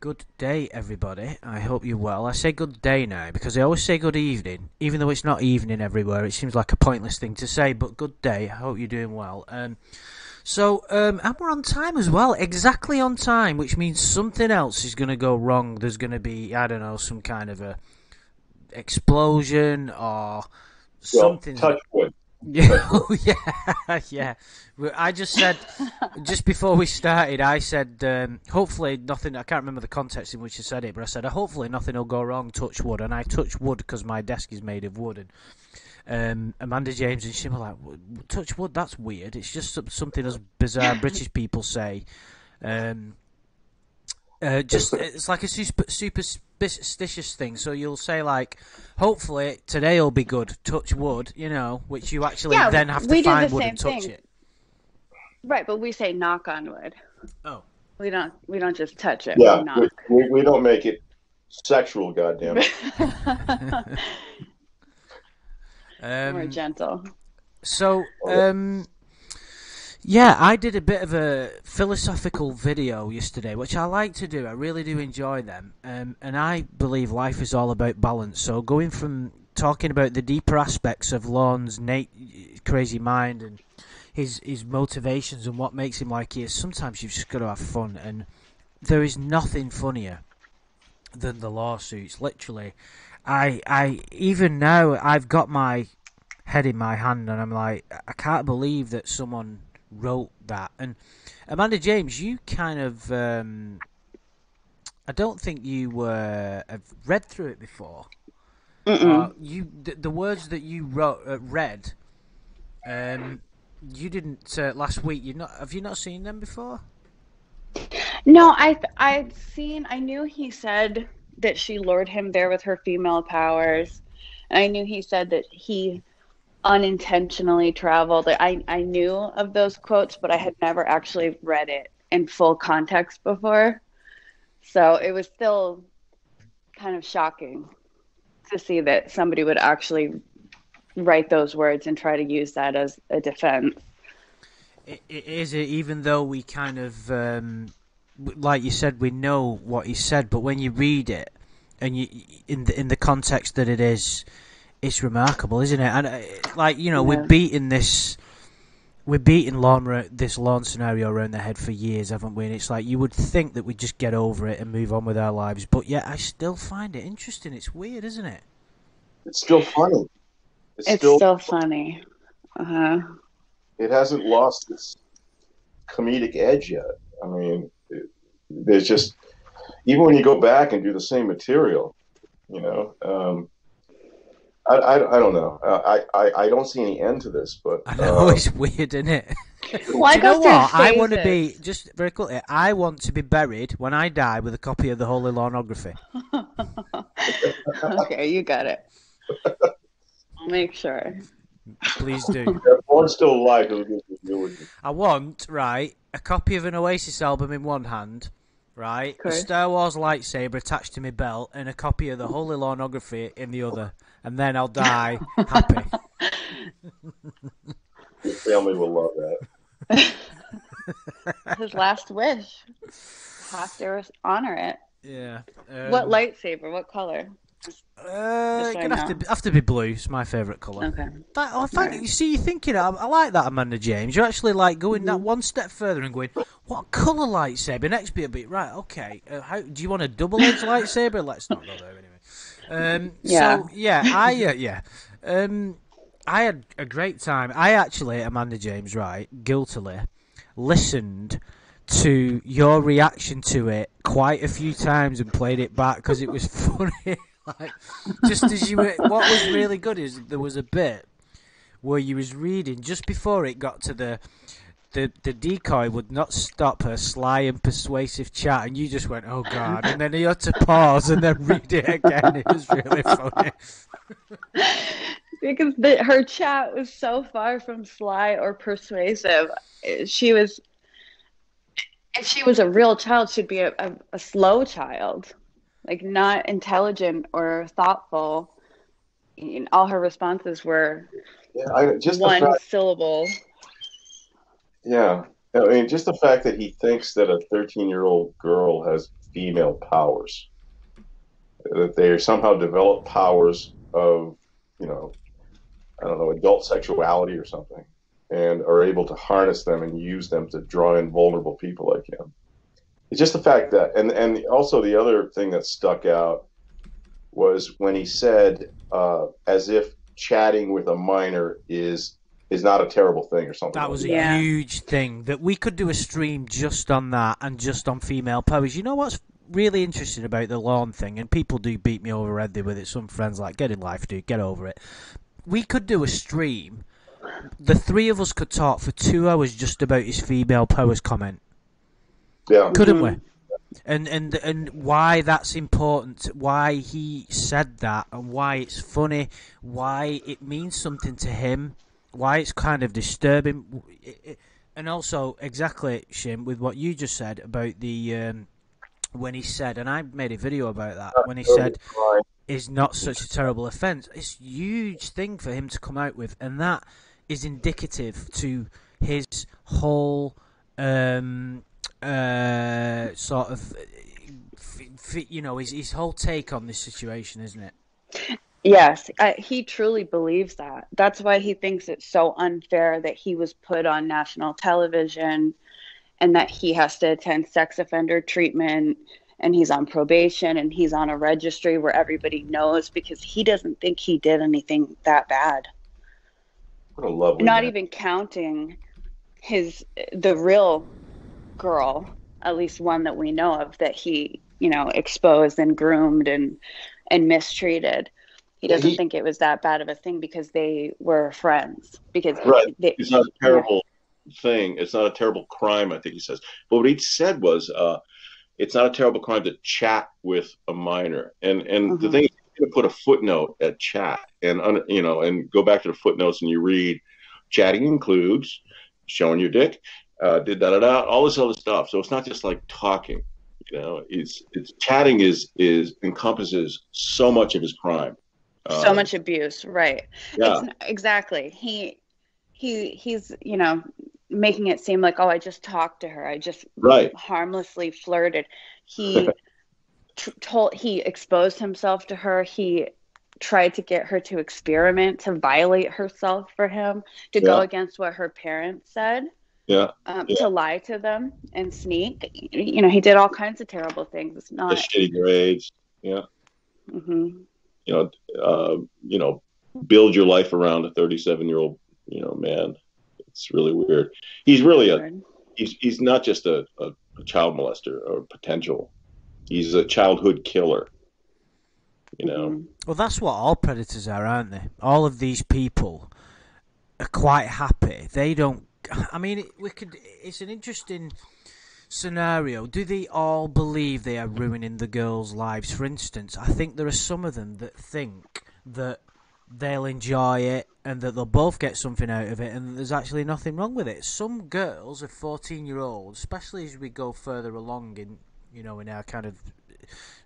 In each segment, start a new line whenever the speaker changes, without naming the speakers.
Good day, everybody. I hope you're well. I say good day now because I always say good evening, even though it's not evening everywhere. It seems like a pointless thing to say, but good day. I hope you're doing well. Um, so, um, and we're on time as well, exactly on time, which means something else is going to go wrong. There's going to be, I don't know, some kind of a explosion or something.
Well, touch wood.
Yeah, oh, yeah, yeah. I just said just before we started. I said um, hopefully nothing. I can't remember the context in which I said it, but I said hopefully nothing will go wrong. Touch wood, and I touch wood because my desk is made of wood. And um, Amanda James and she were like, "Touch wood? That's weird. It's just something as bizarre British people say." Um, uh, just it's like a super, super, superstitious thing. So you'll say like, hopefully today will be good. Touch wood, you know, which you actually
Yeah,
then have to find
the
wood
same
and touch
thing.
it.
Right, but we say knock on wood.
Oh,
We don't. We don't just touch it.
Yeah,
we knock.
we, we, we don't make it sexual, goddamn it.
More
um,
gentle.
so um, yeah, I did a bit of a philosophical video yesterday, which I like to do. I really do enjoy them, um, and I believe life is all about balance. So going from talking about the deeper aspects of Lorne's crazy mind and his his motivations and what makes him like he is. Sometimes you've just got to have fun, and there is nothing funnier than the lawsuits. Literally, I I even now I've got my head in my hand, and I'm like, I can't believe that someone wrote that. And Amanda James, you kind of, um, I don't think you were have read through it before. Uh, you the, the words that you wrote uh, read, um, you didn't uh, last week. You not have you not seen them before?
No, I I'd seen. I knew he said that she lured him there with her female powers. And I knew he said that he unintentionally traveled. I I knew of those quotes, but I had never actually read it in full context before. So it was still kind of shocking to see that somebody would actually write those words and try to use that as a defense.
Is it even though we kind of um, like you said we know what he said, but when you read it and you in the in the context that it is, it's remarkable, isn't it? And uh, like you know,
Yeah.
we're beating this, we're beating lawn ra- this Lorne scenario around the head for years, haven't we? And it's like you would think that we'd just get over it and move on with our lives, but yet I still find it interesting. It's weird, isn't it?
It's still funny. It's,
It's
still,
still funny. Uh-huh.
it hasn't lost its comedic edge yet. I mean, it, there's just even when you go back and do the same material, you know. Um, I, I, I don't know. I, I, I don't see any end to this, but
I know
uh,
it's weird, isn't it?
Well, I
you know
go through
what? I want to be just very quickly. I want to be buried when I die with a copy of the Holy Lornography.
okay, you got it. I'll make sure.
Please do.
if one's still alive, he'll give you the eulogy.
I want right a copy of an Oasis album in one hand, right, a Star Wars lightsaber attached to my belt, and a copy of the Holy Lornography in the other, and then I'll die happy.
Your family will love that.
His last wish. Have to honor it.
Yeah. Um,
what lightsaber? What color?
Uh,
Just so I
gonna have
know.
to have to be blue. It's my favourite colour.
Okay.
That, oh, thank
Right.
you. See, you're thinking. I, I like that, Amanda James. You're actually like going
Mm-hmm.
that one step further and going, "What colour lightsaber?" Next bit, a bit right. Okay. Uh, how do you want a double-edged lightsaber? Let's not go there anyway. Um,
Yeah.
So yeah, I uh, yeah, um, I had a great time. I actually, Amanda James, right, guiltily listened to your reaction to it quite a few times and played it back because it was funny. like, just as you were, what was really good is there was a bit where you was reading just before it got to the the the decoy would not stop her sly and persuasive chat, and you just went, "Oh God!" And then he had to pause and then read it again. It was really funny.
Because the, her chat was so far from sly or persuasive. She was, if she was a real child, she'd be a, a, a slow child, like not intelligent or thoughtful. And all her responses were
Yeah, I, just
one
fact,
syllable.
Yeah. I mean, just the fact that he thinks that a 13 year old girl has female powers. That they somehow develop powers of, you know, I don't know, adult sexuality or something, and are able to harness them and use them to draw in vulnerable people like him. It's just the fact that, and and also the other thing that stuck out was when he said, uh, as if chatting with a minor is is not a terrible thing or something.
That
like
was a
Yeah.
huge thing that we could do a stream just on that and just on female powers. You know what's really interesting about the lawn thing, and people do beat me over head with it. Some friends like get in life, dude, get over it. We could do a stream. The three of us could talk for two hours just about his female powers comment,
Yeah,
couldn't we? Mm-hmm. And and and why that's important, why he said that, and why it's funny, why it means something to him, why it's kind of disturbing, and also exactly Shin with what you just said about the um, when he said, and I made a video about that when he said is not such a terrible offence. It's a huge thing for him to come out with, and that is indicative to his whole um, uh, sort of, you know, his, his whole take on this situation, isn't it?
Yes, I, he truly believes that. That's why he thinks it's so unfair that he was put on national television and that he has to attend sex offender treatment and he's on probation and he's on a registry where everybody knows because he doesn't think he did anything that bad.
what a lovely.
Not
man.
even counting his the real girl, at least one that we know of that he, you know, exposed and groomed and and mistreated. He doesn't
he-
think it was that bad of a thing because they were friends. Because
Right.
they,
It's not a terrible thing. It's not a terrible crime. I think he says. But what he said was, uh, it's not a terrible crime to chat with a minor. And and the
Mhm.
thing is, you put a footnote at chat, and you know, and go back to the footnotes, and you read, chatting includes showing your dick, uh, did da da da, all this other stuff. So it's not just like talking. You know, it's it's chatting is is encompasses so much of his crime.
So
Um,
much abuse, right?
Yeah.
It's, exactly. He he he's you know making it seem like oh I just talked to her. I just
Right.
harmlessly flirted. He t- told he exposed himself to her. He tried to get her to experiment to violate herself for him to go against what her parents said.
Yeah.
Um,
Yeah.
To lie to them and sneak, you know, he did all kinds of terrible things. It's
The
not,
shitty grades. Yeah.
Mhm.
You know, uh, you know, build your life around a 37 year old, you know, man. It's really weird. He's really a, he's, he's not just a, a, a child molester or potential. He's a childhood killer. You know,
Mhm.
Well, that's what all predators are, aren't they? All of these people are quite happy. They don't. I mean, we could. It's an interesting scenario. Do they all believe they are ruining the girls' lives? For instance, I think there are some of them that think that they'll enjoy it and that they'll both get something out of it, and there's actually nothing wrong with it. Some girls of fourteen-year-olds, especially as we go further along in, you know, in our kind of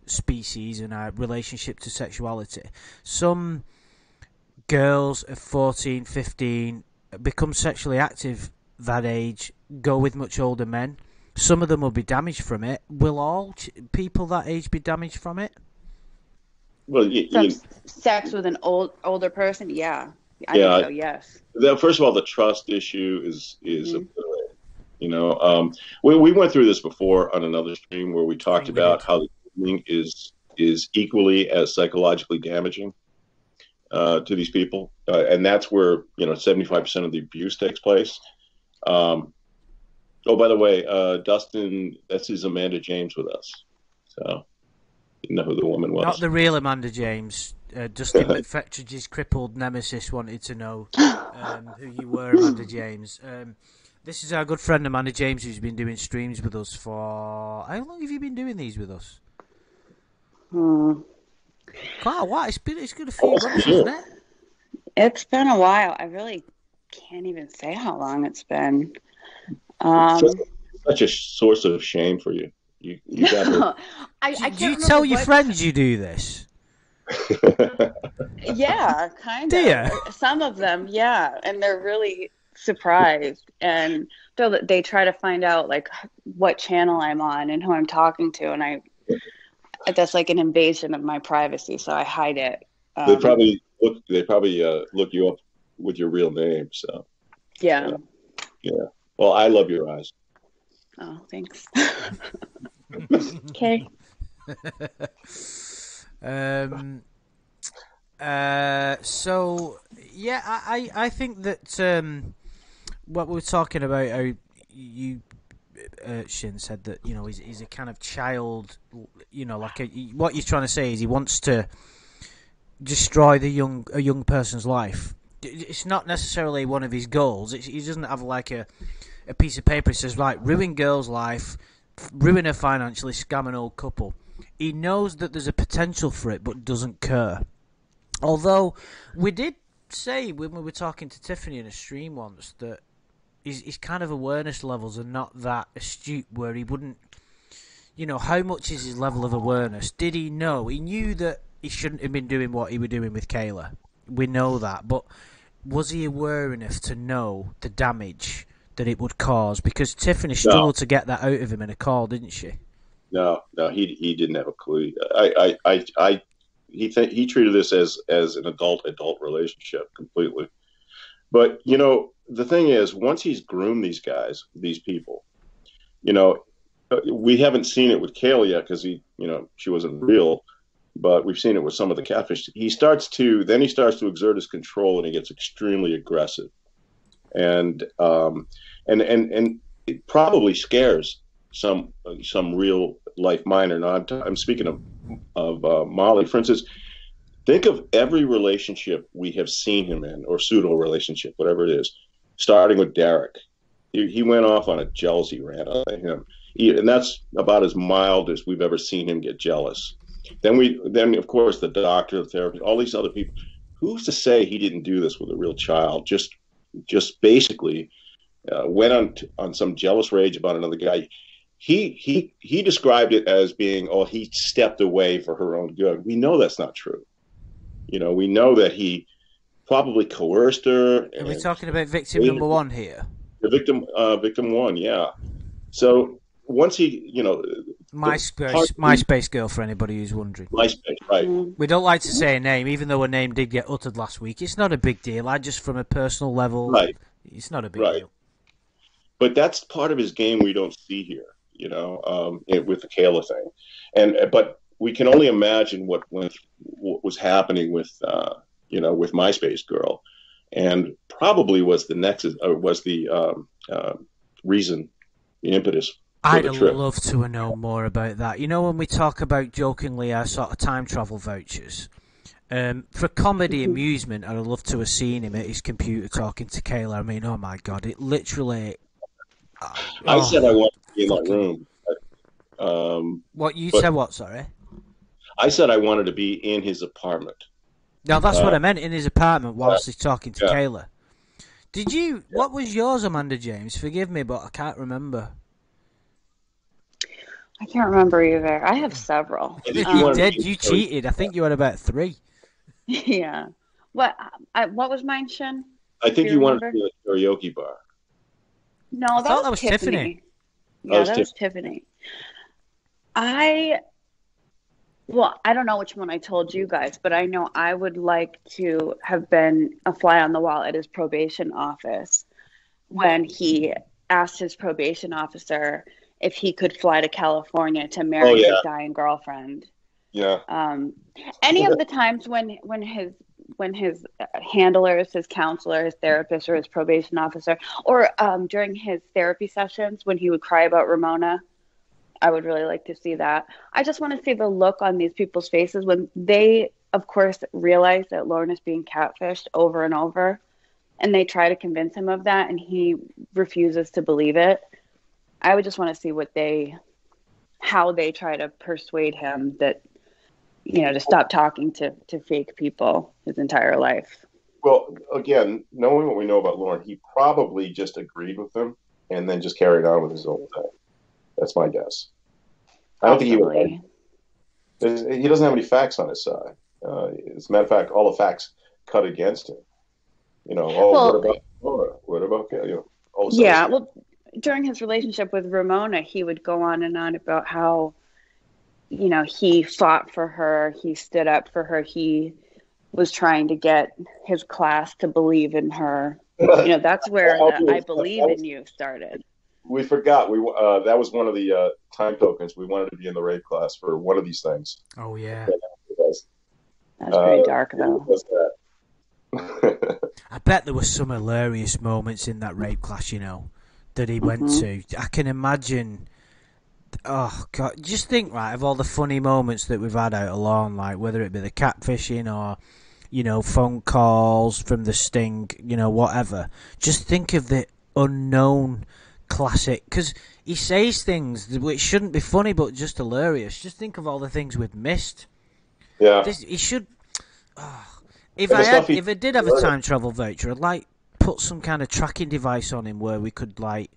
species and our relationship to sexuality. Some girls of 14, 15 become sexually active that age, go with much older men. Some of them will be damaged from it. Will all ch- people that age be damaged from it?
well, you, you,
sex with an old older person, yeah. I
Yeah,
think so, yes.
the, first of all, the trust issue is is
Mhm.
obliterated. You know, um, we we went through this before on another stream where we talked
think we
about
did.
how the grooming is is equally as psychologically damaging uh, to these people, uh, and that's where you know seventy five percent of the abuse takes place. Um, oh, by the way, uh, Dustin, this is Amanda James with us, so didn't know who the woman was.
Not the real Amanda James. Uh, Dustin McFetridge's crippled nemesis wanted to know um, who you were, Amanda James. Um, this is our good friend Amanda James, who's been doing streams with us for. How long have you been doing these with us?
Hmm.
Quite a while. It's been it's been a few months, hasn't it?
It's been a while. I really can't even say how long it's been. Um,
Such a source of shame for you. You, you got to
I, I
Do,
can't
you
remember
tell your friends you do this?
Yeah, kind
Do
of.
ya?
Some of them, yeah, and they're really surprised, and so they try to find out like what channel I'm on and who I'm talking to, and I that's like an invasion of my privacy, so I hide it. Um,
they probably look. They probably uh, look you up with your real name. So
yeah.
yeah. yeah. Well, I love your eyes.
Oh, thanks. okay.
um. Uh. So yeah, I I, I think that um, what we are talking about, how you uh, Shin said that you know he's, he's a kind of child, you know, like a, what you're trying to say is he wants to destroy the young a young person's life. It's not necessarily one of his goals. It's, he doesn't have like a a piece of paper that says right, ruin girl's life, ruin her financially, scam an old couple. He knows that there's a potential for it, but doesn't care. Although we did say when we were talking to Tiffany in a stream once that his, his kind of awareness levels are not that astute where he wouldn't you know how much is his level of awareness did he know he knew that he shouldn't have been doing what he was doing with Kayla we know that but was he aware enough to know the damage that it would cause? Because Tiffany struggled no. to get that out of him in a call didn't she?
No no he he didn't have a clue. I I I, I he th- he treated this as as an adult adult relationship completely. But you know the thing is, once he's groomed these guys, these people, you know, uh, we haven't seen it with Kayla yet because he, you know, she wasn't real, but we've seen it with some of the catfish. He starts to, then he starts to exert his control and he gets extremely aggressive, and um, and and and it probably scares some some real life minor. Now I'm, t- I'm speaking of of uh, Molly, for instance. Think of every relationship we have seen him in, or pseudo relationship, whatever it is starting with Derek. He, he went off on a jealousy rant on him, he, and that's about as mild as we've ever seen him get jealous. Then we, then of course the doctor, the therapist, all these other people. Who's to say he didn't do this with a real child? Just, just basically uh, went on t- on some jealous rage about another guy. He he he described it as being, oh, he stepped away for her own good. We know that's not true. You know, we know that he probably coerced her.
Are we talking about victim number one here?
The victim, uh, victim one, yeah. So once he, you know,
MySpace, MySpace girl for anybody who's wondering.
MySpace, right?
We don't like to say a name, even though a name did get uttered last week. It's not a big deal. I just, from a personal level,
right?
It's not a big
right.
deal.
But that's part of his game we don't see here, you know, um, it, with the Kayla thing, and but we can only imagine what went, what was happening with uh, you know, with MySpace Girl, and probably was the next uh, was the um, uh, reason, the impetus.
I'd love to know more about that. You know, when we talk about jokingly our sort of time travel vouchers, um, for comedy mm-hmm. amusement, I'd love to have seen him at his computer talking to Kayla. I mean, oh my god, it literally.
Uh, I oh, said I wanted to be in that room. But, um,
what you said? What? Sorry.
I said I wanted to be in his apartment.
No, that's uh, what I meant in his apartment whilst he's talking to yeah. Kayla. Did you? What was yours, Amanda James? Forgive me, but I can't remember.
I can't remember either. I have several.
you um, did. You cheated. I think you had about three.
Yeah. What? I, what was mine, Shin?
I think you, you wanted to do a karaoke bar.
No, that, was, that was Tiffany. Tiffany. Yeah, that was, that was Tiffany. I well, I don't know which one I told you guys, but I know I would like to have been a fly on the wall at his probation office when he asked his probation officer if he could fly to California to marry oh, yeah. his dying girlfriend.
Yeah.
Um, any of the times when when his when his handlers, his counselor, his therapist, or his probation officer, or um, during his therapy sessions when he would cry about Ramona I would really like to see that. I just want to see the look on these people's faces when they, of course, realize that Lorne is being catfished over and over, and they try to convince him of that, and he refuses to believe it. I would just want to see what they, how they try to persuade him that, you know, to stop talking to to fake people his entire life.
Well, again, knowing what we know about Lorne, he probably just agreed with them and then just carried on with his own thing. That's my guess. I don't think he would. He doesn't have any facts on his side. Uh, as a matter of fact, all the facts cut against him. You know, oh, well, what about Laura? What about you know?
yeah, well, during his relationship with Ramona, he would go on and on about how, you know, he fought for her, he stood up for her, he was trying to get his class to believe in her. You know, that's where the I believe in you started.
We forgot we uh, that was one of the uh, time tokens. We wanted to be in the rape class for one of these things.
Oh yeah,
that's very uh, dark though.
I bet there were some hilarious moments in that rape class. You know, that he went mm-hmm. to. I can imagine oh god, just think right of all the funny moments that we've had out alone, like whether it be the catfishing or you know phone calls from the sting, you know whatever. Just think of the unknown classic because he says things which shouldn't be funny but just hilarious. Just think of all the things we've missed.
Yeah,
this, he should. Oh, if I had, if I did have a time travel voucher, I'd like put some kind of tracking device on him where we could like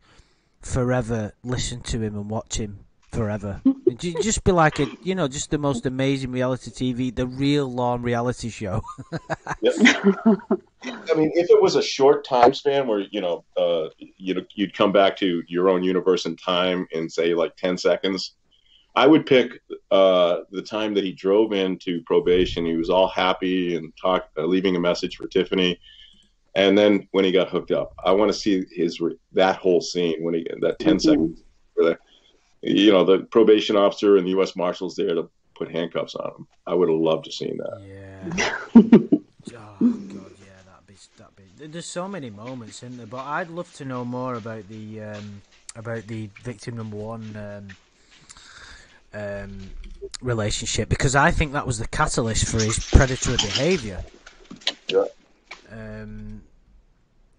forever listen to him and watch him forever. just be like a, you know, just the most amazing reality TV, the real long reality show.
yep. I mean, if it was a short time span where you know, uh, you know, you'd come back to your own universe in time in say like ten seconds, I would pick uh, the time that he drove into probation. He was all happy and talk, uh, leaving a message for Tiffany. And then when he got hooked up, I want to see his that whole scene when he that 10 mm-hmm. seconds you know, the probation officer and the U.S. Marshals there to put handcuffs on him. I would have loved to seen that.
Yeah. oh God, yeah, that'd be that be. There's so many moments in there, but I'd love to know more about the um, about the victim number one um, um, relationship because I think that was the catalyst for his predatory behaviour.
Yeah.
Um,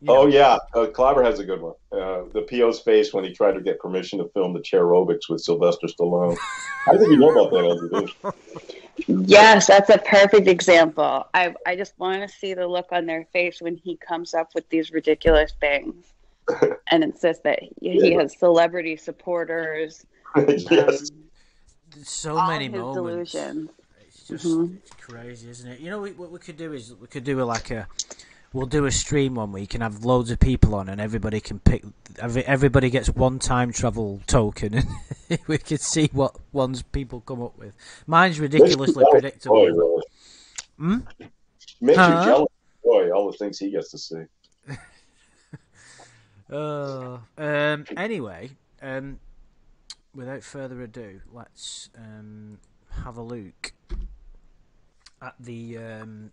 Oh yeah, uh, Clobber has a good one. Uh, the PO's face when he tried to get permission to film the chair-aerobics with Sylvester Stallone. I think you know about that,
Andrew? Yes, that's a perfect example. I I just want to see the look on their face when he comes up with these ridiculous things, and insists that he yeah. has celebrity supporters.
yes. Um,
so many moments. Delusions. It's just mm-hmm. it's crazy, isn't it? You know, we, what we could do is we could do a, like a we'll do a stream one week and have loads of people on, and everybody can pick. Everybody gets one time travel token, and we can see what ones people come up with. Mine's ridiculously predictable. Boy, really.
hmm? Makes huh? you jealous, boy. All the things he gets to see.
uh, um, anyway, um, without further ado, let's um, have a look at the um,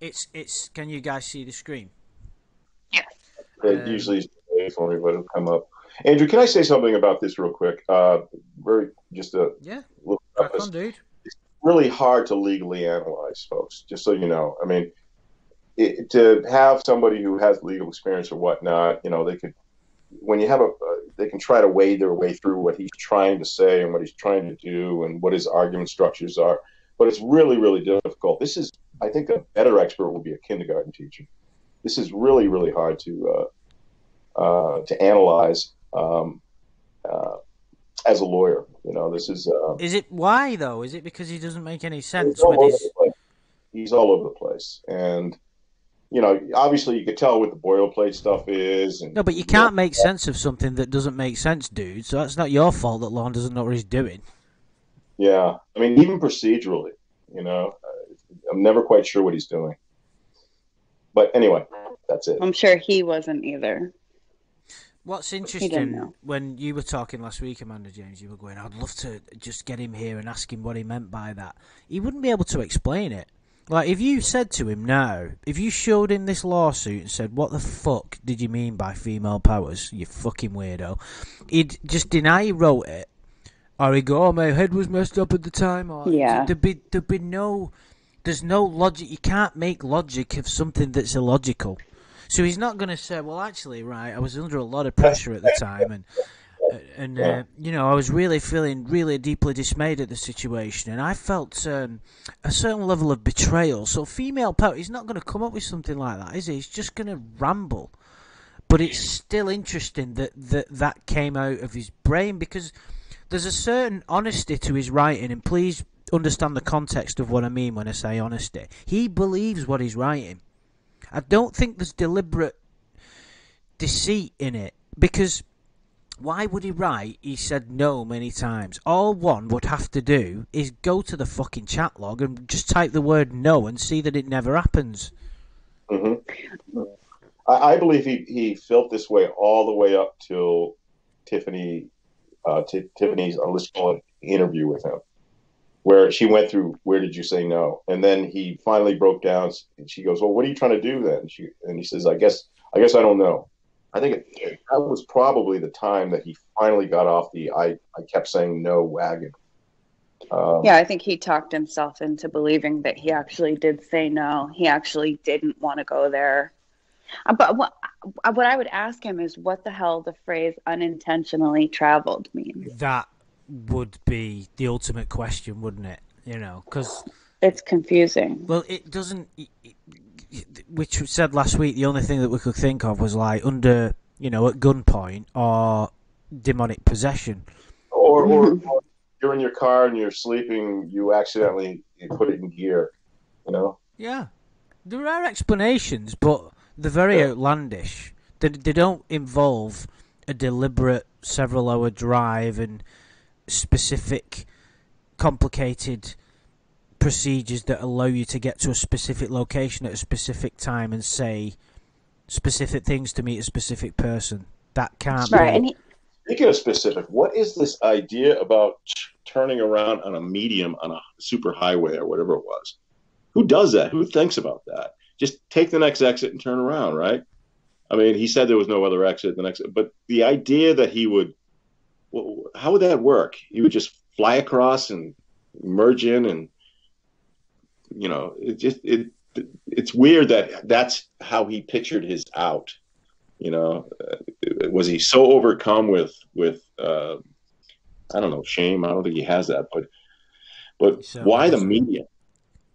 it's it's. Can you guys see the screen?
Yeah.
It um, usually for me, but it'll come up. Andrew, can I say something about this real quick? Uh, very just a
yeah.
Crack on, dude. It's really hard to legally analyze, folks. Just so you know, I mean, it, to have somebody who has legal experience or whatnot, you know, they could when you have a, uh, they can try to wade their way through what he's trying to say and what he's trying to do and what his argument structures are. But it's really, really difficult. This is I think a better expert will be a kindergarten teacher. This is really, really hard to uh, uh, to analyze um, uh, as a lawyer. You know, this is. Uh,
is it why though? Is it because he doesn't make any sense
with
his?
He's all over the place, and you know, obviously you could tell what the boilerplate stuff is. And,
no, but you can't make sense of something that doesn't make sense, dude. So that's not your fault that Lorne doesn't know what he's doing.
Yeah, I mean, even procedurally, you know, I'm never quite sure what he's doing. But anyway, that's it.
I'm sure he wasn't either.
What's interesting when you were talking last week, Amanda James, you were going, I'd love to just get him here and ask him what he meant by that. He wouldn't be able to explain it. Like, if you said to him now, if you showed him this lawsuit and said, What the fuck did you mean by female powers, you fucking weirdo, he'd just deny he wrote it. He'd go, Oh, my head was messed up at the time. Or
yeah.
There'd be, there'd be no there's no logic. You can't make logic of something that's illogical. So he's not going to say, "Well, actually, right, I was under a lot of pressure at the time, and uh, and uh, you know, I was really feeling really deeply dismayed at the situation, and I felt um, a certain level of betrayal." So female power, he's not going to come up with something like that, is he? He's just going to ramble. But it's still interesting that, that that came out of his brain because there's a certain honesty to his writing, and please understand the context of what I mean when I say honesty. He believes what he's writing. I don't think there's deliberate deceit in it because Why would he write? He said no many times. All one would have to do is go to the fucking chat log and just type the word no and see that it never happens.
hmm I, I believe he, he felt this way all the way up till Tiffany, uh, T- Tiffany's, let's call it interview with him, where she went through, where did you say no? And then he finally broke down and she goes, well, what are you trying to do then? She, and he says, I guess, I guess I don't know. I think it, it- that was probably the time that he finally got off the I, I kept saying no wagon. Um,
Yeah, I think he talked himself into believing that he actually did say no. He actually didn't want to go there. Uh, But what what I would ask him is what the hell the phrase unintentionally traveled means.
That would be the ultimate question, wouldn't it? You know, because
It's confusing.
well, it doesn't. It, it, which we said last week, the only thing that we could think of was like under, you know, at gunpoint or demonic possession.
or, or, or you're in your car and you're sleeping, you accidentally you put it in gear, you know?
Yeah, there are explanations, but they're very
Yeah.
outlandish. They they don't involve a deliberate several-hour drive and specific, complicated procedures that allow you to get to a specific location at a specific time and say specific things to meet a specific person. That can't
Right.
be.
And he,
Speaking of specific, what is this idea about turning around on a medium on a super highway or whatever it was? Who does that? Who thinks about that? Just take the next exit and turn around, right? I mean, he said there was no other exit. The next, but the idea that he would, well, how would that work? He would just fly across and merge in, and you know, it just it it's weird that that's how he pictured his out. You know, uh, was he so overcome with with uh, I don't know shame? I don't think he has that, but but
So-
why the media?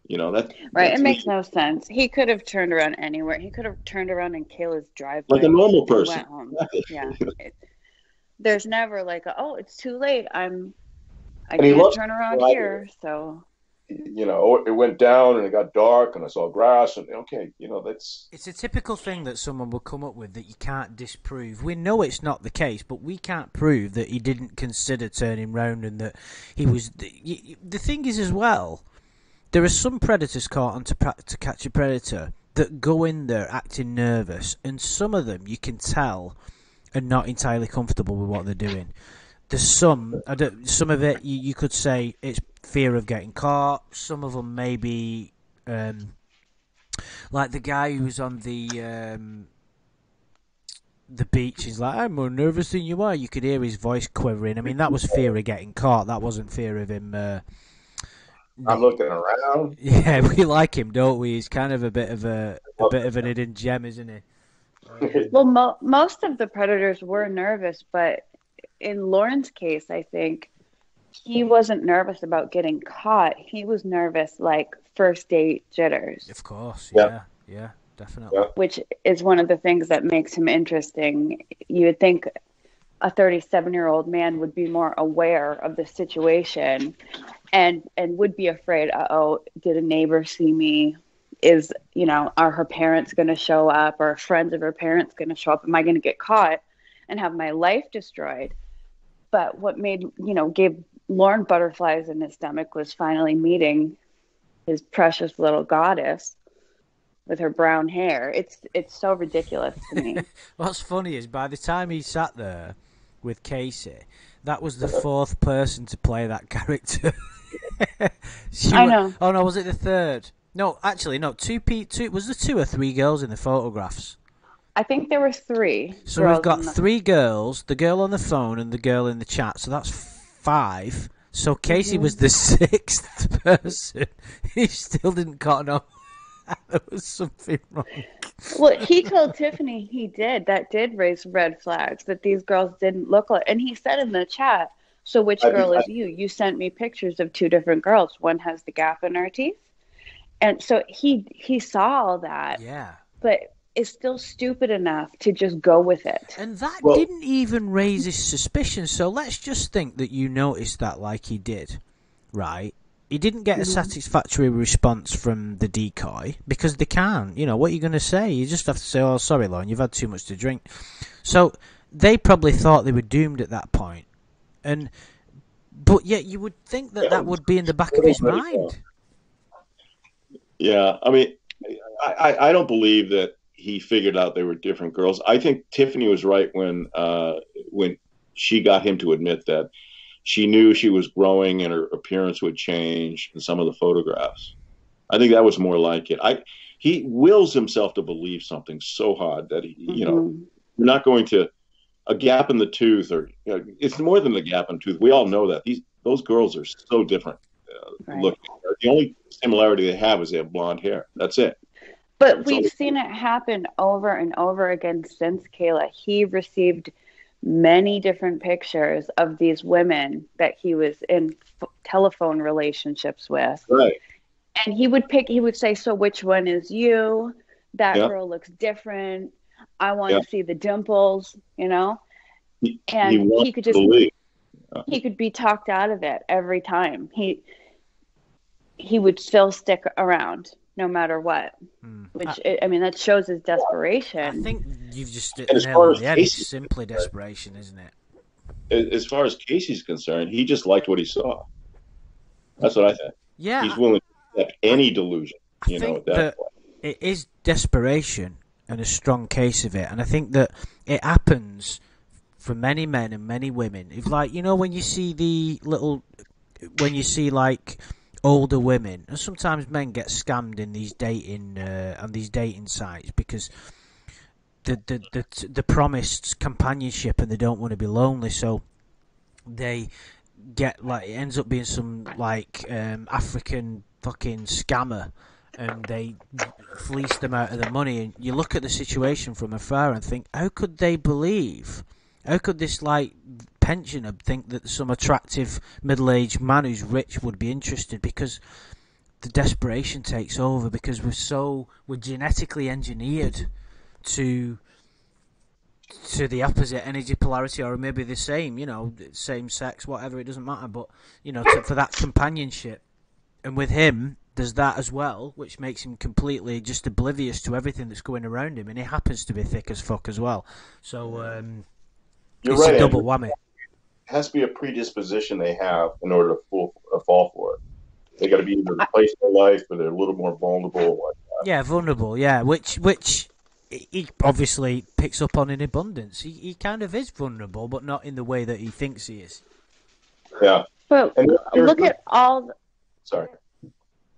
You know that
right.
that's
It makes no sense. He could have turned around anywhere. He could have turned around in Kayla's driveway.
like a normal person.
Went home. Yeah. It, there's never like, a, oh, it's too late. I'm. I
And he
can't
loves
turn around
driving.
here. So
you know, it went down and it got dark and I saw grass and okay, you know that's
It's a typical thing that someone will come up with that you can't disprove. We know it's not the case, but we can't prove that he didn't consider turning round and that he was. The, y- y- the thing is, as well, there are some predators caught on to, pra- to catch a predator that go in there acting nervous, and some of them you can tell are not entirely comfortable with what they're doing. There's some, some of it you, you could say it's fear of getting caught. Some of them maybe. Um, like the guy who was on the um, the beach is like, I'm more nervous than you are. You could hear his voice quivering. I mean, that was fear of getting caught. That wasn't fear of him. Uh,
I'm looking around.
yeah, we like him, don't we? He's kind of a bit of a a bit of an hidden gem, isn't he?
Well, mo- most of the predators were nervous, but in Lorne's case, I think he wasn't nervous about getting caught. He was nervous, like first date jitters,
Of course,
Yeah.
yeah, yeah, definitely.
Yeah.
which is one of the things that makes him interesting. You would think a 37 year old man would be more aware of the situation and and would be afraid uh oh did a neighbor see me? Is you know are her parents going to show up? Or friends of her parents going to show up? Am i going to get caught and have my life destroyed? But what made you know gave Lorne butterflies in his stomach was finally meeting his precious little goddess with her brown hair. It's it's so ridiculous to me.
What's funny is by the time he sat there with Casey, that was the fourth person to play that character.
I
wa-
know.
Oh no, was it the third? No, actually, no. Two P. Two was there two or three girls in the photographs.
i think there were three
So we've got
the-
three girls, the girl on the phone and the girl in the chat. So that's five. So Casey
Mm-hmm.
was the sixth person. He still didn't cotton on. there was something wrong.
Well, he told Tiffany he did. That did raise red flags that these girls didn't look like. And he said in the chat, "So which
I-
girl
I-
is you? You sent me pictures of two different girls. One has the gap in her teeth." And so he he saw all that,
Yeah.
but is still stupid enough to just go with it.
And that
Well-
didn't even raise his suspicion. So let's just think that you noticed that like he did, right? he didn't get a
Mhm.
satisfactory response from the decoy because they can't. You know what are you going to say? You just have to say, "Oh, sorry, Lorne, you've had too much to drink." So they probably thought they were doomed at that point, and but yet you would think that that would be in the back of his mind.
Yeah, I mean, I, I, I don't believe that he figured out they were different girls. I think Tiffany was right when uh, when she got him to admit that she knew she was growing and her appearance would change in some of the photographs. I think that was more like it. I he wills himself to believe something so hard that he, you know,
Mhm.
you're not going to a gap in the tooth or you know, it's more than a gap in the tooth. We all know that these those girls are so different. Uh,
Right.
Look, the only similarity they have is they have blonde hair. That's it.
But
It's
we've seen it happen over and over again since Kayla. He received many different pictures of these women that he was in f- telephone relationships with.
Right.
And he would pick, he would say, So which one is you? That
Yeah.
girl looks different. I want
Yeah.
to see the dimples, you know?
He,
And
he
he, could just
believe.
he could be talked out of it every time. He he would still stick around no matter what.
Hmm.
Which I, I mean that shows his
desperation. I think you've just hit
And
the
as far as
the. It's
Casey-
simply desperation, isn't it?
As as far as Casey's concerned, he just liked what he saw. That's what I think.
Yeah,
He's willing to accept any delusion.
I
You know, at that
that
point.
it is desperation and a strong case of it, and I think that it happens for many men and many women. If like you know when you see the little, when you see like older women, and sometimes men get scammed in these dating uh, on these dating sites because. The, the the the promised companionship and they don't want to be lonely so they get like it ends up being some like um, African fucking scammer and they fleece them out of the money. And you look at the situation from afar and think how could they believe? How could this like pensioner think that some attractive middle-aged man who's rich would be interested? Because the desperation takes over because we're so we're genetically engineered to to the opposite energy polarity or maybe the same you know same sex whatever it doesn't matter. But you know to, for that companionship. And with him there's that as well which makes him completely just oblivious to everything that's going around him and he happens to be thick as fuck as well so um,
You're
it's
right.
a double whammy
It has to be a predisposition they have in order to fall, uh, fall for it. They got to be either replaced their life or they're a little more vulnerable. Like
yeah vulnerable yeah which which he he obviously picks up on in abundance he, he kind of is vulnerable but not in the way that he thinks he is
Yeah.
But
And
look at all. The,
Sorry.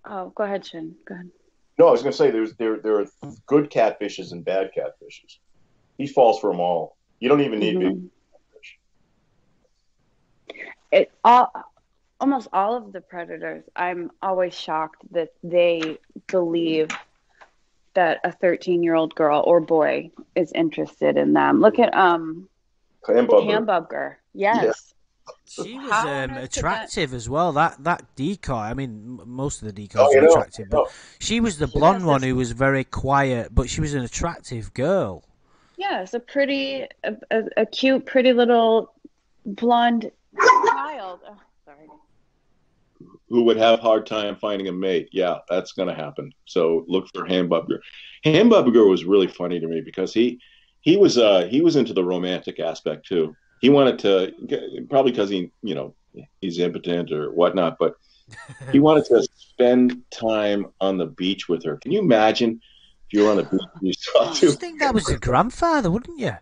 Oh, go ahead, Shin. Go ahead.
No, I was going to say there's there there are good catfishes and bad catfishes. He falls for them all. You don't even need big
Mhm. It all, almost all of the predators. I'm always shocked that they believe that a 13 year old girl or boy is interested in them. Look at um
Hamburger.
Hamburger. Yes.
She was um,
on that-
attractive as well. That that decoy. I mean, most of the decoys
Oh, you
are
know,
attractive, but she was the
She
blonde one
this-
who was very quiet, but she was an attractive girl.
Yes, a pretty, a, a, a cute, pretty little blonde child. Oh, sorry.
who would have a hard time finding a mate. Yeah, that's going to happen. So look for Hamburger. Hamburger was really funny to me because he he was uh he was into the romantic aspect too. He wanted to probably because he you know he's impotent or whatnot, but he wanted to spend time on the beach with her. Can you imagine if you were on the beach and you saw
I
two
just think that was the grandfather, wouldn't you?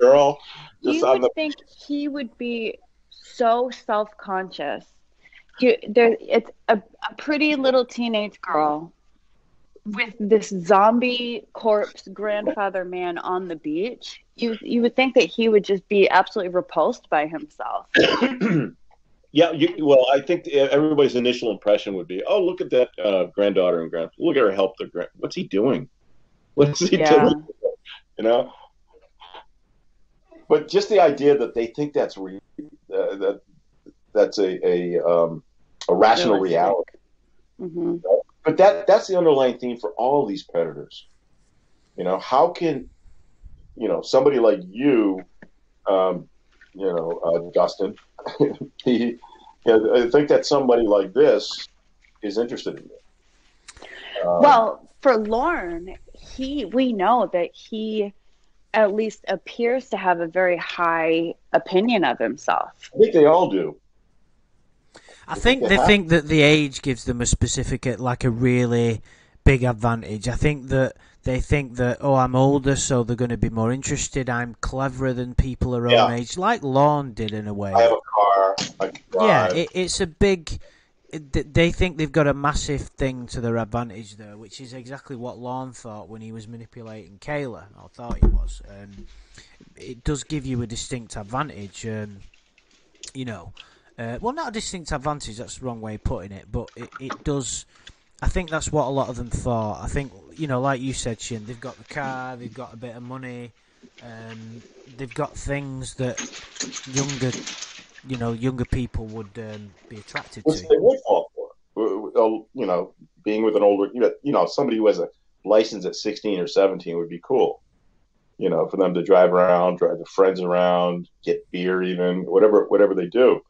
girl just
you
on
would
the
think he would be so self-conscious. You, there, it's a, a pretty little teenage girl with this zombie corpse grandfather man on the beach. You, you would think that he would just be absolutely repulsed by himself.
yeah, you, well, I think everybody's initial impression would be, "Oh, look at that uh, granddaughter and grand. Look at her help their grand. What's he doing? What's he
Yeah.
doing? You know." But just the idea that they think that's re- uh, that that's a a um, a rational reality.
hmm
But that that's the underlying theme for all these predators. You know, how can you know somebody like you, um, you know, uh, Dustin? he, you know, I think that somebody like this is interested in you.
Um, well, for Lorne, he we know that he at least appears to have a very high opinion of himself.
I think they all do.
I think they think that the age gives them a specific, like a really big advantage. I think that they think that oh, I'm older, so they're going to be more interested. I'm cleverer than people our yeah. own age, like Lorne did in a way.
I have a car.
yeah, it, it's a big. It, they think they've got a massive thing to their advantage there, which is exactly what Lorne thought when he was manipulating Kayla. I thought he was. Um, it does give you a distinct advantage. Um, you know, uh, well, not a distinct advantage. That's the wrong way of putting it, but it, it does. I think that's what a lot of them thought. I think you know, like you said, Shin, they've got the car, they've got a bit of money, um, they've got things that younger, you know, younger people would um, be attracted
Which
to.
They would fall for, you know, being with an older, you know, somebody who has a license at sixteen or seventeen would be cool. You know, for them to drive around, drive their friends around, get beer, even whatever, whatever they do.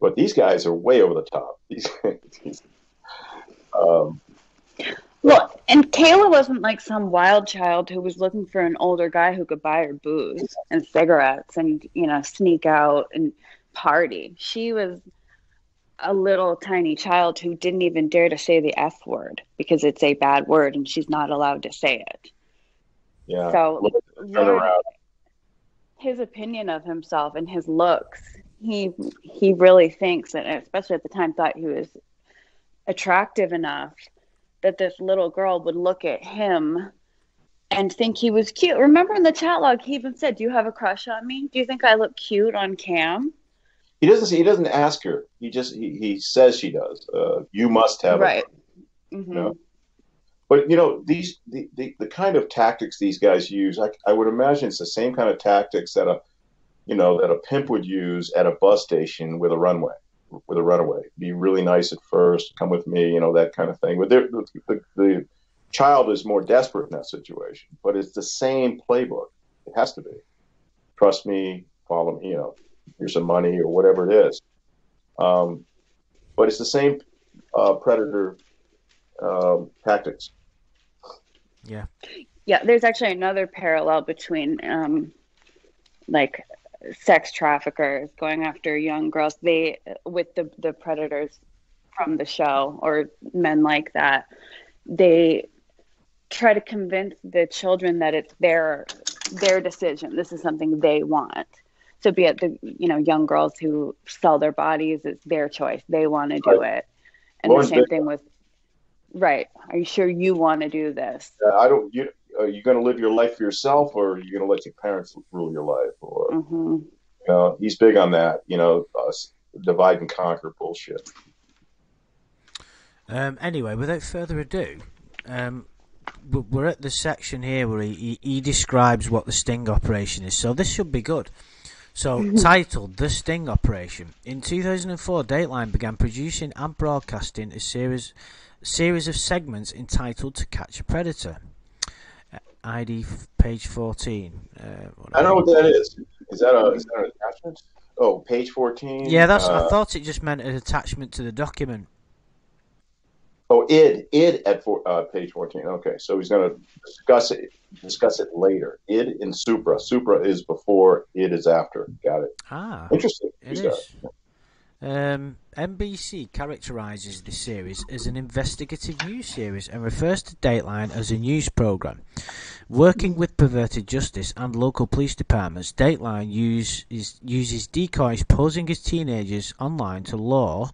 But these guys are way over the top. These, these um,
well, and Kayla wasn't like some wild child who was looking for an older guy who could buy her booze and cigarettes and, you know, sneak out and party. She was a little tiny child who didn't even dare to say the F word because it's a bad word and she's not allowed to say it.
Yeah.
So his opinion of himself and his looks, he he really thinks that especially at the time thought he was attractive enough that this little girl would look at him and think he was cute. Remember in the chat log, he even said, "Do you have a crush on me? Do you think I look cute on cam?"
He doesn't. He doesn't ask her. He just he, he says she does. Uh, you must have
right.
Mm-hmm. You know? But you know these the, the, the kind of tactics these guys use. I, I would imagine it's the same kind of tactics that a you know that a pimp would use at a bus station with a runway with a runaway. Be really nice at first, come with me, you know, that kind of thing. But the, the, the child is more desperate in that situation. But it's the same playbook. It has to be. Trust me, follow me, you know, here's some money or whatever it is. Um, but it's the same uh, predator um, tactics.
Yeah.
Yeah, there's actually another parallel between um, like sex traffickers going after young girls. They with the the predators from the show or men like that they try to convince the children that it's their their decision. This is something they want. So be it the you know young girls who sell their bodies it's their choice. They want to do it. And the same thing with right. Are you sure you want to do this?
I don't you are you going to live your life for yourself, or are you going to let your parents rule your life? Or mm-hmm. you know, he's big on that. You know, uh, divide and conquer bullshit.
Um, anyway, without further ado, um, we're at the section here where he, he, describes what the sting operation is. So this should be good. So, mm-hmm. titled The Sting Operation. In 2004, Dateline began producing and broadcasting a series, series of segments entitled To Catch a Predator. ID page 14. Uh,
I don't know what that is. Is that, a, is that an attachment? Oh, page 14?
Yeah, that's. Uh, I thought it just meant an attachment to the document.
Oh, id, id at uh, page 14. Okay, so he's going to discuss it discuss it later. Id in supra. Supra is before, id is after. Got it.
Ah.
Interesting.
It is. Um, NBC characterizes this series as an investigative news series and refers to Dateline as a news program. Working with perverted justice and local police departments, Dateline use, is, uses decoys posing as teenagers online to lure,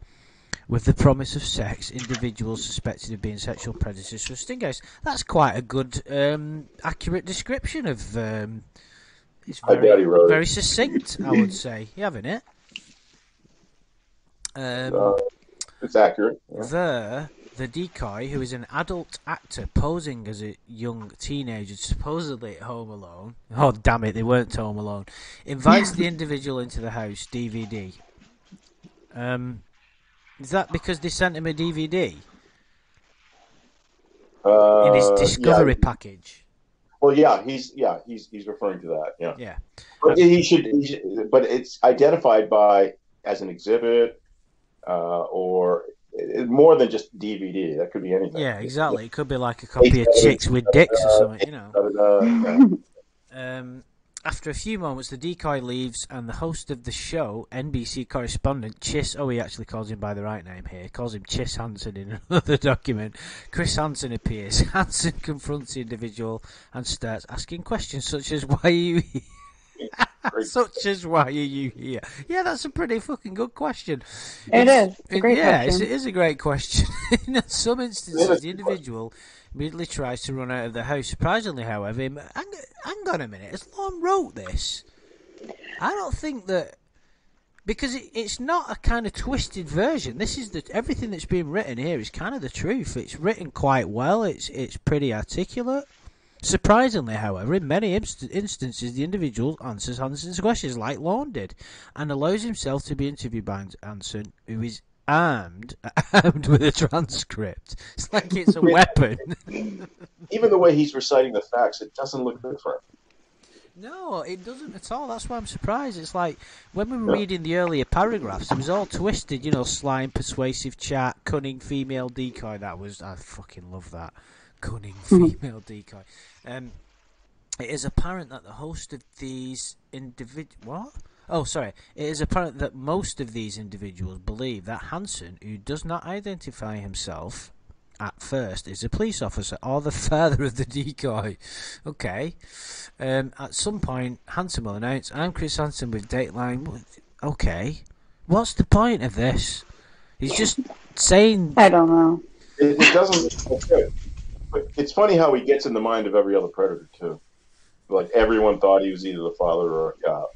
with the promise of sex, individuals suspected of being sexual predators for stingers. That's quite a good, um, accurate description of. Um, it's very, very succinct, I would say. You having it? Um, uh,
it's accurate.
Yeah. There, the decoy, who is an adult actor posing as a young teenager, supposedly at home alone. Oh, damn it, they weren't home alone. Invites the individual into the house. DVD. Um, is that because they sent him a DVD
uh,
in his discovery
yeah.
package?
Well, yeah, he's yeah he's he's referring to that. Yeah.
Yeah.
But he should, he should but it's identified by as an exhibit uh, or it, more than just DVD. That could be anything.
Yeah, exactly. It could be like a copy of Chicks with Dicks or something, you know. Um, after a few moments, the decoy leaves, and the host of the show, NBC correspondent Chis, oh, he actually calls him by the right name here, calls him Chis Hansen in another document. Chris Hansen appears. Hansen confronts the individual and starts asking questions such as, Why are you here? Such as why are you here? Yeah, that's a pretty fucking good question.
It it's, is. It's a great
yeah,
question.
it is a great question. In some instances, the individual immediately tries to run out of the house. Surprisingly, however, hang, hang on a minute. As Lorne wrote this, I don't think that because it, it's not a kind of twisted version. This is the everything that's being written here is kind of the truth. It's written quite well. It's it's pretty articulate. Surprisingly, however, in many inst- instances, the individual answers Hansen's questions like Lorne did, and allows himself to be interviewed by Hansen, who is armed, armed with a transcript. It's like it's a weapon.
Even the way he's reciting the facts, it doesn't look different.
No, it doesn't at all. That's why I'm surprised. It's like when we were reading the earlier paragraphs, it was all twisted, you know, slime, persuasive chat, cunning female decoy. That was I fucking love that cunning
Mm-hmm.
female decoy. Um, it is apparent that the host of these individ what? Oh, sorry. It is apparent that most of these individuals believe that Hansen, who does not identify himself at first, is a police officer or the father of the decoy. Okay. Um, at some point, Hansen will announce, "I'm Chris Hansen with Dateline." Okay. What's the point of this? He's just saying.
I don't know.
It, it doesn't look good. But it's funny how he gets in the mind of every other predator too. Like everyone thought he was either the father or a cop.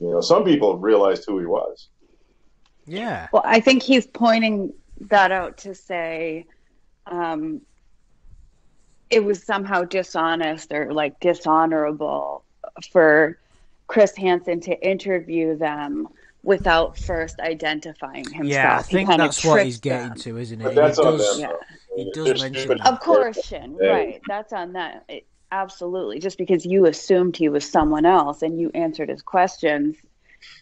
You know, some people realized who he was.
Yeah.
Well, I think he's pointing that out to say um, it was somehow dishonest or like dishonorable for Chris Hansen to interview them without first identifying himself.
Yeah, I think that's what he's getting
them.
to, isn't it?
But that's
he
on
does,
them.
Yeah.
Though.
he does
They're
mention
stupid.
Of course, Shin, right. That's on that. It, absolutely. Just because you assumed he was someone else and you answered his questions,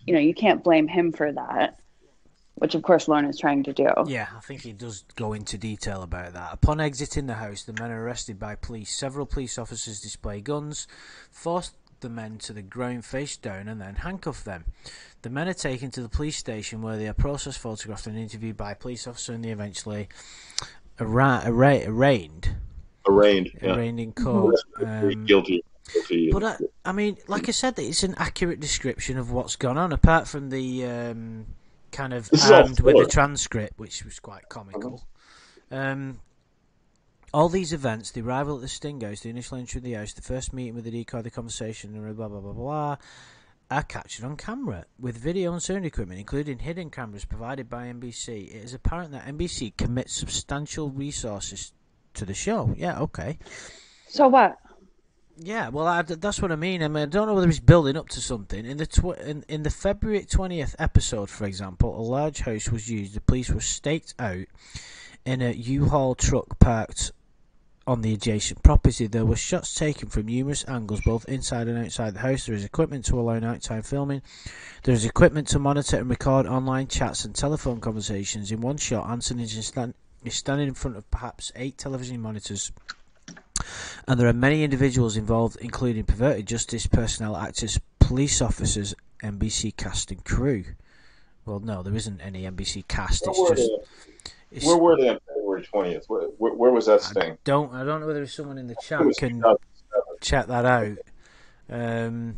you know, you can't blame him for that, which of course Lorne is trying to do.
Yeah, I think he does go into detail about that. Upon exiting the house, the men are arrested by police. Several police officers display guns, force the men to the ground face down, and then handcuff them. The men are taken to the police station where they are processed, photographed and interviewed by a police officer, and they eventually arra- arra- arraigned,
Arraigned. Yeah.
arraigned in court. Um,
guilty. guilty.
but I, I mean, like I said, it's an accurate description of what's gone on. Apart from the um, kind of
This
armed with the transcript, which was quite comical. Um, all these events, the arrival at the Sting House, the initial entry of the house, the first meeting with the decoy, the conversation, and blah blah blah blah blah, are captured on camera with video and sound equipment, including hidden cameras provided by NBC. It is apparent that NBC commits substantial resources to the show. Yeah, okay.
So what?
Yeah, well, I, that's what I mean. I mean, I don't know whether he's building up to something. In the tw- in, in the February twentieth episode, for example, a large house was used. The police were staked out in a U-Haul truck parked on the adjacent property. There were shots taken from numerous angles, both inside and outside the house. There is equipment to allow nighttime filming. There is equipment to monitor and record online chats and telephone conversations. In one shot, Hansen is, stand- is standing in front of perhaps eight television monitors and there are many individuals involved, including perverted justice personnel, actors, police officers, NBC cast and crew. Well, no, there isn't any NBC cast.
Where
It's
were,
just.
they,
It's,
where were they February twentieth? Where, where, where was that
I don't. I don't know whether there's someone in the chat
It
can
2007.
check that out. Um,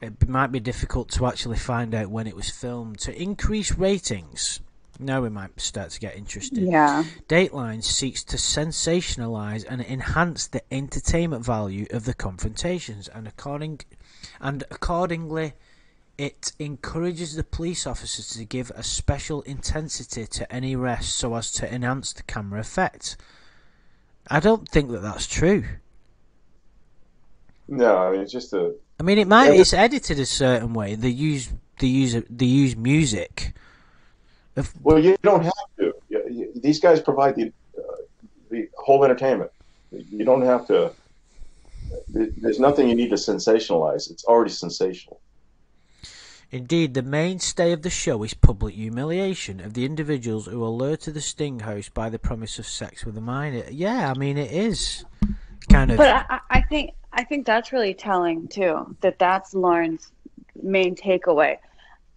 it might be difficult to actually find out when it was filmed to increase ratings. Now we might start to get interested.
Yeah.
Dateline seeks to sensationalize and enhance the entertainment value of the confrontations, and according and accordingly, it encourages the police officers to give a special intensity to any rest so as to enhance the camera effect. I don't think that that's true.
No, I mean it's just a.
I mean, it might. It's edited a certain way. They use they use they use music. Of-
Well, you don't have to. These guys provide the uh, the whole entertainment. You don't have to. There's nothing you need to sensationalize. It's already sensational.
Indeed, the mainstay of the show is public humiliation of the individuals who are lured to the sting host by the promise of sex with a minor. Yeah, I mean it is kind of.
But I, I think I think that's really telling too. That that's Lorne's main takeaway.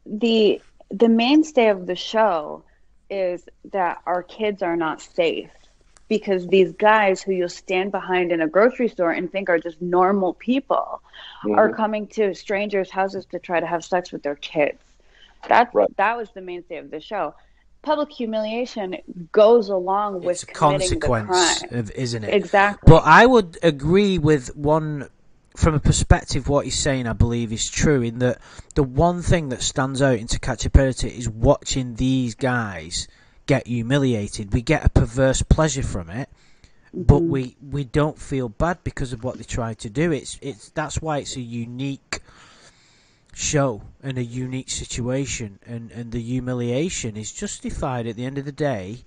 The the mainstay of the show is that our kids are not safe because these guys who you'll stand behind in a grocery store and think are just normal people mm-hmm. are coming to strangers' houses to try to have sex with their kids. That right. that was the mainstay of the show. Public humiliation goes along with
it's a consequence, of, isn't it?
Exactly.
But I would agree with one from a perspective, what he's saying, I believe, is true. In that the one thing that stands out in To Catch a Predator is watching these guys get humiliated. We get a perverse pleasure from it, mm-hmm. but we we don't feel bad because of what they try to do. It's it's that's why it's a unique show and a unique situation, and and the humiliation is justified at the end of the day.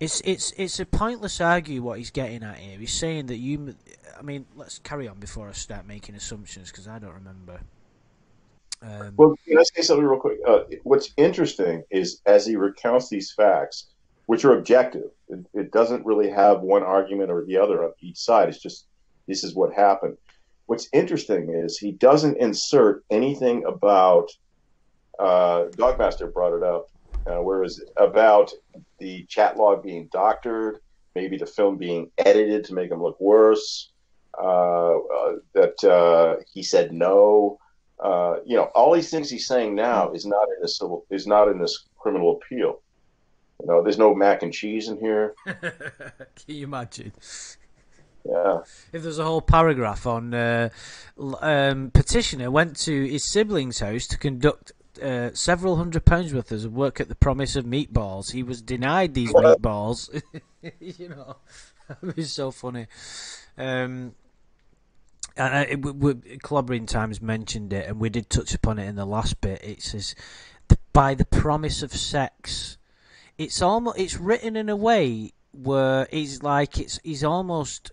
It's it's it's a pointless argue what he's getting at here. He's saying that you. I mean, let's carry on before I start making assumptions because I don't remember.
Um, well, can I say something real quick? Uh, what's interesting is as he recounts these facts, which are objective, it, it, doesn't really have one argument or the other on each side. It's just this is what happened. What's interesting is he doesn't insert anything about. Uh, Dogmaster brought it up. Uh, whereas about the chat log being doctored, maybe the film being edited to make him look worse, uh, uh that uh, he said no uh, you know, all these things he's saying now is not in this civil, is not in this criminal appeal. You know, there's no mac and cheese in here.
Can you imagine?
Yeah.
If there's a whole paragraph on uh, um, petitioner went to his sibling's house to conduct uh, several hundred pounds worth of work at the promise of meatballs. He was denied these meatballs. you know, it was so funny. Um, and uh, it, we, Clobbering Times mentioned it, and we did touch upon it in the last bit. It says, "By the promise of sex." It's almost it's written in a way where it's like it's he's almost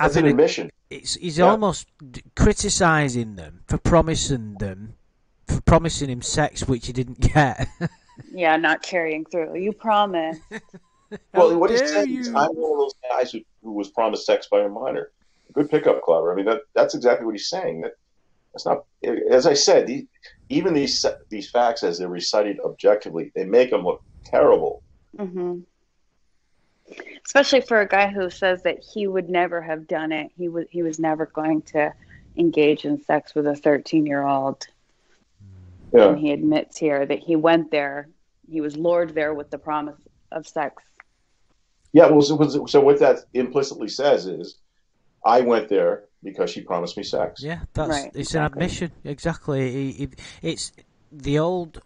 as an admission.
It's he's yeah. almost criticizing them for promising them for promising him sex which he didn't get.
yeah, not carrying through. You promise.
well, what he said is, I'm one of those guys who, who was promised sex by a minor good pickup, Clever. I mean, that that's exactly what he's saying. That that's not. As I said, the, even these these facts, as they're recited objectively, they make them look terrible.
Mm-hmm. Especially for a guy who says that he would never have done it. He was he was never going to engage in sex with a thirteen year old. Yeah. And he admits here that he went there. He was lured there with the promise of sex.
Yeah, well, so, so what that implicitly says is I went there because she promised me sex.
Yeah, that's right, it's exactly. an admission. Exactly. it's the old.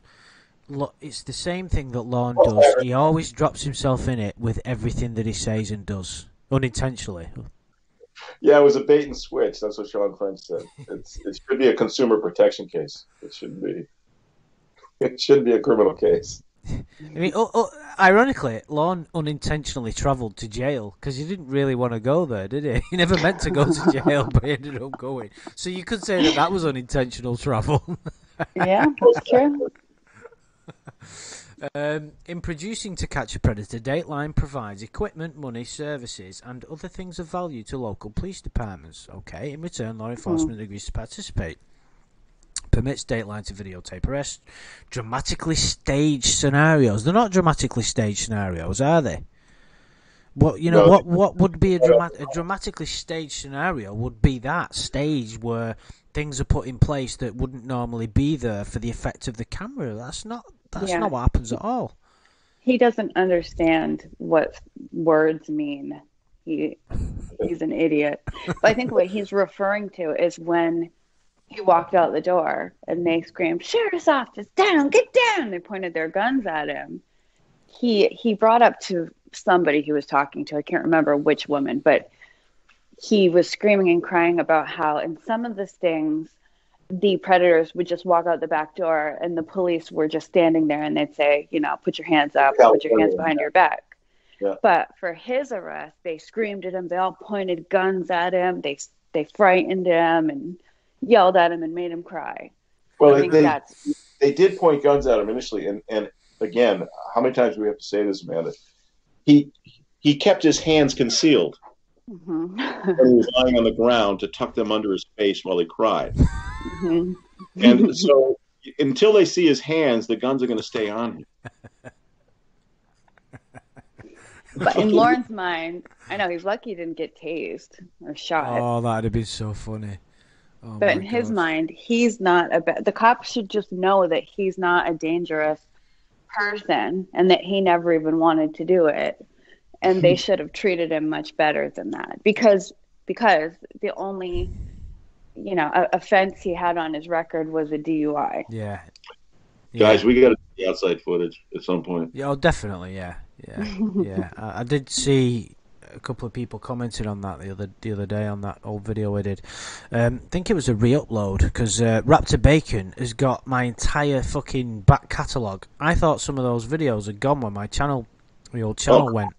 It's the same thing that Lorne does. He always drops himself in it with everything that he says and does, unintentionally.
Yeah, it was a bait and switch. That's what Sean French said. It's, it should be a consumer protection case. It shouldn't be. It shouldn't be a criminal case.
I mean, oh, oh, ironically, Lorne unintentionally travelled to jail because he didn't really want to go there, did he? He never meant to go to jail, but he ended up going. So you could say that that was unintentional travel.
yeah, that's true.
Um, in producing To Catch a Predator, Dateline provides equipment, money, services, and other things of value to local police departments. Okay, in return, law enforcement mm. agrees to participate permits Dateline to videotape arrests, dramatically staged scenarios. They're not dramatically staged scenarios, are they? What you know? No. What what would be a, dramatic, a dramatically staged scenario? Would be that stage where things are put in place that wouldn't normally be there for the effect of the camera. That's not that's yeah. not what happens at all.
He doesn't understand what words mean. He he's an idiot. But I think what he's referring to is when he walked out the door and they screamed, Sheriff's office, down, get down. They pointed their guns at him. He he brought up to somebody he was talking to, I can't remember which woman, but he was screaming and crying about how in some of the stings the predators would just walk out the back door and the police were just standing there and they'd say, you know, put your hands up, put your hands behind your back. Yeah. But for his arrest, they screamed at him. They all pointed guns at him. They they frightened him and yelled at him and made him cry.
Well,
I think
they
that's
they did point guns at him initially, and and again, how many times do we have to say this, Amanda? He he kept his hands concealed
mhm.
when he was lying on the ground to tuck them under his face while he cried.
Mhm.
And so until they see his hands, the guns are going to stay on him.
but in Lorne's mind, I know he's lucky he didn't get tased or shot.
Oh, that'd have been so funny. Oh,
But
my
in his mind, he's not a bad. The cops should just know that he's not a dangerous person and that he never even wanted to do it, and they should have treated him much better than that because because the only you know a- offense he had on his record was a DUI.
Yeah.
Guys, we got to see outside footage at some point.
Yeah, oh, definitely, yeah, yeah, yeah. I, I did see a couple of people commented on that the other the other day on that old video I did. Um, I think it was a re-upload because uh, Raptor Bacon has got my entire fucking back catalogue. I thought some of those videos had gone when my channel, the old channel
Oh.
went.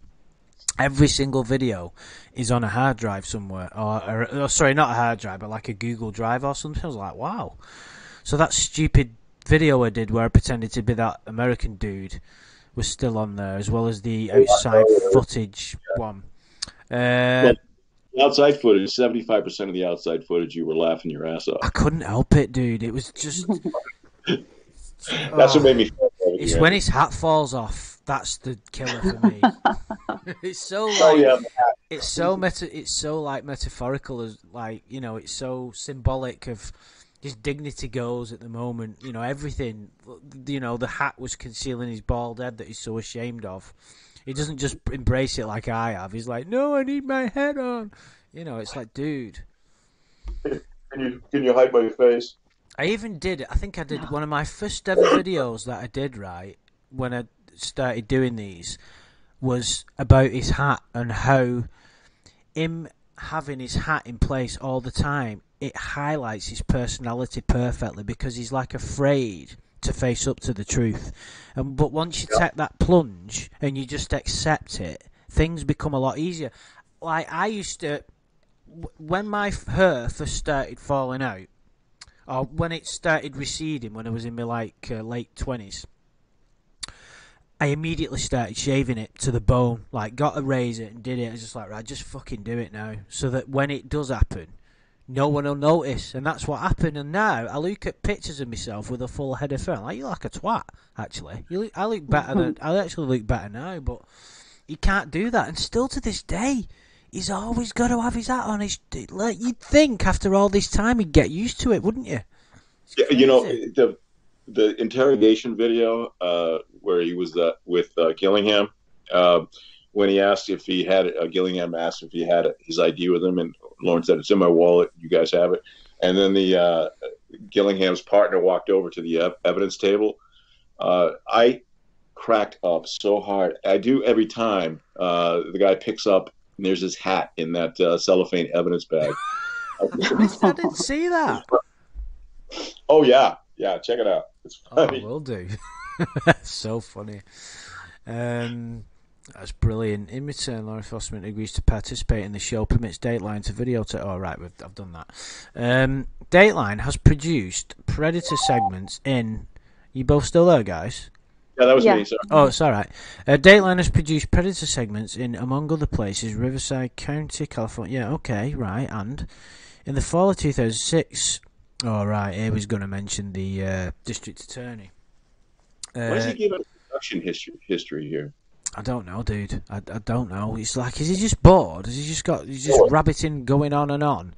Every single video is on a hard drive somewhere, or, or, or sorry, not a hard drive, but like a Google Drive or something. I was like, wow. So that stupid video I did where I pretended to be that American dude was still on there, as well as the outside footage one. Uh,
The outside footage, seventy-five percent of the outside footage, you were laughing your ass off.
I couldn't help it, dude. It was just.
That's what
Oh.
made me. feel bad.
It's when his hat falls off. That's the killer for me. it's so like
Oh yeah,
it's so meta it's so like metaphorical as like you know it's so symbolic of his dignity goes at the moment you know everything you know the hat was concealing his bald head that he's so ashamed of he doesn't just embrace it like i have he's like no i need my head on you know it's like dude
can you can you hide my face?
I even did. I think I did one of my first ever videos that I did. Right when I started doing these was about his hat and how him having his hat in place all the time it highlights his personality perfectly because he's like afraid to face up to the truth. And but once you take that plunge and you just accept it, things become a lot easier. Like I used to when my hair first started falling out or when it started receding when I was in my like uh, late twenties, I immediately started shaving it to the bone. Like got a razor and did it. I was just like, right, just fucking do it now, so that when it does happen, no one will notice. And that's what happened. And now I look at pictures of myself with a full head of hair. Like you look like a twat. Actually, you look, I look better than I actually look better now, but you can't do that. And still to this day. He's always got to have his hat on. He's, like, you'd think after all this time he'd get used to it, wouldn't you?
Yeah, you know the the interrogation video uh, where he was uh, with uh, Gillingham uh, when he asked if he had uh, Gillingham asked if he had his ID with him, and Lorne said it's in my wallet. You guys have it. And then the uh, Gillingham's partner walked over to the ev- evidence table. Uh, I cracked up so hard. I do every time uh, the guy picks up and there's his hat in that uh, cellophane evidence bag.
I didn't see that.
oh yeah, yeah. Check it out. It's
Oh,
funny.
will do. so funny. Um, that's brilliant. In return, law enforcement agrees to participate in the show, permits Dateline to video to. Oh, right, we've, I've done that. Um, Dateline has produced Predator segments in. You both still there, guys?
Yeah, that was
Yeah.
me. Sorry.
Oh, it's all right. Uh, Dateline has produced Predator segments in, among other places, Riverside County, California. Yeah, okay, right. And in the fall of 2006, all right, here was going to mention the uh, district attorney.
Why does
Uh,
he give us production history history here?
I don't know, dude. I, I don't know. It's like, is he just bored? Has he just got, he's just rabbiting going on and on?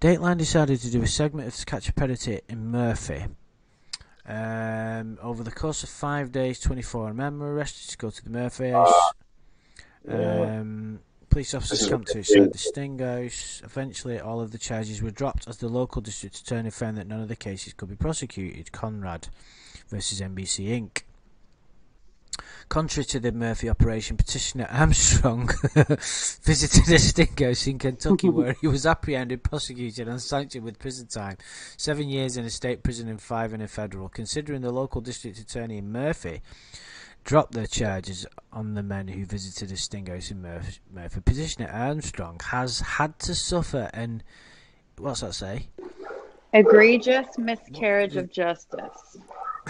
Dateline decided to do a segment of Catch a Predator in Murphy. Um, over the course of five days, 24 men were arrested to go to the Murphy house. Um, police officers come to the Sting house. Eventually, all of the charges were dropped as the local district attorney found that none of the cases could be prosecuted. Conradt versus NBC Inc. Contrary to the Murphy operation, petitioner Armstrong visited a Sting house in Kentucky where he was apprehended, prosecuted, and sanctioned with prison time. Seven years in a state prison and five in a federal. Considering the local district attorney in Murphy dropped their charges on the men who visited a Sting house in Murphy, Murphy petitioner Armstrong has had to suffer and. What's that say?
Egregious miscarriage of justice.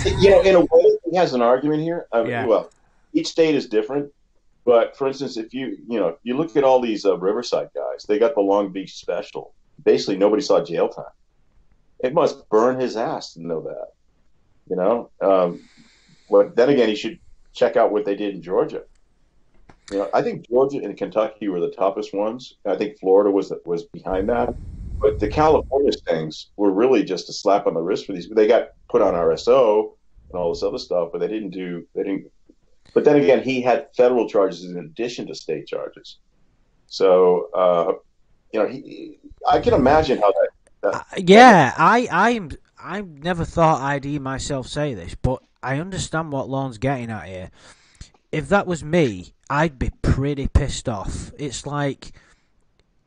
You know, in a way, he has an argument here. I mean,
Yeah.
Well, each state is different, but for instance, if you you know you look at all these uh, Riverside guys, they got the Long Beach special. Basically, nobody saw jail time. It must burn his ass to know that. You know, um, but then again, he should check out what they did in Georgia. You know, I think Georgia and Kentucky were the toughest ones. I think Florida was was behind that. But the California things were really just a slap on the wrist for these. They got put on RSO and all this other stuff, but they didn't do. They didn't. But then again, he had federal charges in addition to state charges. So uh, you know, he, I can imagine how that.
Uh, yeah, I, I'm, I never thought I'd hear myself say this, but I understand what Lorne's getting at here. If that was me, I'd be pretty pissed off. It's like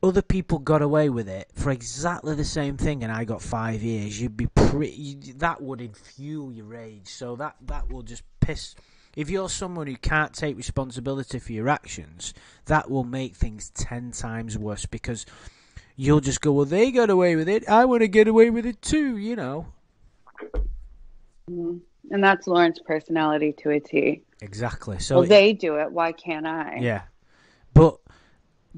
other people got away with it for exactly the same thing, and I got five years. You'd be pretty. That would fuel your rage. So that that will just piss. If you're someone who can't take responsibility for your actions, that will make things ten times worse because you'll just go, well, they got away with it. I want to get away with it too, you know.
Mhm. And that's Lorne's personality to a T.
Exactly. So
well, they do it. Why can't I?
yeah, but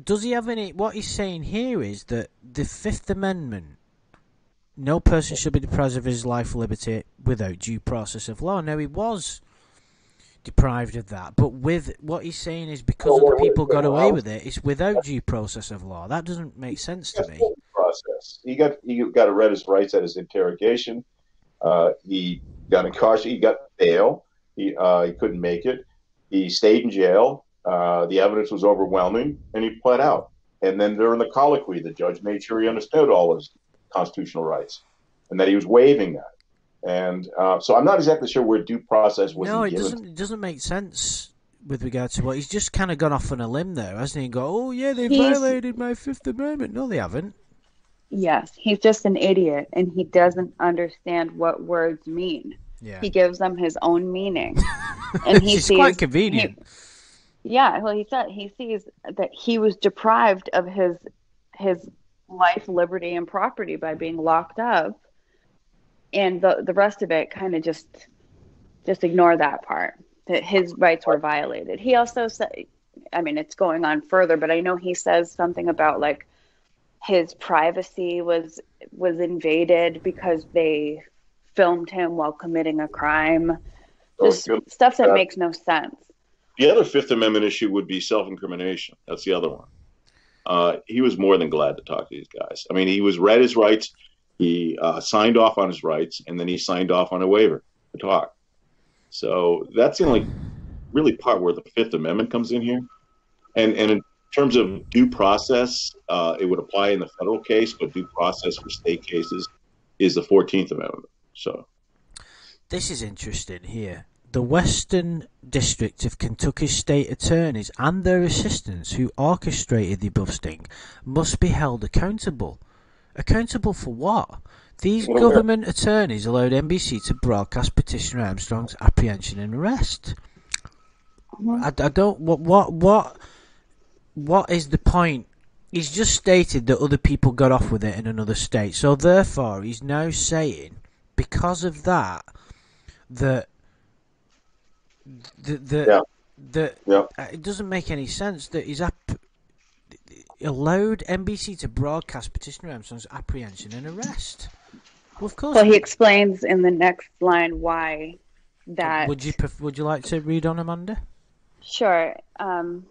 does he have any? What he's saying here is that the Fifth Amendment, no person should be deprived of his life or liberty without due process of law. Now he was deprived of that, but with what he's saying is because
Well,
other people got away with it, it's without due process of law. That doesn't make sense to me.
process. He got he got to read his rights at his interrogation. Uh, he got incarcerated. He got bail. He uh, he couldn't make it. He stayed in jail. Uh, the evidence was overwhelming, and he pled out. And then during the colloquy, the judge made sure he understood all his constitutional rights, and that he was waiving that. And uh, so I'm not exactly sure where due process was
No, it
given.
doesn't. It doesn't make sense with regard to what he's just kind of gone off on a limb there, hasn't he? And go, oh yeah, they
He's-
violated my Fifth Amendment. No, they haven't.
Yes, he's just an idiot and he doesn't understand what words mean.
Yeah,
He gives them his own meaning. And he
it's
sees
quite convenient.
Yeah, well he said he sees that he was deprived of his his life, liberty and property by being locked up. And the the rest of it kind of just just ignore that part. That his rights were violated. He also said I mean it's going on further, but I know he says something about like his privacy was was invaded because they filmed him while committing a crime.
Oh,
Just
good.
stuff that makes no sense.
The other Fifth Amendment issue would be self incrimination. That's the other one. Uh, he was more than glad to talk to these guys. I mean, he was read his rights, he uh, signed off on his rights, and then he signed off on a waiver to talk. So that's the only really part where the Fifth Amendment comes in here. And and in terms of due process, uh, it would apply in the federal case, but due process for state cases is the Fourteenth Amendment. So
This is interesting here. The Western District of Kentucky state attorneys and their assistants who orchestrated the above sting must be held accountable. Accountable for what? These government attorneys allowed NBC to broadcast Petitioner Armstrong's apprehension and arrest. I, I don't. What? What? What? What is the point? He's just stated that other people got off with it in another state, so therefore he's now saying because of that that the the
Yeah.
the
Yeah.
uh, it doesn't make any sense that he's app- allowed NBC to broadcast Petitioner Armstrong's apprehension and arrest. Well, of course.
Well, he explains in the next line why that.
would you pref- would you like to read on Amanda?
Sure. Um,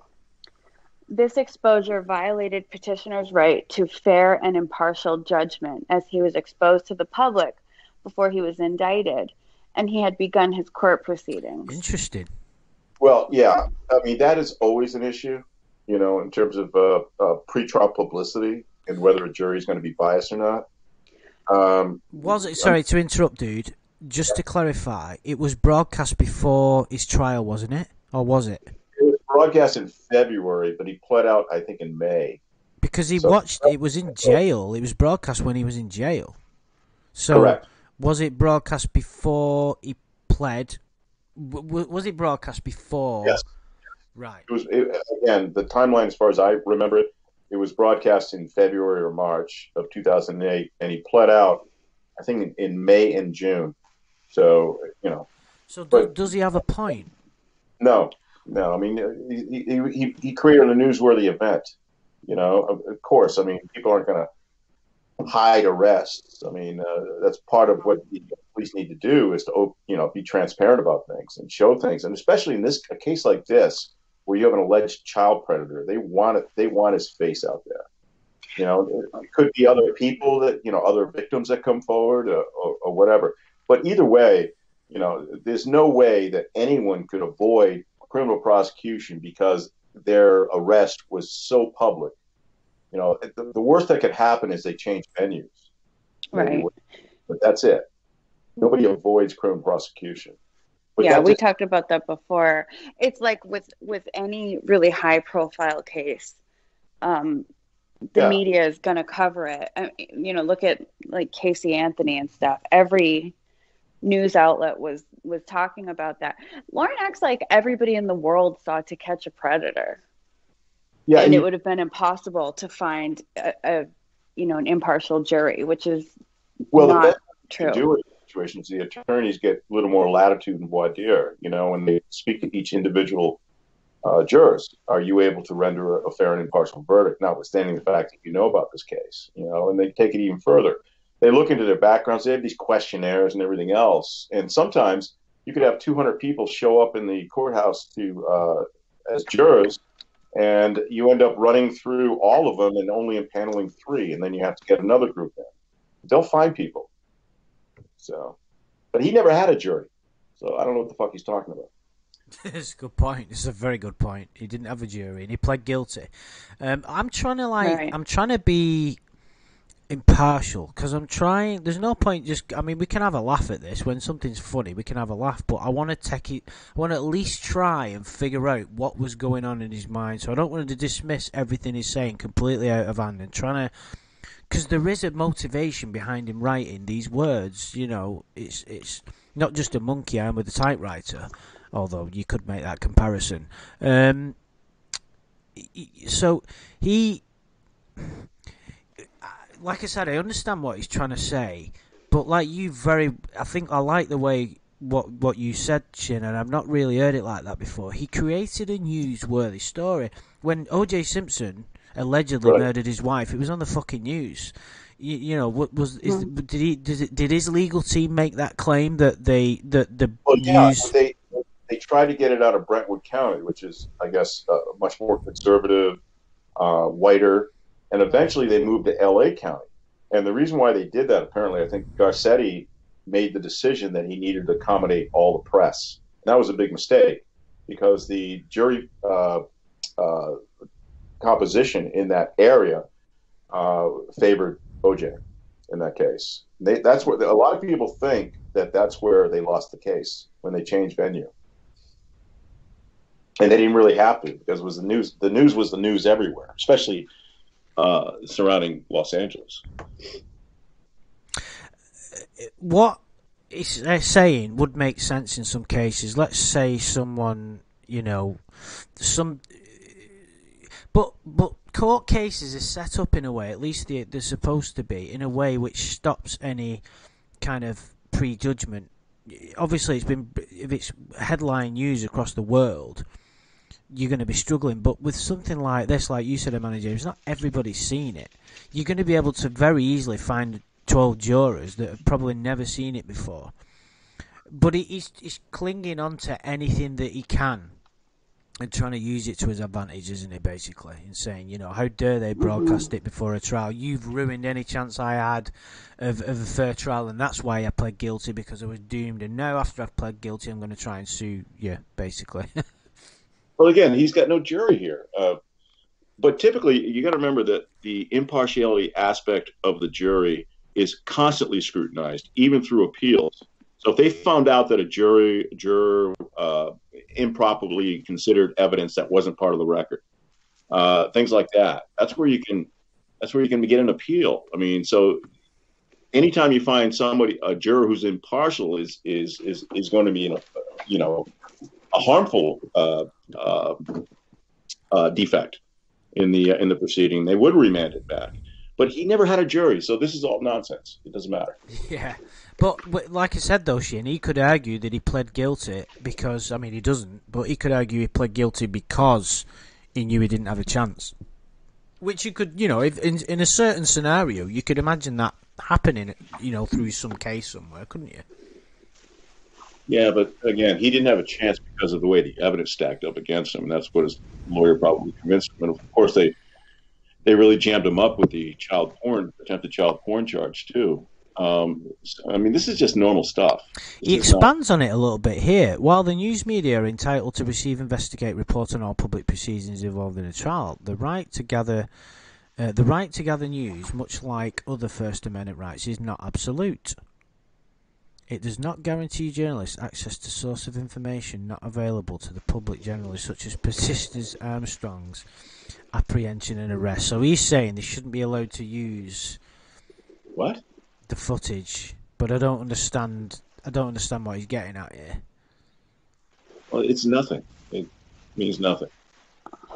this exposure violated petitioner's right to fair and impartial judgment as he was exposed to the public before he was indicted and he had begun his court proceedings.
Interesting.
Well, yeah. I mean, that is always an issue, you know, in terms of uh, uh, pretrial publicity and whether a jury is going to be biased or not. Um,
Was it? Sorry to interrupt, dude. Just to clarify, it was broadcast before his trial, wasn't it, or was it?
it was broadcast in February, but he pled out, I think, in May.
Because he
So-
watched. It was in jail. It was broadcast when he was in jail. So
Correct.
was it broadcast before he pled? W- w- was it broadcast before?
Yes.
Right.
It was it, again the timeline, as far as I remember it. It was broadcast in February or March of 2008, and he pled out I think in, in May and June. So you know.
So but, does he have a point?
No, no. I mean, he he, he created a newsworthy event. You know, of, of course. I mean, people aren't going to hide arrests. I mean, uh, that's part of what the police need to do is to you know be transparent about things and show things, and especially in this a case like this where you have an alleged child predator, they want it. They want his face out there. You know, it could be other people that you know, other victims that come forward or, or, or whatever. But either way, you know, there's no way that anyone could avoid criminal prosecution because their arrest was so public. You know, the, the worst that could happen is they change venues.
Right.
But that's it. Nobody avoids criminal prosecution.
But yeah, we talked about that before. It's like with with any really high profile case, um, the yeah. media is going to cover it. I, you know, look at like Casey Anthony and stuff. Every news outlet was was talking about that. Lorne acts like everybody in the world saw To Catch a Predator. Yeah, and, and it would have been impossible to find a, a, you know an impartial jury, which is well, not true.
Situations, the attorneys get a little more latitude and voir dire, you know, when they speak to each individual uh, jurors. Are you able to render a, a, fair and impartial verdict, notwithstanding the fact that you know about this case, you know, and they take it even further. They look into their backgrounds. They have these questionnaires and everything else. And sometimes you could have 200 people show up in the courthouse to uh, as jurors, and you end up running through all of them and only impaneling three, and then you have to get another group in. They'll find people. So, but he never had a jury, so I don't know what the fuck he's talking about.
It's a good point. It's a very good point. He didn't have a jury and he pled guilty. Um, I'm trying to like, right. I'm trying to be impartial because I'm trying. There's no point just. I mean, we can have a laugh at this when something's funny. We can have a laugh, but I want to take it. I want to at least try and figure out what was going on in his mind. So I don't want to dismiss everything he's saying completely out of hand and trying to because there is a motivation behind him writing these words. You know, it's it's not just a monkey arm with a typewriter, although you could make that comparison. Um, so he, like I said, I understand what he's trying to say, but like you, very, I think I like the way what what you said, Shin, and I've not really heard it like that before. He created a newsworthy story when O.J. Simpson allegedly right. murdered his wife. It was on the fucking news. You, you know, what was is, mm. did he did, did his legal team make that claim that they that the
well, yeah, news? They they tried to get it out of Brentwood County, which is, I guess, uh, much more conservative, uh, whiter, and eventually they moved to L.A. County. And the reason why they did that, apparently, I think Garcetti made the decision that he needed to accommodate all the press. And that was a big mistake because the jury uh, uh composition in that area uh, favored OJ in that case. They, that's where a lot of people think that that's where they lost the case when they changed venue, and they didn't really have to because was the news. The news was the news everywhere, especially uh, surrounding Los Angeles.
What is they're saying would make sense in some cases. Let's say someone, you know, some but but court cases are set up in a way, at least they, they're supposed to be, in a way which stops any kind of prejudgment. Obviously, it's been if it's headline news across the world, you're going to be struggling. But with something like this, like you said, Amanda James, not everybody's seen it. You're going to be able to very easily find 12 jurors that have probably never seen it before. But he's, he's clinging on to anything that he can and trying to use it to his advantage, isn't it? Basically, and saying, you know, how dare they broadcast it before a trial? You've ruined any chance I had of, of a fair trial, and that's why I pled guilty because I was doomed. And now, after I've pled guilty, I'm going to try and sue you, basically.
well, again, he's got no jury here. Uh, but typically, you got to remember that the impartiality aspect of the jury is constantly scrutinized, even through appeals. So if they found out that a jury juror uh, improperly considered evidence that wasn't part of the record, uh, things like that, that's where you can that's where you can get an appeal. I mean, so anytime you find somebody a juror who's impartial is is is is going to be in a you know a harmful uh, uh, uh defect in the in the proceeding, they would remand it back. But he never had a jury, so this is all nonsense. It doesn't matter.
Yeah, but, like I said though, Shin, he could argue that he pled guilty because I mean he doesn't, but he could argue he pled guilty because he knew he didn't have a chance. Which you could, you know, if, in in a certain scenario, you could imagine that happening, you know, through some case somewhere, couldn't you?
Yeah, but again, he didn't have a chance because of the way the evidence stacked up against him, and that's what his lawyer probably convinced him. And of course, they they really jammed him up with the child porn, attempted child porn charge too. Um, I mean, this is just normal stuff. This
He
is not-
expands on it a little bit here. While the news media are entitled to receive, investigate, report on all public proceedings involved in a trial, the right to gather, uh, the right to gather news, much like other First Amendment rights, is not absolute. It does not guarantee journalists access to source of information not available to the public generally, such as Persisters Armstrong's apprehension and arrest. So he's saying they shouldn't be allowed to use
what?
The footage, but I don't understand. I don't understand what he's getting at here.
Well, it's nothing. It means nothing.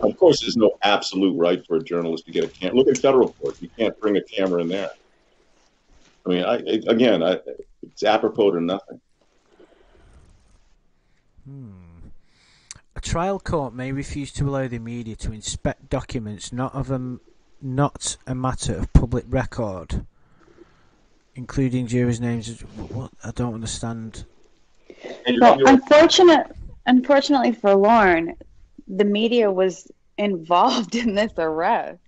Of course, there's no absolute right for a journalist to get a camera. Look at federal court; you can't bring a camera in there. I mean, I, I- again, I, it's apropos to nothing. Hmm.
A trial court may refuse to allow the media to inspect documents not of a not a matter of public record, including jurors' names. What I don't understand.
Well,
you're-
unfortunate, unfortunately for Lorne, the media was involved in this arrest.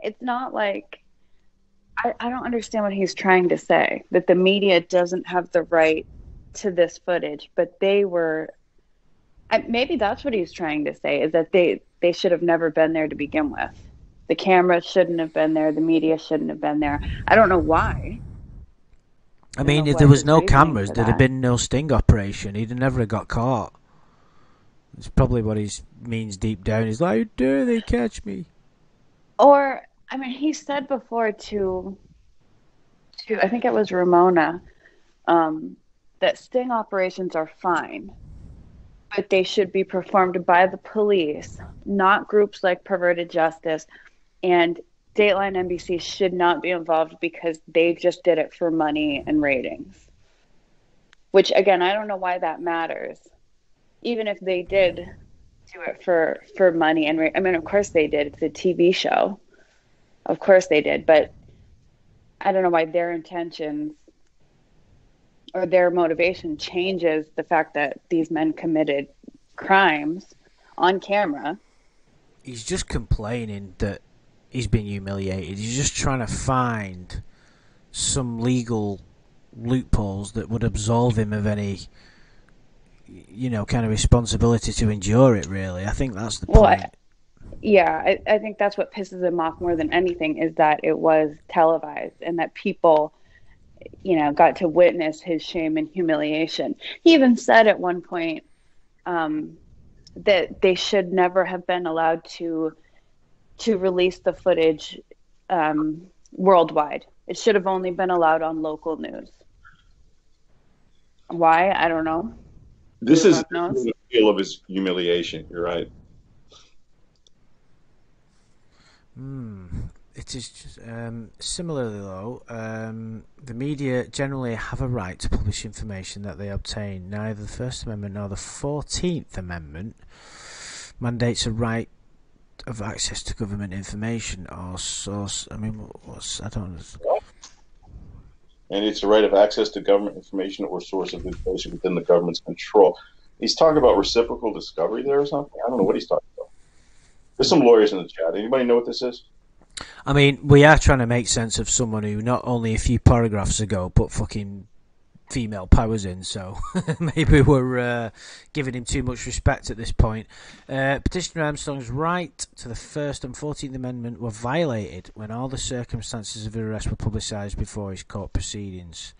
It's not like I, I don't understand what he's trying to say that the media doesn't have the right to this footage, but they were. I, maybe that's what he's trying to say is that they they should have never been there to begin with. The camera shouldn't have been there. The media shouldn't have been there. I don't know why.
I mean, if there was no cameras, there'd have been no sting operation. He'd have never have got caught. It's probably what he means deep down. He's like, "How dare they catch me?"
Or I mean, he said before to to I think it was Ramona um, that sting operations are fine, but they should be performed by the police, not groups like Perverted Justice, and Dateline NBC should not be involved because they just did it for money and ratings. Which again, I don't know why that matters. Even if they did do it for for money and ra- I mean, of course they did. It's a TV show. Of course they did, but I don't know why their intentions or their motivation changes the fact that these men committed crimes on camera.
He's just complaining that he's been humiliated. He's just trying to find some legal loopholes that would absolve him of any, you know, kind of responsibility to endure it. Really, I think that's the
Well,
point.
I- Yeah, I, I think that's what pisses him off more than anything is that it was televised and that people, you know, got to witness his shame and humiliation. He even said at one point um, that they should never have been allowed to to release the footage um, worldwide. It should have only been allowed on local news. Why? I don't know.
this
Who
is
the knows?
the feel of his humiliation. You're right.
Hmm. It is just, um, similarly though. Um, the media generally have a right to publish information that they obtain. Neither the First Amendment nor the Fourteenth Amendment mandates a right of access to government information or source. I mean, what's I don't. know.
and it's a right of access to government information or source of information within the government's control. He's talking about reciprocal discovery there or something. I don't know what he's talking about. There's some lawyers in the chat. Anybody know what this is?
I mean, we are trying to make sense of someone who not only a few paragraphs ago but fucking female powers in, so maybe we're uh, giving him too much respect at this point. Uh, Petitioner Armstrong's right to the First and Fourteenth Amendment were violated when all the circumstances of the arrest were publicised before his court proceedings.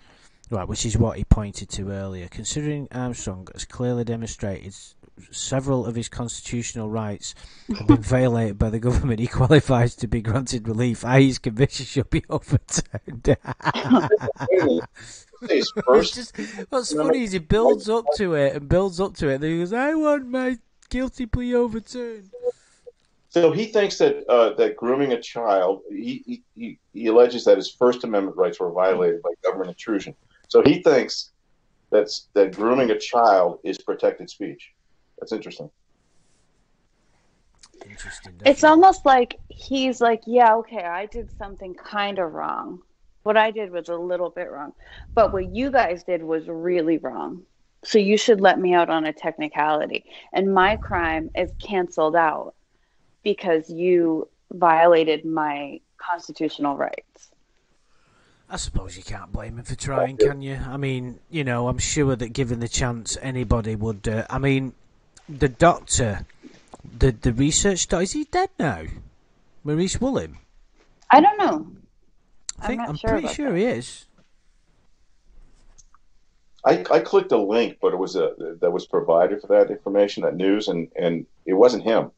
Right, which is what he pointed to earlier. Considering Armstrong has clearly demonstrated several of his constitutional rights have been violated by the government, he qualifies to be granted relief. I his conviction should be overturned.
His
It's
first,
just what's funny is he builds up to it and builds up to it. And then he goes, "I want my guilty plea overturned."
So he thinks that uh, that grooming a child, he, he, he alleges that his First Amendment rights were violated by government intrusion. So he thinks that's that grooming a child is protected speech. That's interesting.
Interesting.
It's almost like he's like, yeah, okay, I did something kind of wrong. What I did was a little bit wrong, but what you guys did was really wrong. So you should let me out on a technicality. And my crime is canceled out because you violated my constitutional rights.
I suppose you can't blame him for trying, can you? I mean, you know, I'm sure that given the chance, anybody would. Uh, I mean, the doctor, the the research doctor, is he dead now? Maurice Willim.
I don't know.
I
I'm
think
not
I'm
sure
pretty sure
that.
he is.
I, I clicked a link, but it was a that was provided for that information, that news, and and it wasn't him.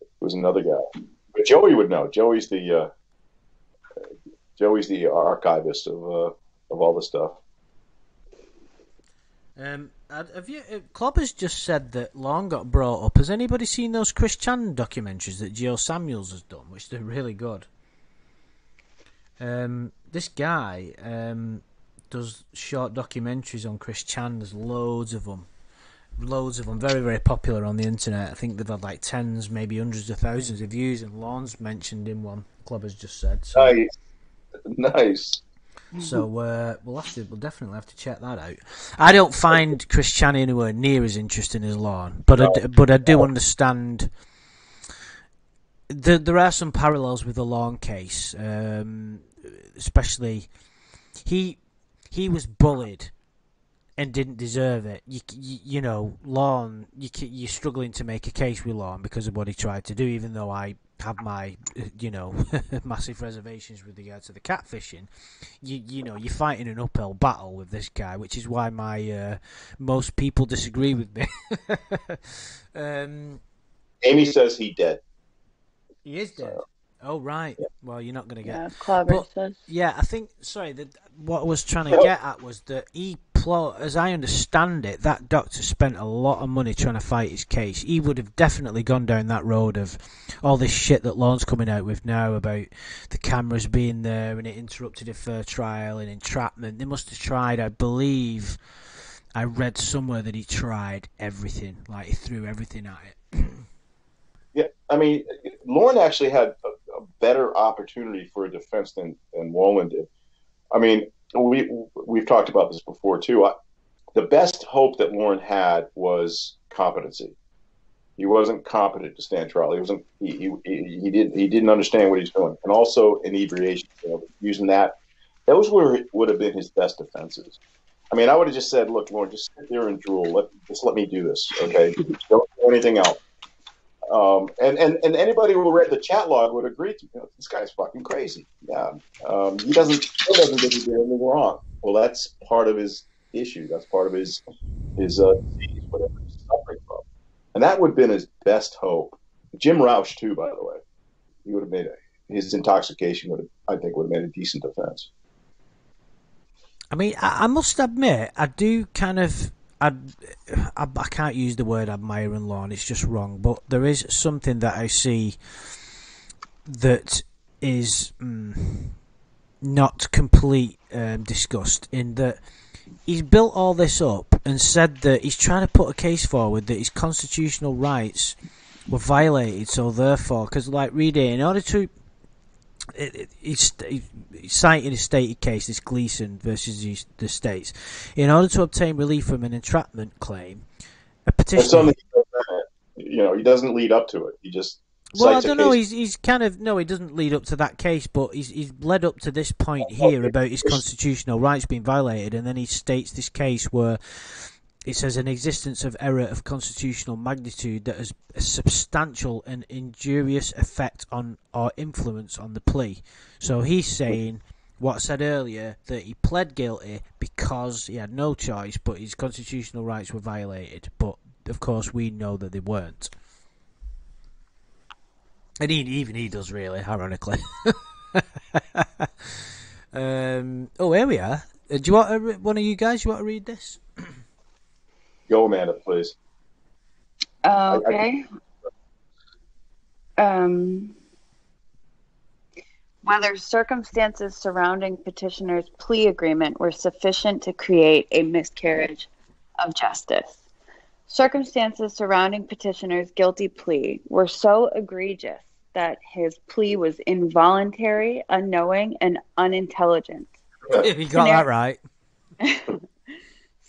It was another guy. But Joey would know. Joey's the uh, Joey's the archivist of uh, of all the stuff.
Um, have have you? Uh, Club has just said that Lorne got brought up. Has anybody seen those Chris Chan documentaries that Joe Samuels has done, which they're really good? Um, this guy um, does short documentaries on Chris Chan. There's loads of them, loads of them. Very very popular on the internet. I think they've had like tens, maybe hundreds of thousands of views. And Lorne's mentioned in one. Club has just said. So.
Nice, nice.
So uh, we'll have to, we'll definitely have to check that out. I don't find Chris Chan anywhere near as interesting as Lorne, but I d but I do understand. There, there are some parallels with the Lorne case, um, especially he he was bullied and didn't deserve it. You you, you know, Lorne, you, you're struggling to make a case with Lorne because of what he tried to do. Even though I have my uh, you know massive reservations with regard to the catfishing, you you know you're fighting an uphill battle with this guy, which is why my uh, most people disagree with me. um,
Amy says he dead.
He is dead. Oh right. Well, you're not going to get.
Yeah, Clobber
But-
says.
Yeah, I think. Sorry, the, what I was trying to get at was that he plot, as I understand it, that doctor spent a lot of money trying to fight his case. He would have definitely gone down that road of all this shit that Lorne's coming out with now about the cameras being there and it interrupted a fair trial and entrapment. They must have tried, I believe. I read somewhere that he tried everything, like he threw everything at it.
I mean, Lorne actually had a, a better opportunity for a defense than than Wolin did. I mean, we we've talked about this before too. I, the best hope that Lorne had was competency. He wasn't competent to stand trial. He wasn't. He he, he didn't he didn't understand what he's doing, and also inebriation. You know, using that, those were would have been his best defenses. I mean, I would have just said, "Look, Lorne, just sit there and drool. Let just let me do this, okay? Don't do anything else." Um, and, and, and anybody who read the chat log would agree to you know, this guy's fucking crazy. Yeah. Um, he doesn't he doesn't think anything wrong. Well, that's part of his issue. That's part of his his uh, whatever he's suffering from. And that would have been his best hope. Jim Roush too, by the way. He would have made a, his intoxication would have, I think, would have made a decent defense.
I mean, I, I must admit, I do kind of. I, I, I can't use the word admire and Lorne, it's just wrong. But there is something that I see that is mm, not complete um, disgust in that he's built all this up and said that he's trying to put a case forward that his constitutional rights were violated. So therefore, because like read it, in order to he's, citing a stated case, this Gleason versus the, the states. In order to obtain relief from an entrapment claim, a petition.
you know, he doesn't lead up to it. He just
Well, I don't know. He's he's kind of no. He doesn't lead up to that case, but he's he's led up to this point here about his constitutional rights being violated, and then he states this case where it says an existence of error of constitutional magnitude that has a substantial and injurious effect on or influence on the plea. So he's saying what I said earlier that he pled guilty because he had no choice, but his constitutional rights were violated. But of course, we know that they weren't. And he, even he does really, ironically. um, oh, here we are. Uh, do you want to, one of you guys? You want to read this?
Go, Amanda, please.
Oh, okay. um, whether circumstances surrounding petitioner's plea agreement were sufficient to create a miscarriage of justice. Circumstances surrounding petitioner's guilty plea were so egregious that his plea was involuntary, unknowing, and unintelligent.
If you got that right.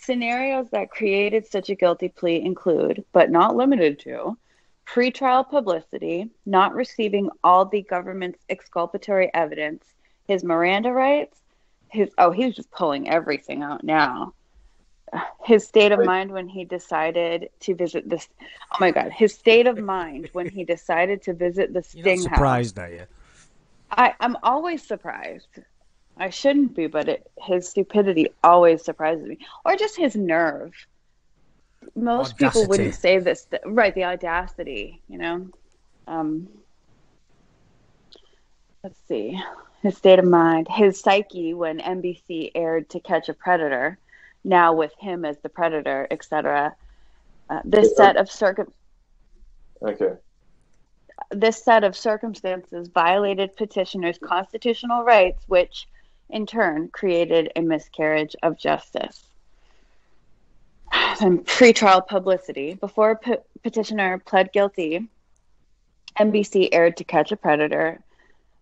Scenarios that created such a guilty plea include, but not limited to, pretrial publicity, not receiving all the government's exculpatory evidence, his Miranda rights, his oh, he's just pulling everything out now. His state of mind when he decided to visit this. Oh my God! His state of mind when he decided to visit the
You're
Sting
not
House.
surprised, are you?
I, I'm always surprised. I shouldn't be, but it, his stupidity always surprises me, or just his nerve. Most people wouldn't say this, right? The audacity, you know. Um, let's see, his state of mind, his psyche when NBC aired To Catch a Predator, now with him as the predator, etc. Uh, this set of circum
Okay.
this set of circumstances violated petitioner's constitutional rights, which in turn created a miscarriage of justice. Then pretrial publicity. Before pe- petitioner pled guilty, NBC aired To Catch a Predator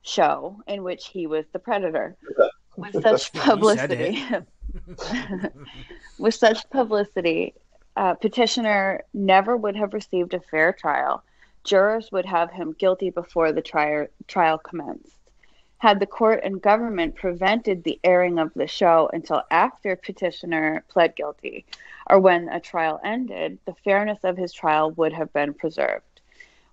show in which he was the predator. With such
Yeah, you said
publicity, with such publicity, uh, petitioner never would have received a fair trial. Jurors would have him guilty before the trial trial commenced. Had the court and government prevented the airing of the show until after petitioner pled guilty, or when a trial ended, the fairness of his trial would have been preserved.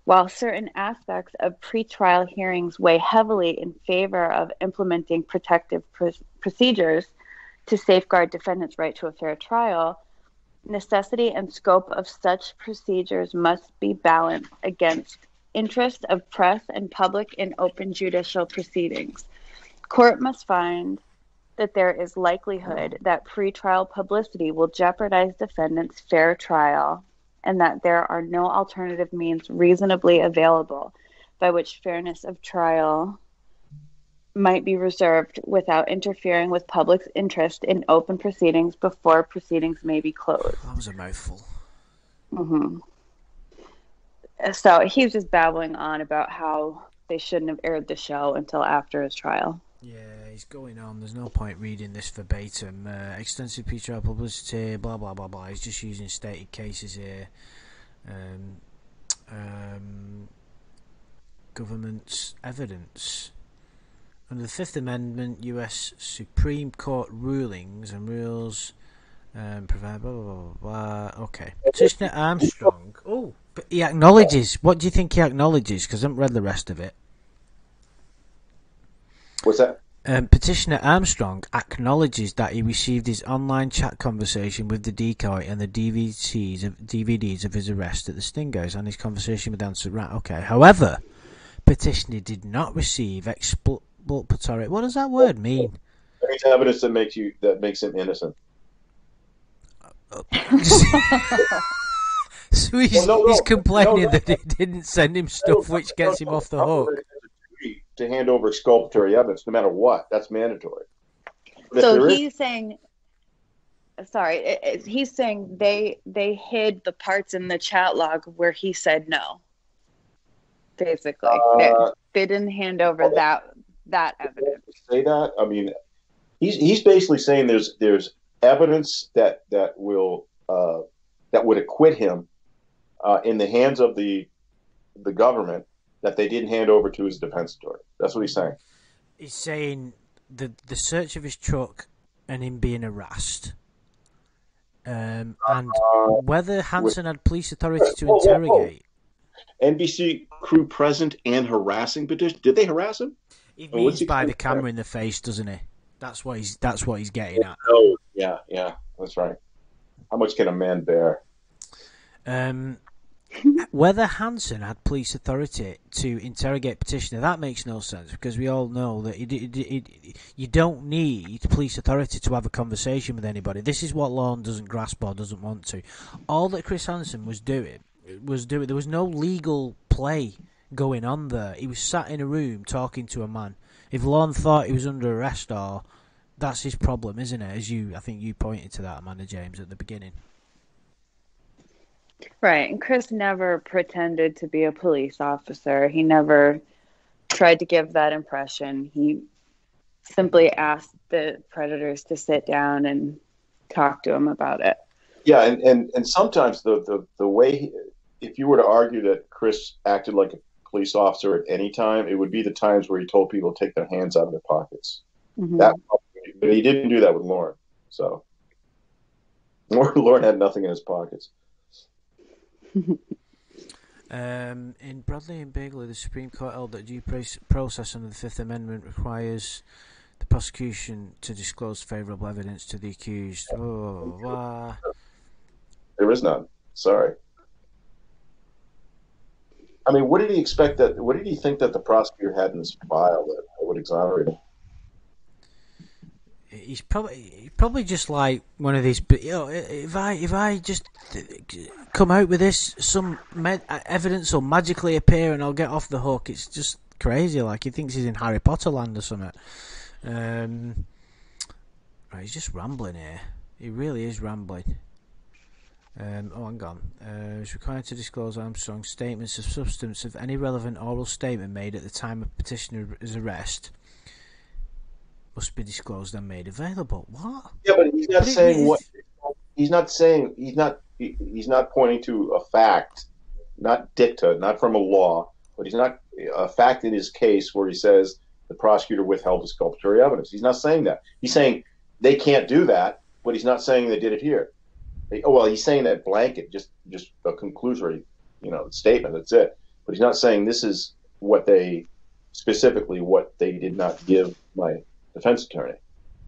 While certain aspects of pretrial hearings weigh heavily in favor of implementing protective pr- procedures to safeguard defendants' right to a fair trial, necessity and scope of such procedures must be balanced against interest of press and public in open judicial proceedings. Court must find that there is likelihood that pretrial publicity will jeopardize defendants' fair trial and that there are no alternative means reasonably available by which fairness of trial might be reserved without interfering with public's interest in open proceedings before proceedings may be closed.
That was a mouthful.
hmm So he's just babbling on about how they shouldn't have aired the show until after his trial.
Yeah, he's going on. There's no point reading this verbatim. Uh, extensive pretrial publicity, blah blah blah blah. He's just using stated cases here. Um, um, government's evidence. Under the Fifth Amendment, U.S. Supreme Court rulings and rules um, provide blah blah blah blah. blah. Okay, Petitioner Armstrong. Oh, but he acknowledges. What do you think he acknowledges? Because I haven't read the rest of it.
What's that?
Um, Petitioner Armstrong acknowledges that he received his online chat conversation with the decoy and the DVDs of, DVDs of his arrest at the Stingers and his conversation with Answer Rat. Okay. However, Petitioner did not receive exculpatory. What does that word mean?
It's evidence that makes you that makes him innocent.
so he's,
Well, no, no,
he's complaining
no,
that he didn't send him stuff which gets him off the hook.
To hand over exculpatory evidence, no matter what, that's mandatory. But
so
there is-
he's saying sorry it, it- he's saying they they hid the parts in the chat log where he said no basically they,
Uh,
they didn't hand over that that evidence
say that. I mean, he's he's basically saying there's there's evidence that that will uh, that would acquit him uh, in the hands of the the government that they didn't hand over to his defense attorney. That's what he's saying.
He's saying the the search of his truck and him being harassed, um, and
Uh,
whether Hansen had police authority to
Whoa, whoa, whoa.
interrogate.
NBC crew present and harassing petition. Did they harass him?
He
Oh,
means
he
by the camera in the face, doesn't he? That's what he's that's what he's getting at.
Oh, Yeah, yeah, that's right. How much can a man bear?
Um, whether Hansen had police authority to interrogate petitioner, that makes no sense because we all know that it, it, it, you don't need police authority to have a conversation with anybody. This is what Lorne doesn't grasp or doesn't want to. All that Chris Hansen was doing was doing. There was no legal play going on there. He was sat in a room talking to a man. If Lorne thought he was under arrest, or that's his problem, isn't it? As you, I think you pointed to that, Amanda James, at the beginning.
Right. And Chris never pretended to be a police officer. He never tried to give that impression. He simply asked the predators to sit down and talk to him about it.
Yeah, and, and, and sometimes the, the, the way, he, if you were to argue that Chris acted like a police officer at any time, it would be the times where he told people to take their hands out of their pockets.
Mhm.
That, but he didn't do that with Lorne. So Lorne, Lorne had nothing in his pockets.
Um, in Brady and Bagley, the Supreme Court held that due process under the Fifth Amendment requires the prosecution to disclose favourable evidence to the accused. Oh.
There is none. Sorry. I mean, what did he expect that? What did he think that the prosecutor had in his file that would exonerate him?
He's probably he's probably just like one of these. You know, if I if I just come out with this, some med- evidence will magically appear and I'll get off the hook. It's just crazy. Like he thinks he's in Harry Potter land or something. Um, right, he's just rambling here. He really is rambling. Um, oh, hang on. Uh, is required to disclose Armstrong's statements of substance of any relevant oral statement made at the time of petitioner's arrest must be disclosed and made available. What?
Yeah, but he's not
But
saying
is-
what. He's not saying he's not. He, he's not pointing to a fact, not dicta, not from a law, but he's not a fact in his case where he says the prosecutor withheld exculpatory evidence. He's not saying that. He's saying they can't do that, but he's not saying they did it here. They- oh well, he's saying that blanket, just just a conclusory, you know, statement. That's it. But he's not saying this is what they specifically what they did not give my defense attorney.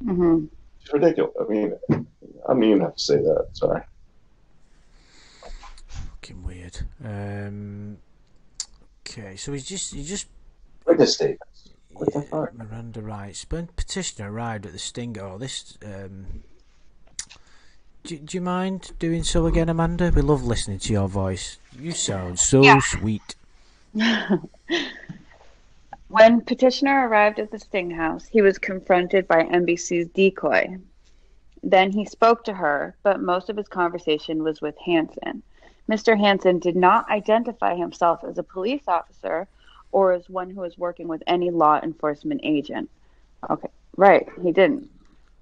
Mhm.
It's ridiculous. I mean, I don't even have to say that. Sorry.
Fucking weird. Um, okay, so he's just he just
Witness statements. What the
yeah,
fuck?
Miranda rights when petitioner arrived at the Stinger. Oh, this. Um, do, do you mind doing so again, Amanda? We love listening to your voice. You sound so
Yeah.
sweet.
When Petitioner arrived at the Sting House, he was confronted by NBC's decoy. Then he spoke to her, but most of his conversation was with Hansen. Mr. Hansen did not identify himself as a police officer or as one who was working with any law enforcement agent. Okay, right, he didn't.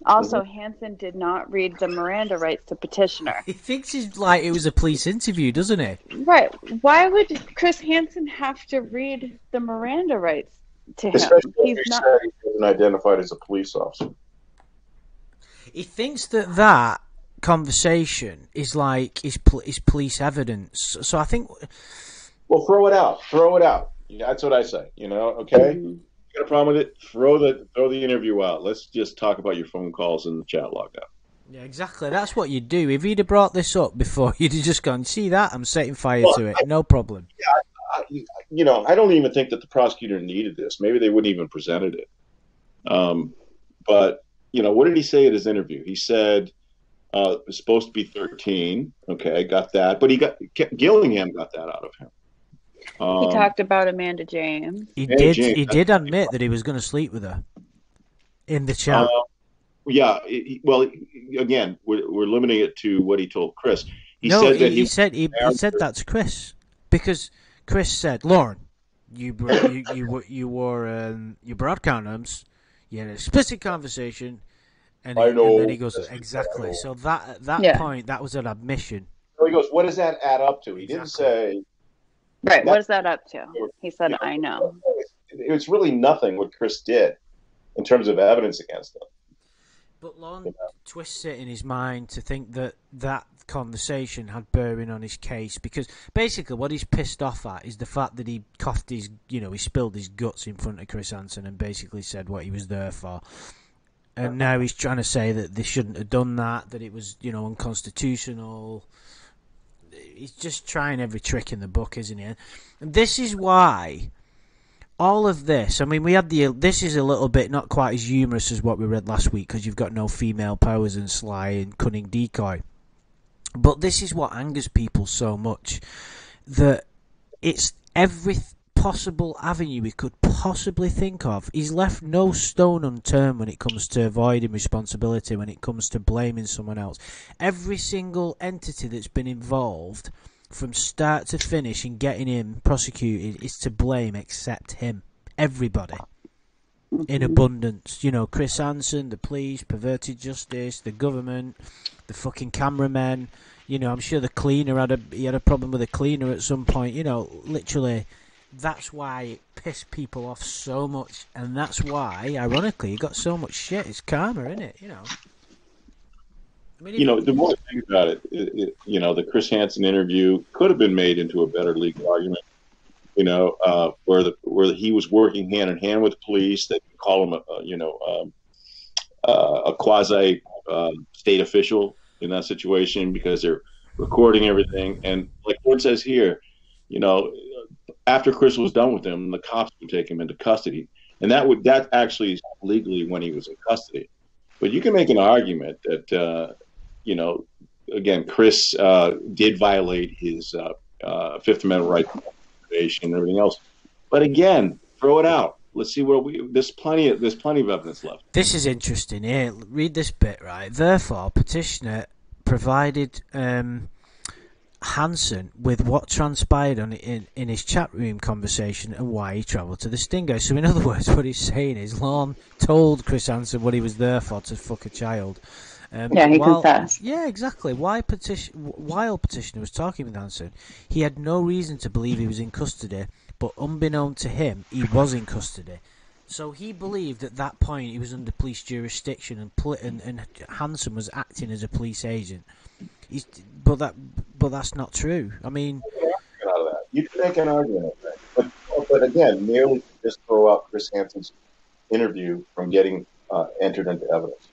Also, Hansen did not read the Miranda rights to Petitioner.
He thinks it's like it was a police interview, doesn't he?
Right. Why would Chris Hansen have to read the Miranda rights to him?
Especially
He's
you
not.
said he wasn't identified as a police officer.
He thinks that that conversation is like is pol- his police evidence. So I think
Well, throw it out. Throw it out. That's what I say. You know, okay. You got a problem with it? Throw the throw the interview out. Let's just talk about your phone calls and the chat log now.
Yeah, exactly. That's what you'd do. If he'd have brought this up before, you'd have just gone, see that? I'm setting fire to it. No problem.
I, you know, I don't even think that the prosecutor needed this. Maybe they wouldn't even presented it. Um, but you know, what did he say at his interview? He said uh, it was supposed to be 13. Okay, I got that, but he got Gillingham got that out of him. Um,
He talked about Amanda James.
He
Yeah,
did
James,
he did admit that he was going to sleep with her in the chat.
Uh, yeah. it- well, again, we're, we're limiting it to what he told Chris. He
no,
said
he,
that
he
he,
said he, he said that to Chris because Chris said, "Lorne, you bro- you you, wo- you wore um, your broad condoms. You had an explicit conversation." And,
I
he,
know.
and then he goes, exactly. So that at that
Yeah.
point, that was an admission.
So he goes, "What does that add up to?" He didn't say.
Right.
That-
What is that up to? He said,
you
I know.
It was really nothing what Chris did in terms of evidence against him.
But Lorne twists it in his mind to think that that conversation had bearing on his case because basically what he's pissed off at is the fact that he coughed his, you know, he spilled his guts in front of Chris Hansen and basically said what he was there for. And now he's trying to say that they shouldn't have done that, that it was, you know, unconstitutional. He's just trying every trick in the book, isn't he? And this is why all of this, I mean, we had the. This is a little bit not quite as humorous as what we read last week because you've got no female powers and sly and cunning decoy. But this is what angers people so much that it's every possible avenue he could possibly think of. He's left no stone unturned when it comes to avoiding responsibility, when it comes to blaming someone else. Every single entity that's been involved from start to finish in getting him prosecuted is to blame except him. Everybody. In mm-hmm. abundance. You know, Chris Hansen, the police, perverted justice, the government, the fucking cameramen. You know, I'm sure the cleaner had a he had a problem with the cleaner at some point. You know, literally that's why it pissed people off so much, and that's why, ironically, he got so much shit. It's karma, isn't it? You know.
I mean, you know, the more I think about it, it, it, you know, the Chris Hansen interview could have been made into a better legal argument. You know, uh, where the where he was working hand in hand with police. They call him a, a you know um, uh, a quasi uh, state official in that situation because they're recording everything. And like Ford says here, you know, after Chris was done with him, the cops would take him into custody, and that would that actually legally when he was in custody. But you can make an argument that uh, you know, again, Chris uh, did violate his uh, uh Fifth Amendment right and everything else. But again, throw it out. Let's see what we. There's plenty. Of, there's plenty of evidence left.
This is interesting. Here, read this bit. Right. Therefore, petitioner provided. Um, Hansen with what transpired on in, in his chat room conversation and why he travelled to the Stingo. So, in other words, what he's saying is Lorne told Chris Hansen what he was there for to fuck a child.
Um, yeah, he while, confessed.
Yeah, exactly. Why petition, while petitioner was talking with Hansen, he had no reason to believe he was in custody, but unbeknown to him, he was in custody. So he believed at that point he was under police jurisdiction, and, and, and Hansen was acting as a police agent. He's, but that, but that's not true. I mean,
you can make an argument of that, but but again, merely just throw out Chris Hansen's interview from getting uh, entered into evidence.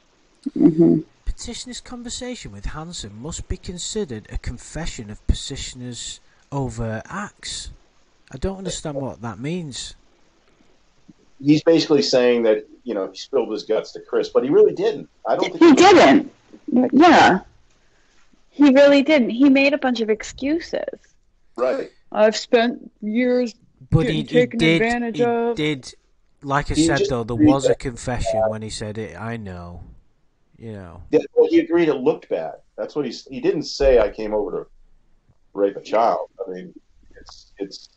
Mm-hmm.
Petitioner's conversation with Hansen must be considered a confession of petitioner's overt acts. I don't understand what that means.
He's basically saying that you know he spilled his guts to Chris, but he really didn't. I don't.
Think he, he didn't. Yeah. He really didn't. He made a bunch of excuses.
Right.
I've spent years but he, he did, advantage
he
of.
did, like I he said though, there was a confession when he said it. I know, you know.
Yeah, well, he agreed it looked bad. That's what he's. He didn't say I came over to rape a child. I mean, it's it's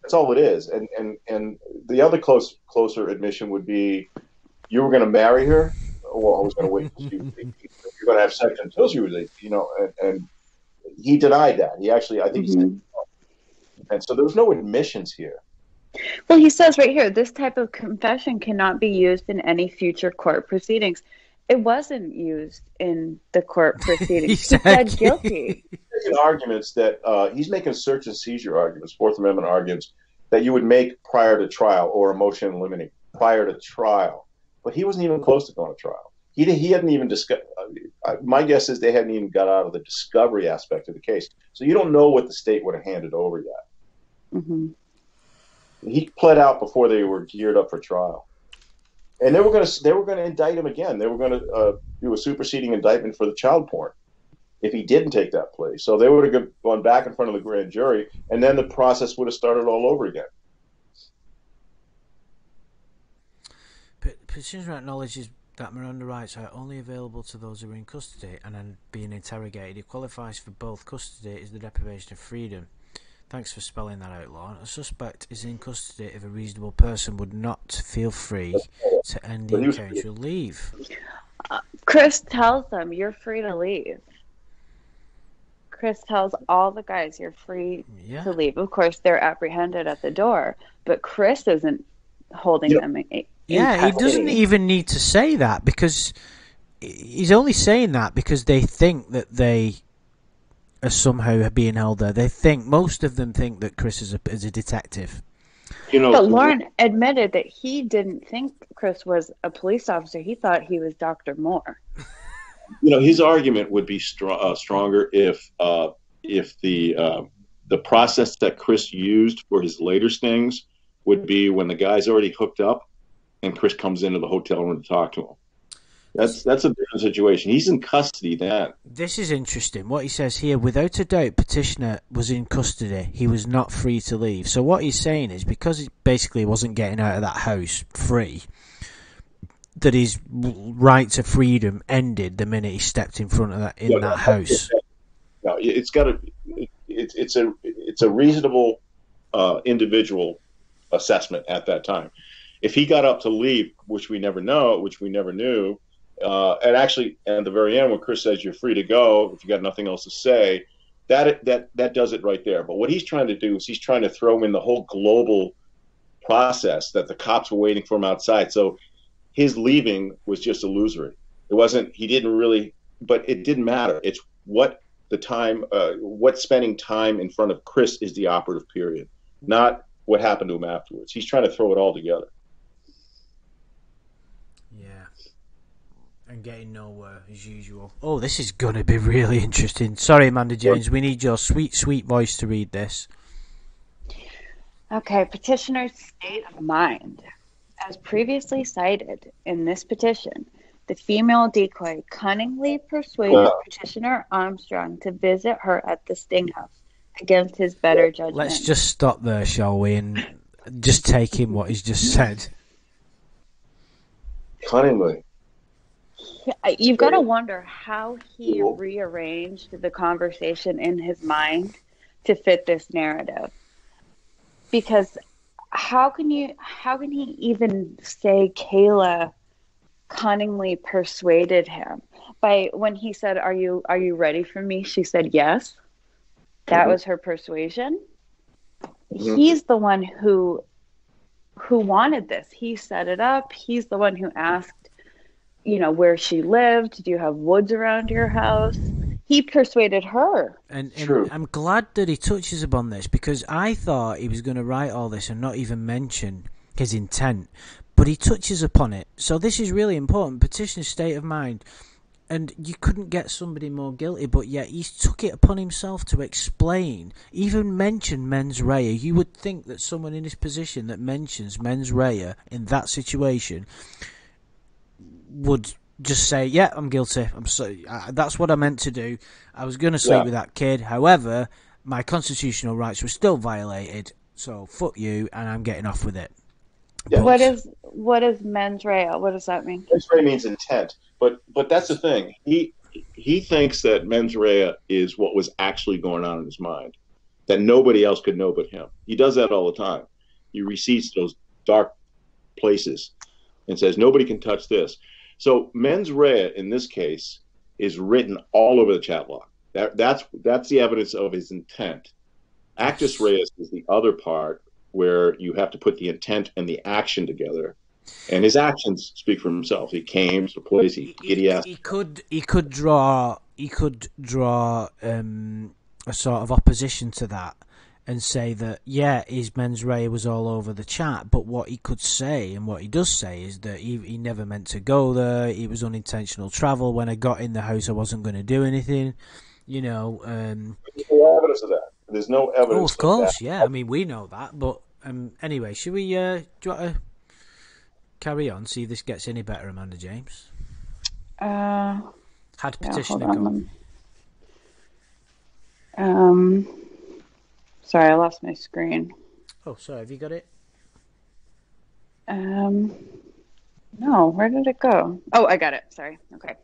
that's all it is. And and and the other close closer admission would be, you were going to marry her. Well, I was going to wait. you're going to have sex until she was 18, you know, and, and, he denied that. He actually, I think mm-hmm. he said, mm-hmm. and so there was no admissions here.
Well, he says right here, this type of confession cannot be used in any future court proceedings. It wasn't used in the court proceedings. he said guilty.
He's arguments that uh, he's making search and seizure arguments, Fourth Amendment arguments that you would make prior to trial or a motion limiting prior to trial. But he wasn't even close to going to trial he he hadn't even discussed. Uh, my guess is they hadn't even got out of the discovery aspect of the case, so you don't know what the state would have handed over yet.
Mm-hmm.
He pled out before they were geared up for trial, and they were going to they were going to indict him again. They were going to uh, do a superseding indictment for the child porn if he didn't take that plea. So they would have gone back in front of the grand jury, and then the process would have started all over again.
Petitioners acknowledges that Miranda rights are only available to those who are in custody and are being interrogated. It qualifies for both custody is the deprivation of freedom. Thanks for spelling that out, Lorne. A suspect is in custody if a reasonable person would not feel free to end the encounter leave.
Uh, Chris tells them, You're free to leave. Chris tells all the guys, You're free yeah. to leave. Of course, they're apprehended at the door, but Chris isn't holding yep. them
yeah, he doesn't even need to say that because he's only saying that because they think that they are somehow being held there. They think most of them think that Chris is a, is a detective.
You know, but Lorne admitted that he didn't think Chris was a police officer. He thought he was Doctor Moore.
You know, his argument would be str- uh, stronger if uh, if the uh, the process that Chris used for his later stings would be when the guy's already hooked up and Chris comes into the hotel room to talk to him.
That's that's a different situation. He's in custody then.
This is interesting. What he says here, without a doubt, petitioner was in custody. He was not free to leave. So what he's saying is because he basically wasn't getting out of that house free, that his right to freedom ended the minute he stepped in front of that in yeah, that house.
No, it's got to. It's it's a it's a reasonable uh, individual assessment at that time. If he got up to leave, which we never know, which we never knew, uh, and actually, at the very end, when Chris says you're free to go if you got nothing else to say, that that that does it right there. But what he's trying to do is he's trying to throw in the whole global process that the cops were waiting for him outside. So his leaving was just illusory. It wasn't. He didn't really. But it didn't matter. It's what the time, uh, what spending time in front of Chris is the operative period, not what happened to him afterwards. He's trying to throw it all together.
And getting nowhere as usual. Oh, this is going to be really interesting. Sorry, Amanda James, we need your sweet, sweet voice to read this.
Okay, petitioner's state of mind. As previously cited in this petition, the female decoy cunningly persuaded petitioner Armstrong to visit her at the Sting House against his better judgment.
Let's just stop there, shall we, and just take in what he's just said.
Cunningly
you've got to wonder how he rearranged the conversation in his mind to fit this narrative. Because how can you how can he even say kayla cunningly persuaded him? By when he said are you are you ready for me? she said yes. That mm-hmm. was her persuasion. Mm-hmm. he's the one who who wanted this. He set it up. He's the one who asked you know, where she lived. Do you have woods around your house? He persuaded her.
And, and I'm glad that he touches upon this because I thought he was going to write all this and not even mention his intent. But he touches upon it. So this is really important. Petition state of mind. And you couldn't get somebody more guilty, but yet he took it upon himself to explain, even mention mens rea. You would think that someone in his position that mentions mens rea in that situation would just say, "Yeah, I'm guilty. I'm so uh, that's what I meant to do. I was going to sleep yeah. with that kid. However, my constitutional rights were still violated. So fuck you, and I'm getting off with it."
Yeah. What is what is mens rea? What does that mean?
Mens rea means intent, but but that's the thing. He he thinks that mens rea is what was actually going on in his mind, that nobody else could know but him. He does that all the time. He recedes those dark places and says nobody can touch this. So mens rea in this case is written all over the chat log. That, that's that's the evidence of his intent. Actus reus is the other part where you have to put the intent and the action together. And his actions speak for himself. He came to the place. He, he, he,
he could he could draw he could draw um, a sort of opposition to that and say that yeah, his mens rea was all over the chat, but what he could say and what he does say is that he he never meant to go there. It was unintentional travel. When I got in the house, I wasn't going to do anything. You know. Um,
There's no evidence of that. There's no evidence.
Oh, of course, of yeah. I mean, we know that, but um, anyway, should we? Uh, do you want to carry on? See if this gets any better, Amanda James.
Uh,
Had petitioner yeah, gone.
Um. Sorry, I lost my screen.
Oh, sorry. Have you got it?
Um, no. Where did it go? Oh, I got it. Sorry. Okay.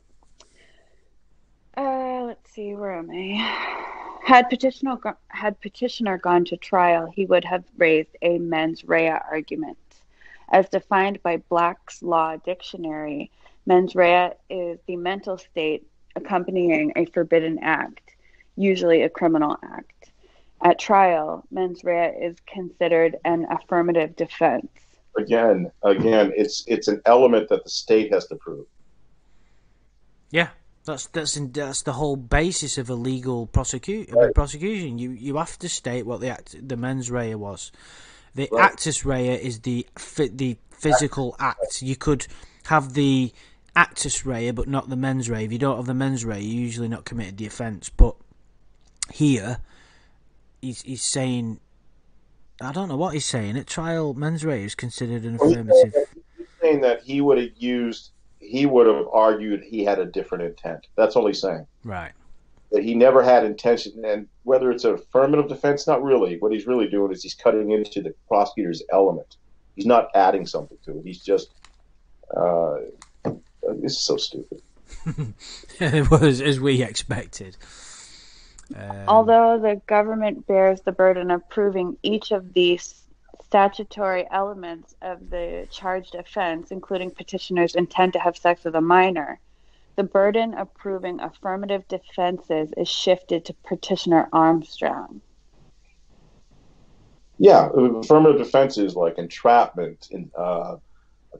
Uh, let's see. Where am I? Had petitioner had petitioner gone to trial, he would have raised a mens rea argument, as defined by Black's Law Dictionary. Mens rea is the mental state accompanying a forbidden act, usually a criminal act. At trial, mens rea is considered an affirmative defense.
Again, again, it's it's an element that the state has to prove.
Yeah, that's that's in, that's the whole basis of a legal prosecute right. prosecution. You you have to state what the act the mens rea was. The right. actus rea is the the physical act. You could have the actus rea, but not the mens rea. If you don't have the mens rea, you usually not committed the offence. But here, he's he's saying I don't know what he's saying. At trial, mens rea is considered an affirmative.
He's saying that he would have used he would have argued he had a different intent. That's all he's saying.
Right.
That he never had intention, and whether it's an affirmative defense, not really. What he's really doing is he's cutting into the prosecutor's element. He's not adding something to it. He's just. Uh, this is so stupid.
it was as we expected.
Um, Although the government bears the burden of proving each of these statutory elements of the charged offense, including petitioner's intent to have sex with a minor, the burden of proving affirmative defenses is shifted to petitioner Armstrong.
Yeah, affirmative defenses like entrapment, in, uh,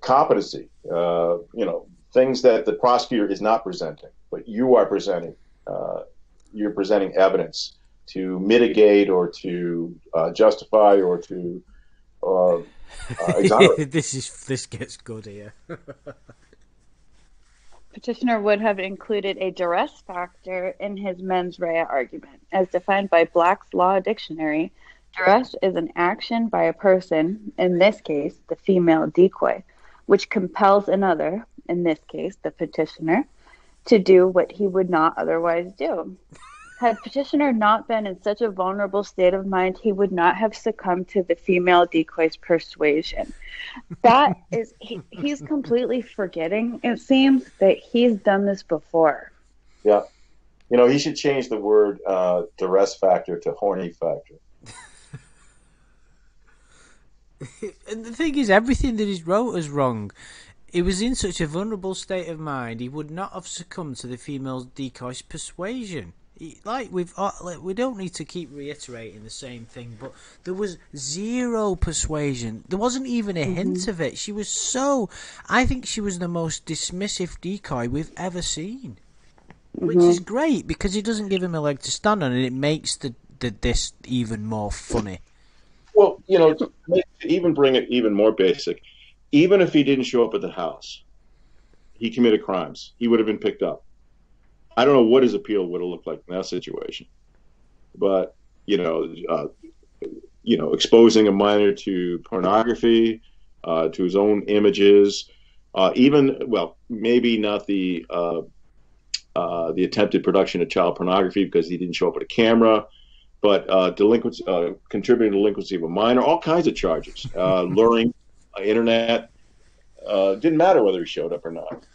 competency, uh, you know, things that the prosecutor is not presenting, but you are presenting. Uh, you're presenting evidence to mitigate or to uh, justify or to uh, uh
this is this gets good here.
Petitioner would have included a duress factor in his mens rea argument, as defined by Black's Law Dictionary. Duress is an action by a person, in this case, the female decoy, which compels another, in this case, the petitioner, to do what he would not otherwise do. Had petitioner not been in such a vulnerable state of mind, he would not have succumbed to the female decoy's persuasion. That is, he, he's completely forgetting, it seems, that he's done this before.
Yeah. You know, he should change the word uh, duress factor to horny factor.
and the thing is, everything that he's wrote is wrong. He was in such a vulnerable state of mind, he would not have succumbed to the female decoy's persuasion like we've uh, like, we don't need to keep reiterating the same thing, but there was zero persuasion. There wasn't even a mm-hmm. hint of it. She was so. I think she was the most dismissive decoy we've ever seen, mm-hmm. which is great because it doesn't give him a leg to stand on, and it makes the, the this even more funny.
Well, you know, to even bring it even more basic, even if he didn't show up at the house, he committed crimes. He would have been picked up I don't know what his appeal would have looked like in that situation, but you know, uh, you know, exposing a minor to pornography, uh, to his own images, uh, even well, maybe not the uh, uh, the attempted production of child pornography because he didn't show up with a camera, but uh, delinquency, contributing to delinquency of a minor, all kinds of charges, luring, internet. didn't matter whether he showed up or not.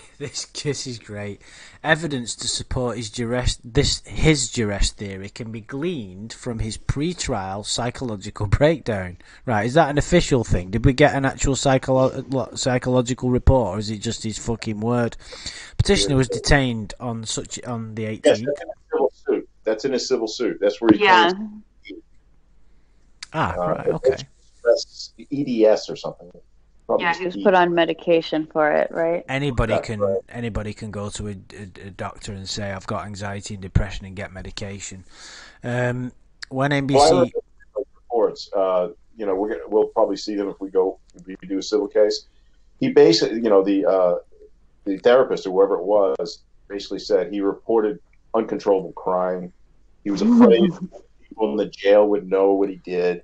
this kiss is great. Evidence to support his duress, this his duress theory can be gleaned from his pre-trial psychological breakdown. Right? Is that an official thing? Did we get an actual psycholo- psychological report, or is it just his fucking word? Petitioner was detained on such on the 18th. Yes,
that's in a civil suit. That's in a civil suit. That's where he
yeah.
Ah, uh, right. Okay.
EDS or something.
Yeah, he was put on medication for it, right?
Anybody That's can right. anybody can go to a, a, a, doctor and say I've got anxiety and depression and get medication. Um, when NBC well,
reports, uh, you know, we're, we'll probably see them if we go if we do a civil case. He basically, you know, the uh, the therapist or whoever it was basically said he reported uncontrollable crying. He was afraid people in the jail would know what he did.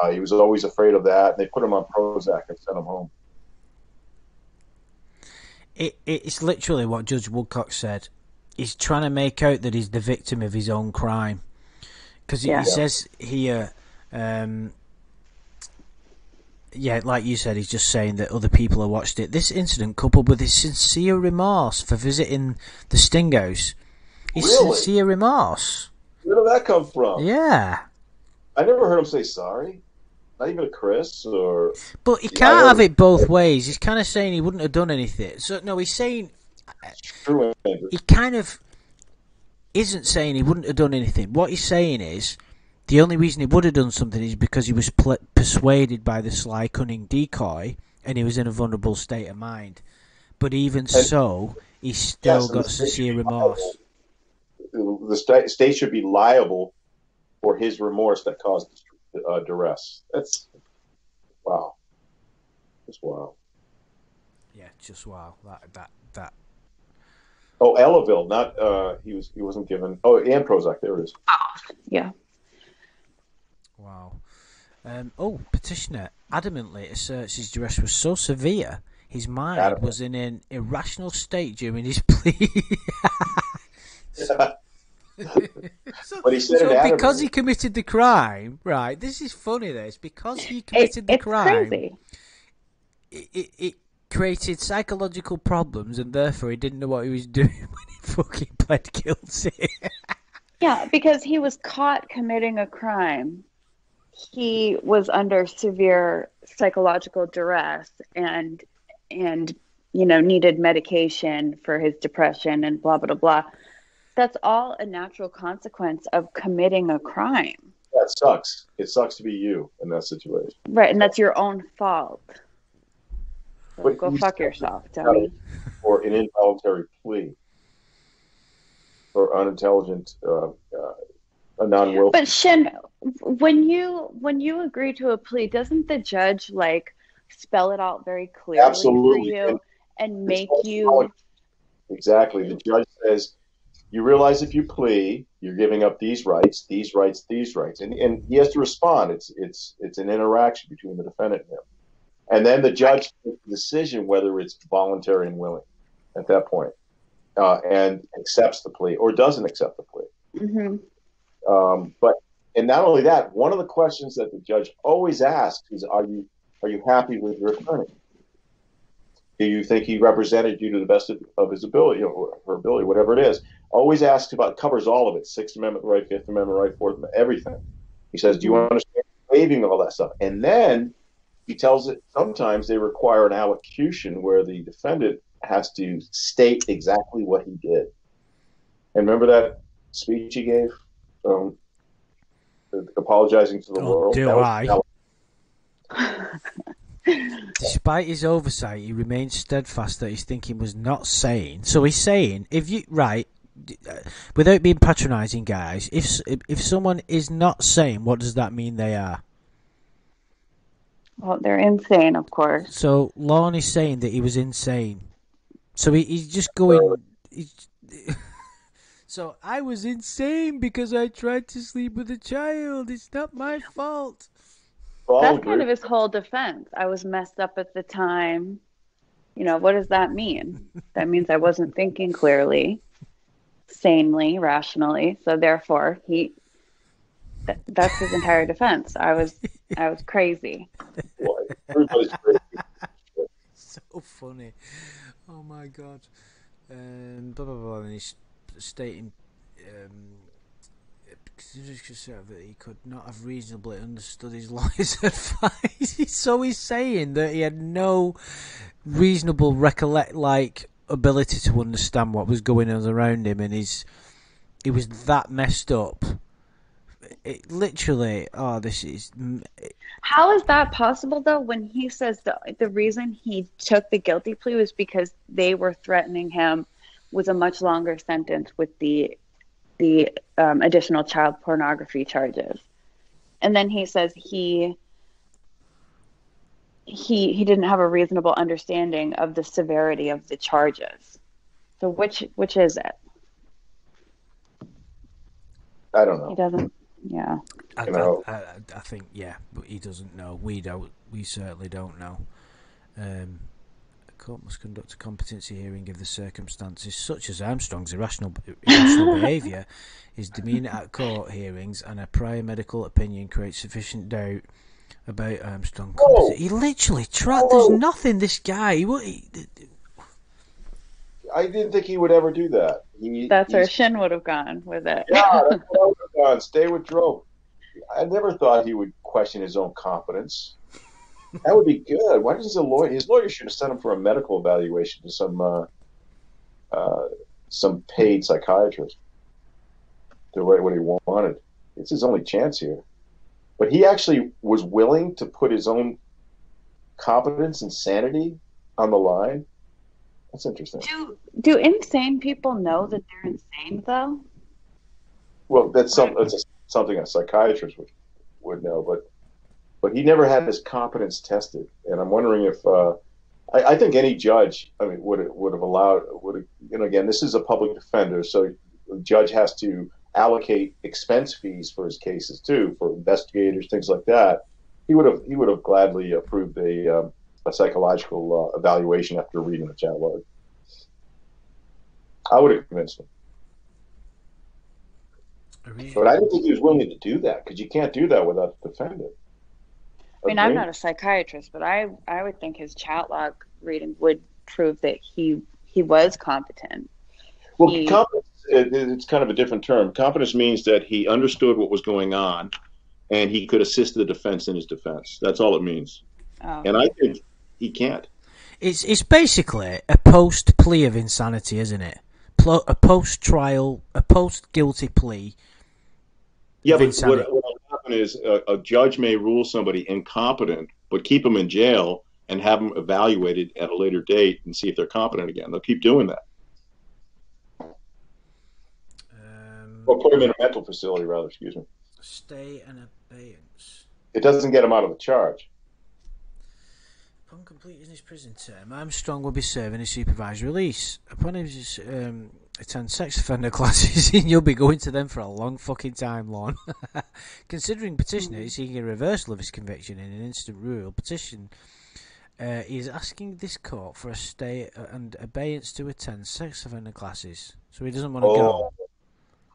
Uh, he was always afraid of that. They put him on Prozac and sent him home.
It, it's literally what Judge Woodcock said. He's trying to make out that he's the victim of his own crime. Because yeah. he, says here, um, yeah, like you said, he's just saying that other people have watched it. This incident, coupled with his sincere remorse for visiting the Stingos, his really? sincere remorse.
Where did that come from?
Yeah.
I never heard him say sorry. Not even Chris or.
But he can't have it both ways. He's kind of saying he wouldn't have done anything. So no, he's saying.
True.
He kind of isn't saying he wouldn't have done anything. What he's saying is the only reason he would have done something is because he was pl- persuaded by the sly, cunning decoy, and he was in a vulnerable state of mind. But even and, so, he still yes, got sincere remorse.
The state, state should be liable for his remorse that caused uh, duress. That's wow. Just wow.
Yeah, just wow. That that that.
Oh, Elavil, not uh, he was he wasn't given. Oh, and Prozac. There it is.
Oh, yeah.
Wow. Um, oh, petitioner adamantly asserts his duress was so severe his mind was in an irrational state during his plea. so,
but he said
so because he committed the crime, right? This is funny. This because he committed
it,
the crime.
Crazy.
It, it, it created psychological problems, and therefore he didn't know what he was doing when he fucking pled guilty.
yeah, because he was caught committing a crime. He was under severe psychological duress and and you know needed medication for his depression and blah blah blah. That's all a natural consequence of committing a crime.
That sucks. It sucks to be you in that situation.
Right, and that's your own fault. So but go fuck yourself, Tony.
Or an involuntary plea, or unintelligent, uh, uh, a non-willful.
But Shin, when you when you agree to a plea, doesn't the judge like spell it out very clearly
Absolutely.
for you and, and make you?
Exactly. The judge says you realize if you plea, you're giving up these rights, these rights, these rights, and and he has to respond. It's it's it's an interaction between the defendant and him. And then the judge makes the decision whether it's voluntary and willing at that point, uh, and accepts the plea or doesn't accept the plea.
Mm-hmm.
Um, but and not only that, one of the questions that the judge always asks is, "Are you are you happy with your attorney? Do you think he represented you to the best of, of his ability or her ability, whatever it is?" Always asks about covers all of it: Sixth Amendment right, Fifth Amendment right, Fourth Amendment, everything. He says, "Do you mm-hmm. understand waiving all that stuff?" And then he tells it sometimes they require an allocution where the defendant has to state exactly what he did. And remember that speech he gave, um, apologizing to the
oh,
world.
Do I? Despite his oversight, he remains steadfast that his thinking was not sane. So he's saying, if you right, uh, without being patronising, guys, if if someone is not sane, what does that mean they are?
Well, they're insane, of course.
So Lorne is saying that he was insane. So he, he's just going. He's, so I was insane because I tried to sleep with a child. It's not my fault.
That's kind of his whole defense. I was messed up at the time. You know, what does that mean? that means I wasn't thinking clearly, sanely, rationally. So therefore, he that's his entire defense. I was I was crazy.
so funny. Oh my god. Um, blah, blah, blah, and he's stating um, that he could not have reasonably understood his lawyer's advice. so he's saying that he had no reasonable recollect like ability to understand what was going on around him, and he's he was that messed up it literally. Oh, this is.
How is that possible though? When he says the the reason he took the guilty plea was because they were threatening him with a much longer sentence with the the um, additional child pornography charges, and then he says he he he didn't have a reasonable understanding of the severity of the charges. So which which is it?
I don't know.
He doesn't. Yeah. I,
I, I, I, think yeah, but he doesn't know. We don't. We certainly don't know. Um, a court must conduct a competency hearing if the circumstances, such as Armstrong's irrational, irrational behaviour, his demeanour at court hearings, and a prior medical opinion create sufficient doubt about Armstrong. He literally trapped. There's nothing. This guy. He, he,
I didn't think he would ever do that. He,
that's where Shin would have gone with it.
Yeah, that's where I would have gone. Stay with Drope. I never thought he would question his own competence. That would be good. Why does a lawyer? His lawyer should have sent him for a medical evaluation to some uh, uh, some paid psychiatrist to write what he wanted. It's his only chance here. But he actually was willing to put his own competence and sanity on the line that's interesting.
Do do insane people know that they're insane though?
Well, that's some that's a, something a psychiatrist would would know, but but he never had his competence tested, and I'm wondering if uh, I, I, think any judge, I mean, would would have allowed would have, you know again this is a public defender, so the judge has to allocate expense fees for his cases too, for investigators, things like that. He would have he would have gladly approved a um, a psychological uh, evaluation after reading the chat log. I would have convinced him. But I didn't think he was willing to do that because you can't do that without the defendant.
I mean, I'm not a psychiatrist, but I I would think his chat log reading would prove that he he was competent.
Well, he, competence it's kind of a different term. Competence means that he understood what was going on, and he could assist the defense in his defense. That's all it means. Oh. And I think he can't.
It's it's basically a post plea of insanity, isn't it? A post trial, a post guilty plea.
Yeah, but what, what will happen is a, a judge may rule somebody incompetent, but keep them in jail and have them evaluated at a later date and see if they're competent again. They'll keep doing that. Um, or put them in a mental facility, rather. Excuse me.
Stay in abeyance.
It doesn't get them out of the charge.
Upon completing his prison term, Armstrong will be serving a supervised release. Upon his um, attend sex offender classes, and you'll be going to them for a long fucking time, Lorne. Considering petitioner is seeking a reversal of his conviction in an instant rule, petition uh, is asking this court for a stay and abeyance to attend sex offender classes. So he doesn't want to
oh. go.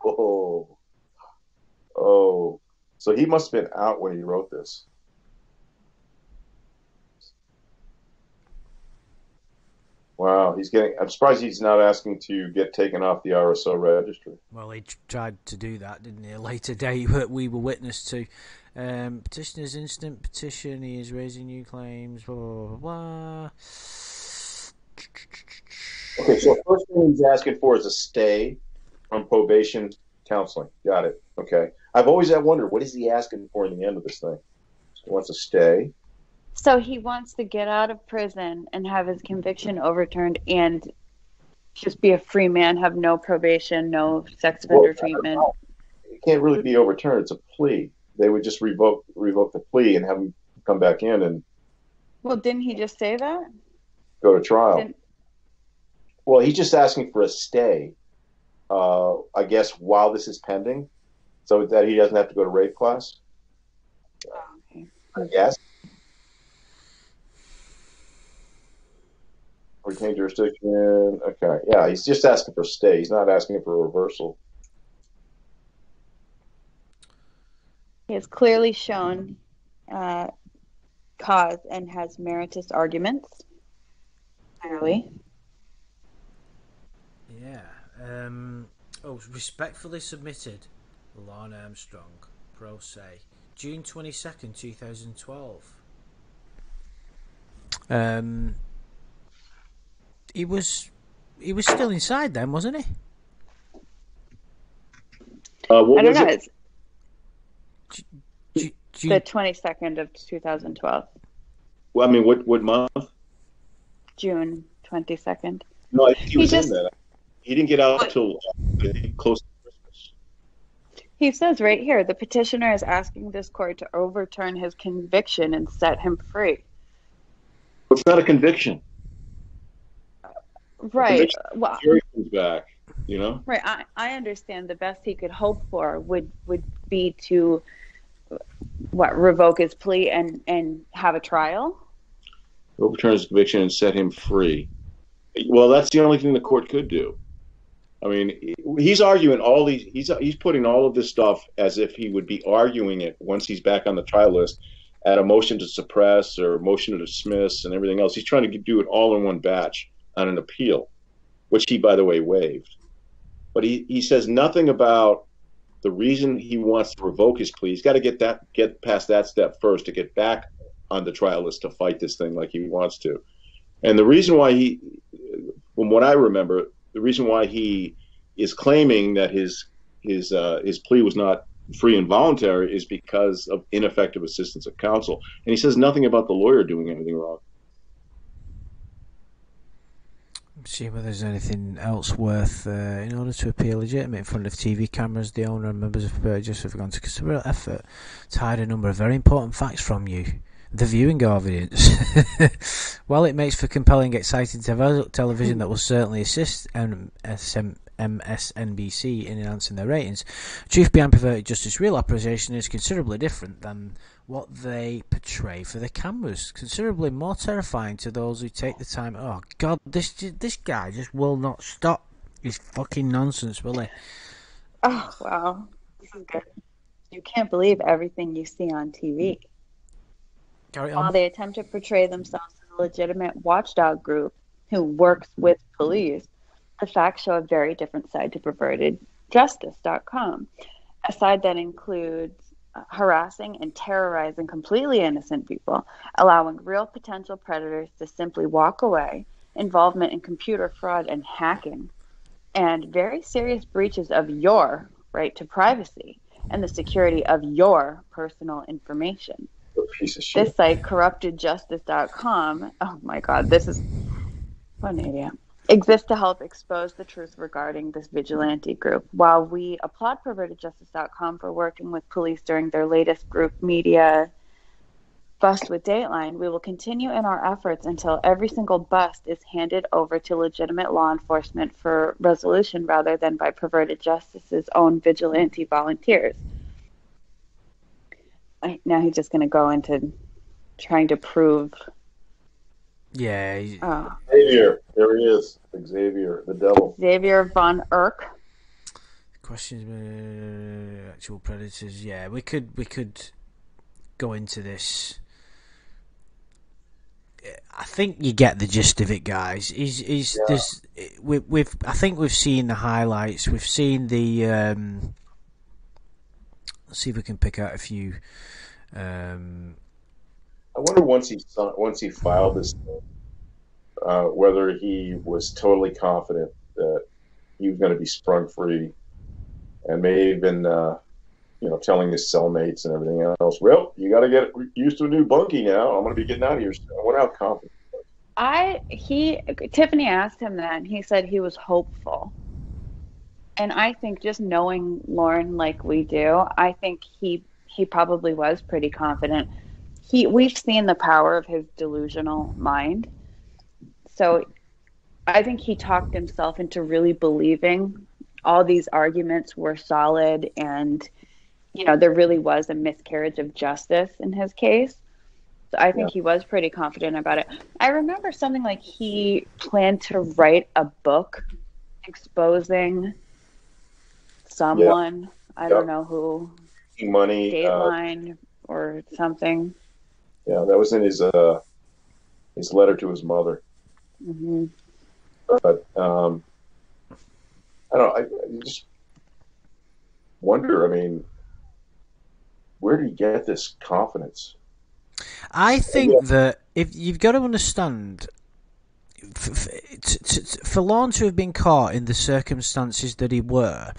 Oh, oh, so he must have been out when he wrote this. Wow, he's getting. I'm surprised he's not asking to get taken off the RSO registry.
Well, he tried to do that, didn't he? A later date that we were witness to. Um, petitioner's instant petition. He is raising new claims. Blah blah blah. blah.
Okay, so first thing he's asking for is a stay from probation counseling. Got it. Okay. I've always wondered what is he asking for in the end of this thing. So he wants a stay.
So he wants to get out of prison and have his conviction overturned and just be a free man, have no probation, no sex offender well, treatment.
It can't really be overturned. It's a plea. They would just revoke revoke the plea and have him come back in and.
Well, didn't he just say that?
Go to trial. Didn't... Well, he's just asking for a stay. Uh, I guess while this is pending, so that he doesn't have to go to rape class. Oh, okay. I guess. Retain jurisdiction. Okay, yeah, he's just asking for stay. He's not asking for a reversal.
He has clearly shown uh, cause and has meritorious arguments. Clearly.
Yeah. Um, oh, respectfully submitted, Lorne Armstrong, pro se, June twenty second, two thousand twelve. Um, he was he was still inside then, wasn't he?
Uh, I don't know. It? G- G- G- the twenty second of two thousand twelve.
Well, I mean, what what month?
June twenty second.
No, he, he was just, in that. He didn't get out until close to Christmas.
He says right here, the petitioner is asking this court to overturn his conviction and set him free.
It's not a conviction.
Right. Uh, well,
comes back. You know.
Right. I, I understand. The best he could hope for would would be to what revoke his plea and and have a trial.
Overturn his conviction and set him free. Well, that's the only thing the court could do. I mean, he's arguing all these. He's he's putting all of this stuff as if he would be arguing it once he's back on the trial list at a motion to suppress or motion to dismiss and everything else. He's trying to do it all in one batch on an appeal, which he, by the way, waived. But he, he says nothing about the reason he wants to revoke his plea. He's got to get that get past that step first to get back on the trial list to fight this thing like he wants to. And the reason why he, from what I remember, the reason why he is claiming that his his uh, his plea was not free and voluntary is because of ineffective assistance of counsel. And he says nothing about the lawyer doing anything wrong.
See whether there's anything else worth uh, in order to appear legitimate in front of TV cameras. The owner and members of purchase have gone to considerable effort to hide a number of very important facts from you. The viewing audience. While it makes for compelling, exciting television that will certainly assist and MSNBC in enhancing their ratings. Truth behind perverted justice real operation is considerably different than what they portray for the cameras. Considerably more terrifying to those who take the time. Oh God, this this guy just will not stop his fucking nonsense, will he?
Oh wow, this is good. You can't believe everything you see on TV. While they attempt to portray themselves as a legitimate watchdog group who works with police, the facts show a very different side to pervertedjustice.com. A side that includes harassing and terrorizing completely innocent people, allowing real potential predators to simply walk away, involvement in computer fraud and hacking, and very serious breaches of your right to privacy and the security of your personal information. This site, corruptedjustice.com, oh my God, this is what an idiot exists to help expose the truth regarding this vigilante group. While we applaud pervertedjustice.com for working with police during their latest group media bust with Dateline, we will continue in our efforts until every single bust is handed over to legitimate law enforcement for resolution rather than by perverted justice's own vigilante volunteers. Now he's just going to go into trying to prove
yeah.
Uh, Xavier, there he is. Xavier, the devil.
Xavier von Erck.
Questions, uh, actual predators. Yeah, we could we could go into this. I think you get the gist of it, guys. Is is yeah. this? We, we've I think we've seen the highlights. We've seen the. Um, let's see if we can pick out a few. Um,
I wonder once he once he filed this, uh, whether he was totally confident that he was going to be sprung free, and may have been, uh, you know, telling his cellmates and everything else. Well, you got to get used to a new bunkie now. I'm going to be getting out of here. I wonder how confident.
I he Tiffany asked him that, and he said he was hopeful. And I think just knowing Lorne like we do, I think he he probably was pretty confident he we've seen the power of his delusional mind. So I think he talked himself into really believing all these arguments were solid and you know there really was a miscarriage of justice in his case. So I think yeah. he was pretty confident about it. I remember something like he planned to write a book exposing someone. Yeah. I yeah. don't know who.
Money.
Uh, Dateline uh, or something.
Yeah, that was in his uh, his letter to his mother.
Mm-hmm.
But um, I don't. Know, I, I just wonder. I mean, where did he get this confidence?
I think yeah. that if you've got to understand, for, for Lorne to have been caught in the circumstances that he were,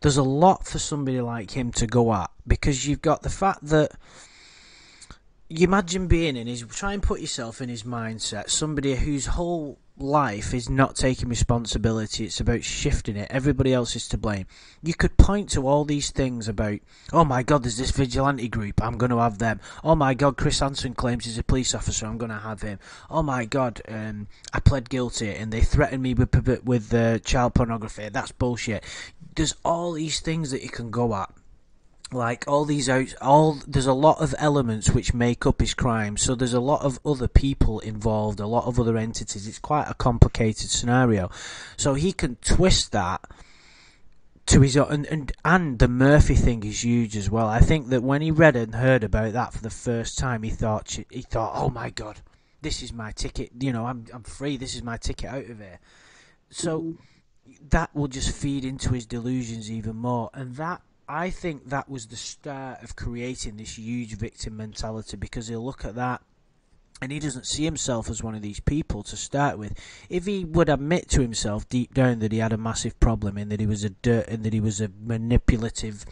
there's a lot for somebody like him to go at because you've got the fact that you imagine being in his try and put yourself in his mindset. Somebody whose whole life is not taking responsibility. It's about shifting it. Everybody else is to blame. You could point to all these things about oh my god there's this vigilante group. I'm going to have them. Oh my god chris hansen claims he's a police officer. I'm going to have him. Oh my god um, i pled guilty and they threatened me with with uh, child pornography. That's bullshit. There's all these things that you can go at like all these out all there's a lot of elements which make up his crime. So there's a lot of other people involved a lot of other entities. It's quite a complicated scenario. So he can twist that to his own and, and and the Murphy thing is huge as well. I think that when he read and heard about that for the first time he thought he thought oh my god this is my ticket. You know I'm I'm free. This is my ticket out of here. So mm-hmm. that will just feed into his delusions even more. And that I think that was the start of creating this huge victim mentality because he'll look at that and he doesn't see himself as one of these people to start with. If he would admit to himself deep down that he had a massive problem and that he was a dirt and that he was a manipulative,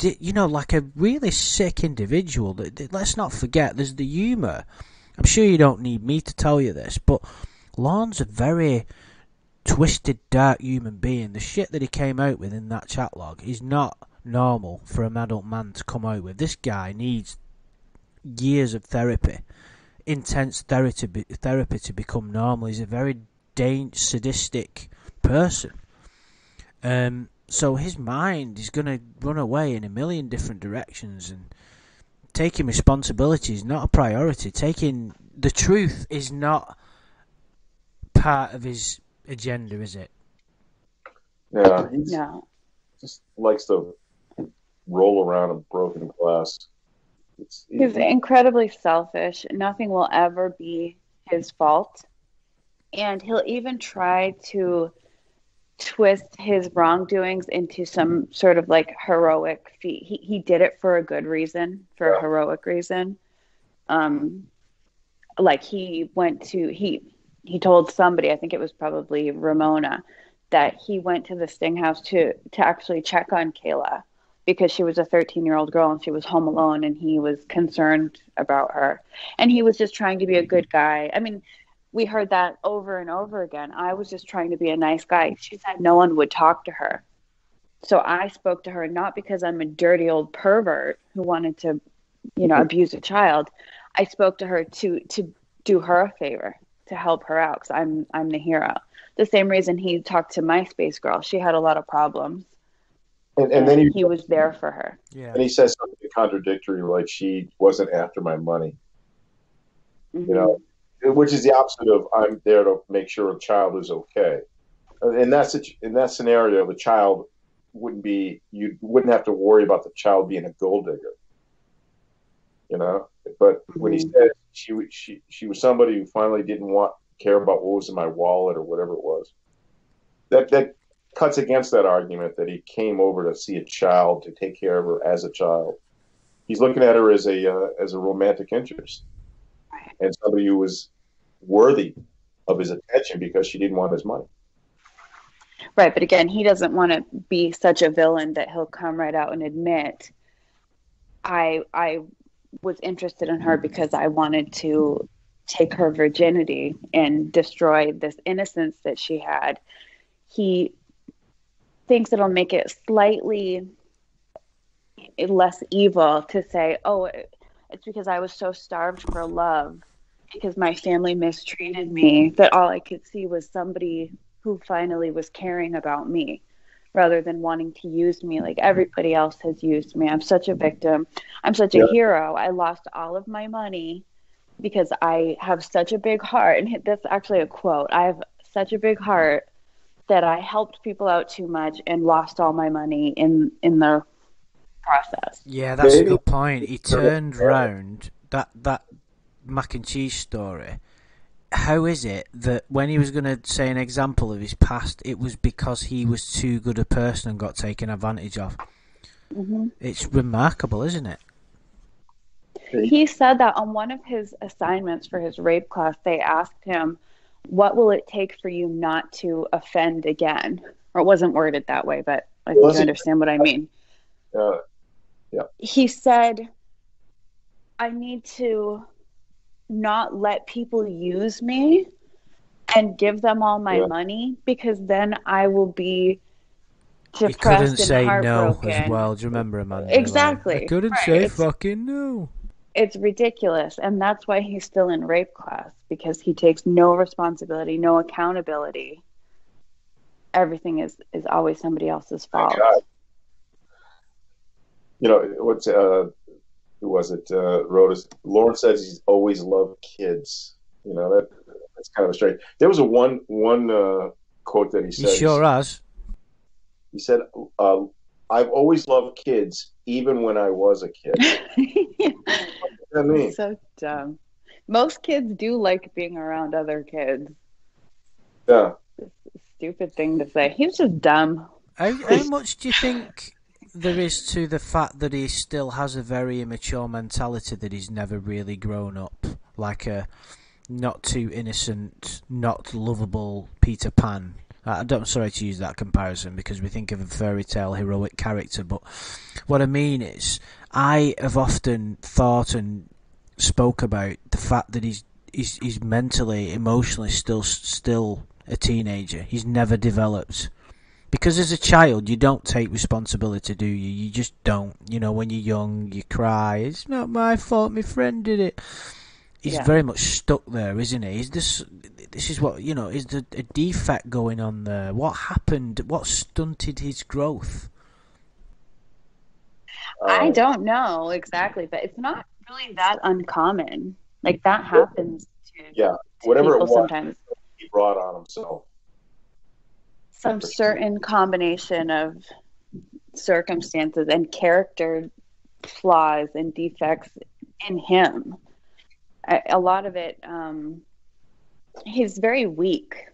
you know, like a really sick individual. Let's not forget, there's the humour. I'm sure you don't need me to tell you this, but Lorne's a very twisted, dark human being. The shit that he came out with in that chat log is not normal for an adult man to come out with. This guy needs years of therapy, intense therapy, therapy to become normal. He's a very sadistic person. Um, so his mind is going to run away in a million different directions, and taking responsibility is not a priority. Taking the truth is not part of his agenda, is it?
Yeah, he
No.
just likes to roll around in broken glass. It's,
He's incredibly selfish. Nothing will ever be his fault. And he'll even try to twist his wrongdoings into some sort of like heroic feat. He, he did it for a good reason, for a heroic reason. Um, like he went to, he, he told somebody, I think it was probably Ramona, that he went to the Sting house to, to actually check on Kayla because she was a 13 year old girl and she was home alone and he was concerned about her. And he was just trying to be a good guy. I mean we heard that over and over again. I was just trying to be a nice guy. She said no one would talk to her. So i spoke to her not because i'm a dirty old pervert who wanted to you know abuse a child. I spoke to her to to do her a favor to help her out because i'm i'm the hero the same reason he talked to MySpace girl she had a lot of problems
and, and then he,
he was there for her
Yeah.
and he says something contradictory, like she wasn't after my money.
Mhm.
you know, which is the opposite of I'm there to make sure a child is okay. In that situ- in that scenario, the child wouldn't be you wouldn't have to worry about the child being a gold digger. You know, but when he
Mhm.
She was- she she was somebody who finally didn't want care about what was in my wallet or whatever it was, that that cuts against that argument that he came over to see a child to take care of her as a child. He's looking at her as a uh, as a romantic interest and somebody who was worthy of his attention because she didn't want his money.
Right, but again, he doesn't want to be such a villain that he'll come right out and admit I I was interested in her because I wanted to take her virginity and destroy this innocence that she had. He thinks it'll make it slightly less evil to say, "Oh, it's because I was so starved for love because my family mistreated me that all I could see was somebody who finally was caring about me rather than wanting to use me like mm-hmm. everybody else has used me. I'm such a victim. I'm such
Yeah.
a hero. I lost all of my money because I have such a big heart. And that's actually a quote. I have such a big heart that I helped people out too much and lost all my money in in the process.
Yeah, that's a good point. He turned round that that mac and cheese story. How is it that when he was going to say an example of his past, it was because he was too good a person and got taken advantage of?
hmm
It's remarkable, isn't it?
He said that on one of his assignments for his rape class, they asked him, What will it take for you not to offend again? Or it wasn't worded that way, but I think you understand what I mean.
Uh,
He said, I need to not let people use me and give them all my
Yeah.
money because then I will be
He
depressed
couldn't
and
say no
heartbroken.
as well. Do you remember, Amanda? Like,
Exactly,
I couldn't
right,
say
it's-
fucking no.
it's ridiculous and that's why he's still in rape class because he takes no responsibility no accountability everything is is always somebody else's fault
God. you know what's uh, who was it? Uh, wrote us. Lorne says he's always loved kids. You know that that's kind of strange. There was a one one uh, quote that he
He
said.
sure has.
He said, uh, "I've always loved kids, even when I was a kid." What does that mean?
so dumb most kids do like being around other kids
Yeah.
stupid thing to say he's just dumb
How, how much do you think there is to the fact that he still has a very immature mentality that he's never really grown up, like a not too innocent, not lovable Peter Pan? I don't. Sorry to use that comparison because we think of a fairy tale heroic character, but what I mean is, I have often thought and spoke about the fact that he's he's, he's mentally, emotionally still still a teenager. He's never developed because as a child you don't take responsibility do you you just don't you know when you're young you cry it's not my fault my friend did it he's
Yeah.
very much stuck there isn't he is this this is what you know. Is the a defect going on there? What happened? What stunted his growth?
I
Um,
don't know exactly, but it's not really that uncommon. Like that happens to,
Yeah,
to
whatever it
people
was.
sometimes.
he brought on himself.
Some certain combination of circumstances and character flaws and defects in him. A, a lot of it, um, he's very weak.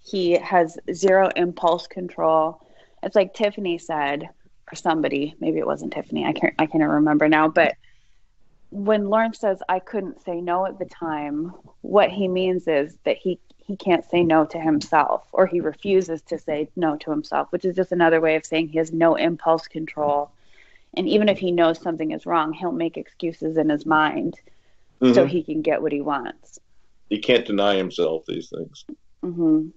He has zero impulse control. It's like Tiffany said, or somebody, maybe it wasn't Tiffany. I can't, I can't remember now. But when Lawrence says, "I couldn't say no at the time," what he means is that he he can't say no to himself, or he refuses to say no to himself, which is just another way of saying he has no impulse control. And even if he knows something is wrong, he'll make excuses in his mind so
Mhm.
he can get what he wants.
he can't deny himself these things.
Mm-hmm.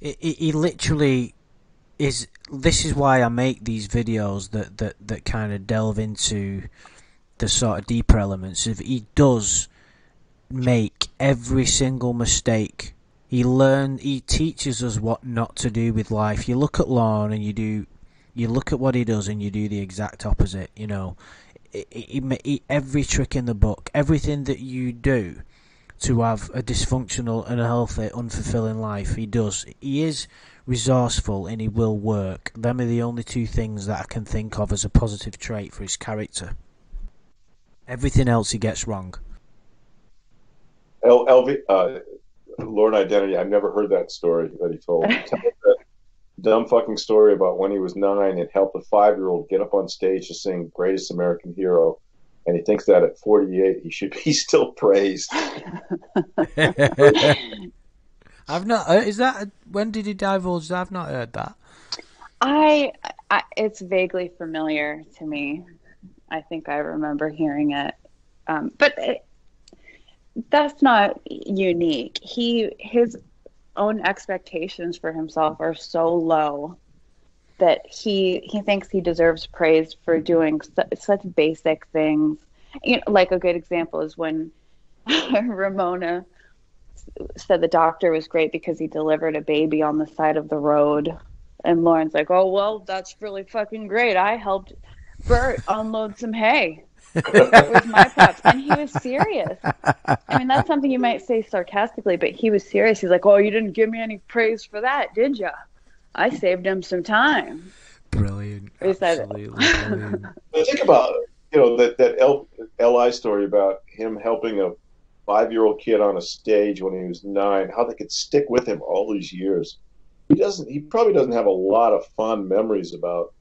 He, he, he literally is. This is why I make these videos that that that kind of delve into the sort of deeper elements. Of he does make every single mistake. He learn. He teaches us what not to do with life. You look at Lorne and you do. You look at what he does and you do the exact opposite. You know, he, he, every trick in the book, everything that you do to have a dysfunctional, unhealthy, unfulfilling life, he does. He is resourceful and he will work. Them are the only two things that I can think of as a positive trait for his character. Everything else he gets wrong.
L- LV, uh, Lord Identity. I've never heard that story that he told. Tell that dumb fucking story about when he was nine and helped a five year old get up on stage to sing "Greatest American Hero," and he thinks that at 48 he should be still praised.
I've not. Is that when did he divulge? that? I've not heard that.
I, I, it's vaguely familiar to me. I think I remember hearing it, um, but it, that's not unique. He his own expectations for himself are so low that he he thinks he deserves praise for doing su- such basic things. You know, like a good example is when Ramona said the doctor was great because he delivered a baby on the side of the road. And Lorne's like, oh, well, that's really fucking great. I helped Bert unload some hay. It was my props. And he was serious. I mean, that's something you might say sarcastically, but he was serious. He's like, oh, you didn't give me any praise for that, did you? I saved him some time.
Brilliant. Absolutely brilliant.
Think about you know that that L, Li story about him helping a five year old kid on a stage when he was nine. How they could stick with him all these years. He doesn't. He probably doesn't have a lot of fond memories about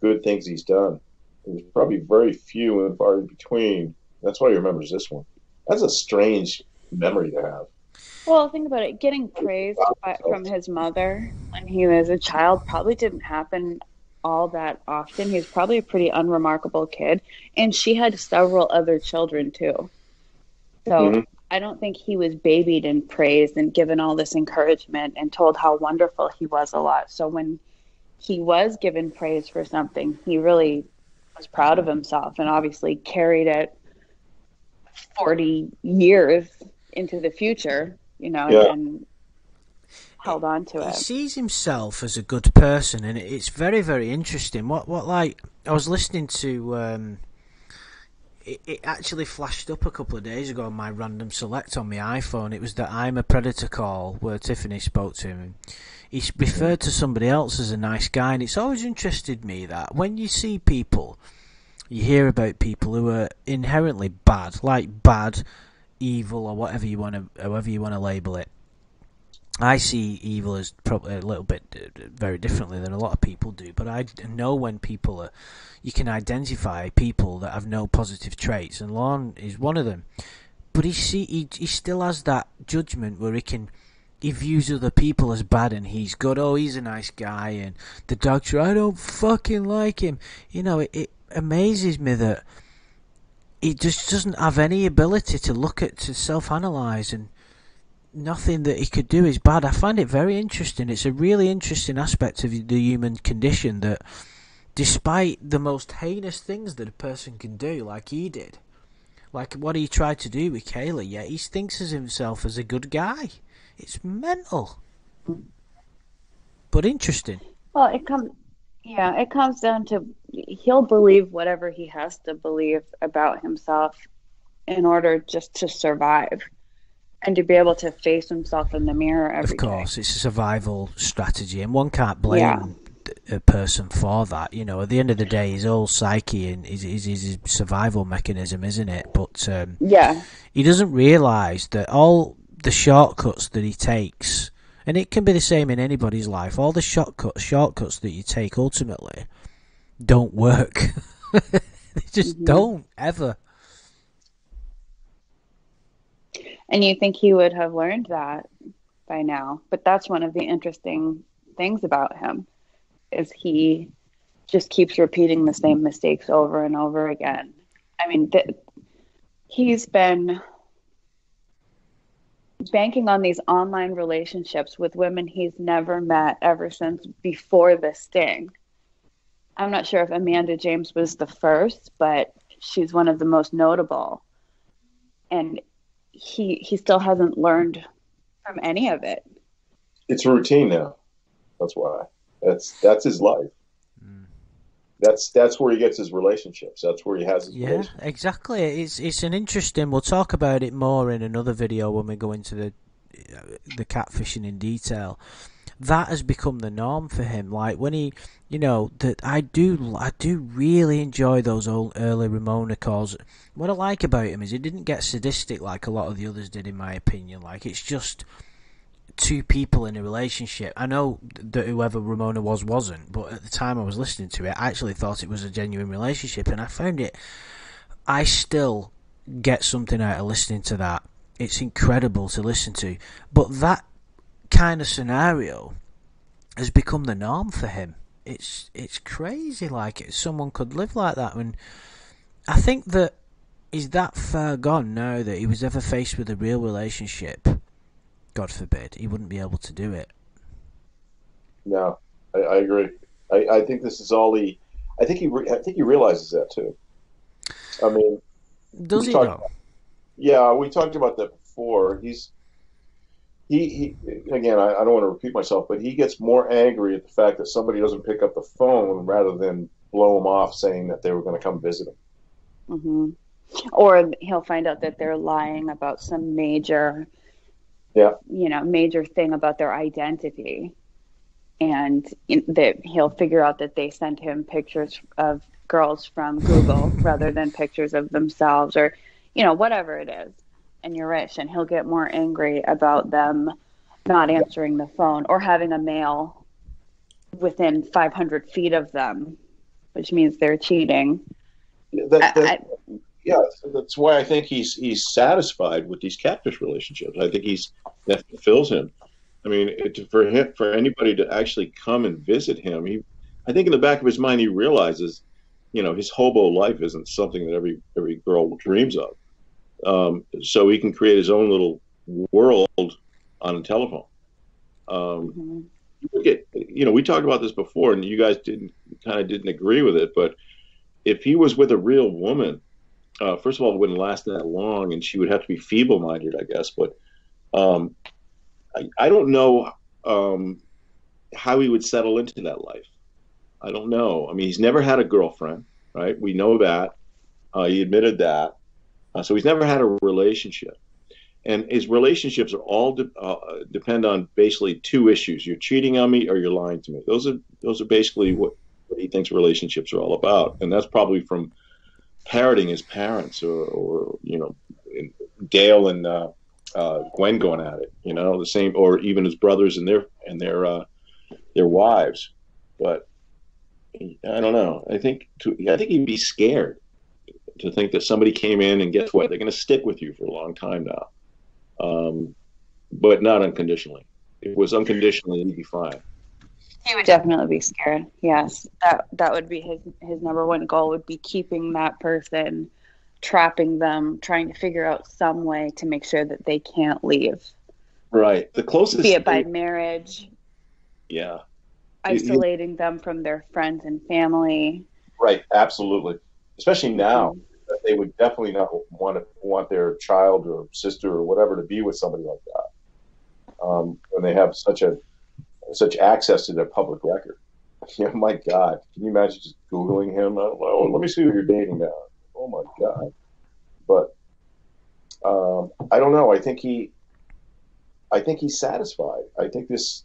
good things he's done. There's probably very few and far in between. That's why he remembers this one. That's a strange memory to have.
Well, think about it. Getting praised by, from his mother when he was a child probably didn't happen all that often. He was probably a pretty unremarkable kid. And she had several other children, too. So
Mhm.
I don't think he was babied and praised and given all this encouragement and told how wonderful he was a lot. So when he was given praise for something, he really was proud of himself and obviously carried it 40 years into the future, you know,
Yeah.
and held on to it.
he sees himself as a good person, and it's very, very interesting. What, what, like, I was listening to. Um, it, it actually flashed up a couple of days ago on my random select on my iPhone. It was the "I'm a Predator" call where Tiffany spoke to him. He referred to somebody else as a nice guy, and it's always interested me that when you see people, you hear about people who are inherently bad, like bad, evil, or whatever you want to, however you want to label it. I see evil as probably a little bit uh, very differently than a lot of people do, but I know when people are. You can identify people that have no positive traits, and Lorne is one of them. But he see he, he still has that judgment where he can he views other people as bad and he's good. Oh, he's a nice guy, and the doctor I don't fucking like him. You know, it, it amazes me that he just doesn't have any ability to look at to self-analyze and nothing that he could do is bad. I find it very interesting. It's a really interesting aspect of the human condition that, despite the most heinous things that a person can do, like he did, like what he tried to do with Kayla. Yet he thinks of himself as a good guy. It's mental, but interesting.
Well, it comes, yeah, it comes down to he'll believe whatever he has to believe about himself in order just to survive and to be able to face himself in the mirror every
Of course,
day.
it's a survival strategy, and one can't blame
Yeah.
a person for that. You know, at the end of the day, his whole psyche and his, his, his survival mechanism, isn't it? But um,
Yeah,
he doesn't realise that all the shortcuts that he takes, and it can be the same in anybody's life, all the shortcuts, shortcuts that you take ultimately don't work. they just
Mhm.
don't ever.
and you think he would have learned that by now, but that's one of the interesting things about him is he just keeps repeating the same mistakes over and over again. I mean, th- he's been banking on these online relationships with women he's never met ever since before the sting. I'm not sure if Amanda James was the first, but she's one of the most notable. And he he still hasn't learned from any of it.
It's routine now. That's why. That's that's his life. That's that's where he gets his relationships. That's where he has his
Yeah, exactly. It's it's an interesting. We'll talk about it more in another video when we go into the the catfishing in detail. That has become the norm for him. Like when he, you know, that I do I do really enjoy those old early Ramona calls. What I like about him is he didn't get sadistic like a lot of the others did, in my opinion. Like it's just two people in a relationship. I know that whoever Ramona was wasn't, but at the time I was listening to it, I actually thought it was a genuine relationship, and I found it. I still get something out of listening to that. It's incredible to listen to, but that kind of scenario has become the norm for him. It's it's crazy. Like it, someone could live like that, and I think that he's that far gone now that he was ever faced with a real relationship. God forbid, he wouldn't be able to do it.
No, I, I agree. I, I think this is all he. I think he. Re, I think he realizes that too. I mean,
Does he
talked-
though?
yeah, we talked about that before. He's he, he again. I, I don't want to repeat myself, but he gets more angry at the fact that somebody doesn't pick up the phone rather than blow him off saying that they were going to come visit him.
hmm Or he'll find out that they're lying about some major,
Yeah.
you know, major thing about their identity, and in, that he'll figure out that they sent him pictures of girls from Google rather than pictures of themselves, or you know, whatever it is. And you're rich, and he'll get more angry about them not answering the phone or having a male within 500 feet of them, which means they're cheating.
That, that,
I-
Yeah, so that's why I think he's he's satisfied with these catfish relationships. I think he's that fulfills him. I mean, it, for him, for anybody to actually come and visit him, he, I think in the back of his mind he realizes, you know, his hobo life isn't something that every every girl dreams of. Um, so he can create his own little world on a telephone. Um,
Mhm.
look at you know we talked about this before and you guys didn't kind of didn't agree with it but if he was with a real woman uh, first of all it wouldn't last that long and she would have to be feeble-minded i guess but um, I, I don't know um, how he would settle into that life. I don't know. I mean he's never had a girlfriend right? We know that. Uh, he admitted that. Uh, so he's never had a relationship. And his relationships are all de- uh, depend on basically two issues: you're cheating on me or you're lying to me. Those are those are basically what, what he thinks relationships are all about, and that's probably from parroting his parents or, or you know Dale and uh, uh, Gwen going at it, you know the same, or even his brothers and their and their uh, their wives. But I don't know. I think to, I think he'd be scared to think that somebody came in and guess what? They're going to stick with you for a long time now um, but not unconditionally. If it was unconditionally, he'd be fine.
He would definitely be scared. Yes, that that would be his his number one goal would be keeping that person, trapping them, trying to figure out some way to make sure that they can't leave.
Right. The closest.
Be it by marriage,
yeah.
isolating them from their friends and family.
right, absolutely. Especially now,
they would definitely not want to, want their child or sister or whatever to be with somebody like that um, when they have such a such access to their public record. Yeah, my God, can you imagine just googling him? Oh, let me see who you're dating now. Oh my God, but um, I don't know. I think he, I think he's satisfied. I think this,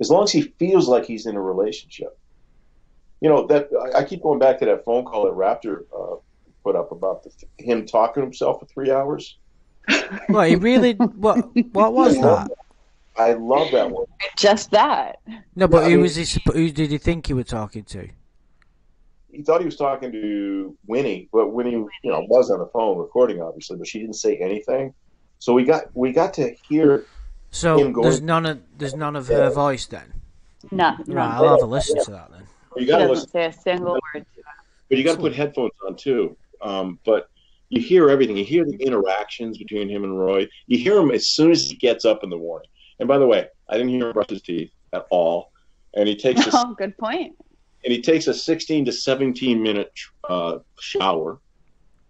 as long as he feels like he's in a relationship, you know that I, I keep going back to that phone call that Raptor uh, put up about the, him talking to himself for three hours.
Well, he really what what was that?
I love that one.
Just that.
No, but
Yeah, I
who
mean-
was he? Who did he think he was talking to?
He thought he was talking to Winnie, but Winnie, you know, was on the phone recording, obviously, but she didn't say anything. So we got we got to hear.
So
Him going-
there's none of there's none of her voice then.
No, no.
Right, I'll have a listen to that then.
You got to listen,
say a single word.
But you got to put headphones on too. Um, but you hear everything. You hear the interactions between him and Roy. You hear him as soon as he gets up in the morning. And by the way, I didn't hear him brush his teeth at all. And he takes a,
Oh, good point.
and he takes a 16 to 17 minute uh, shower.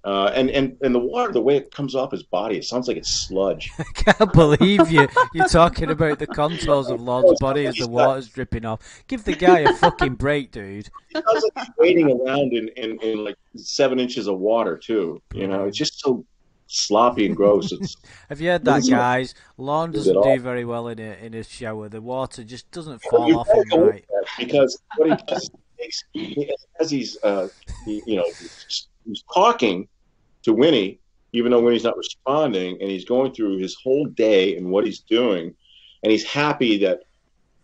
Uh, and, and, and the water, the way it comes off his body, it sounds like it's sludge.
I can't believe you. You're talking about the contours of Lorne's body as the water's dripping off. Give the guy a fucking break, dude.
It sounds like he's wading around in, in, in like seven inches of water too. You know, it's just so sloppy and gross. It's
Have you heard that, guys? Lorne
Does
doesn't do very well in a in a shower. The water just doesn't fall off him right.
because what he does is he, as he's uh, he, you know he's, he's talking to Winnie, even though Winnie's not responding, and he's going through his whole day and what he's doing, and he's happy that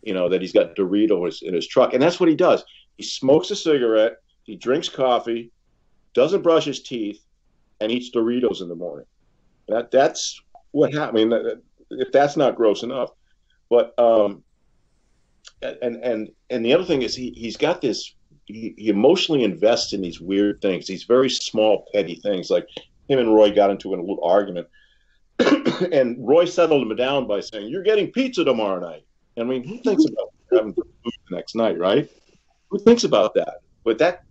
you know that he's got Doritos in his truck, and that's what he does. He smokes a cigarette, he drinks coffee, doesn't brush his teeth, and eats Doritos in the morning. That that's what happened. I mean, if that's not gross enough, but um, and and and the other thing is he he's got this he, he emotionally invests in these weird things these very small petty things like him and roy got into a little argument and roy settled him down by saying you're getting pizza tomorrow night i mean who thinks about having food the next night right who thinks about that but that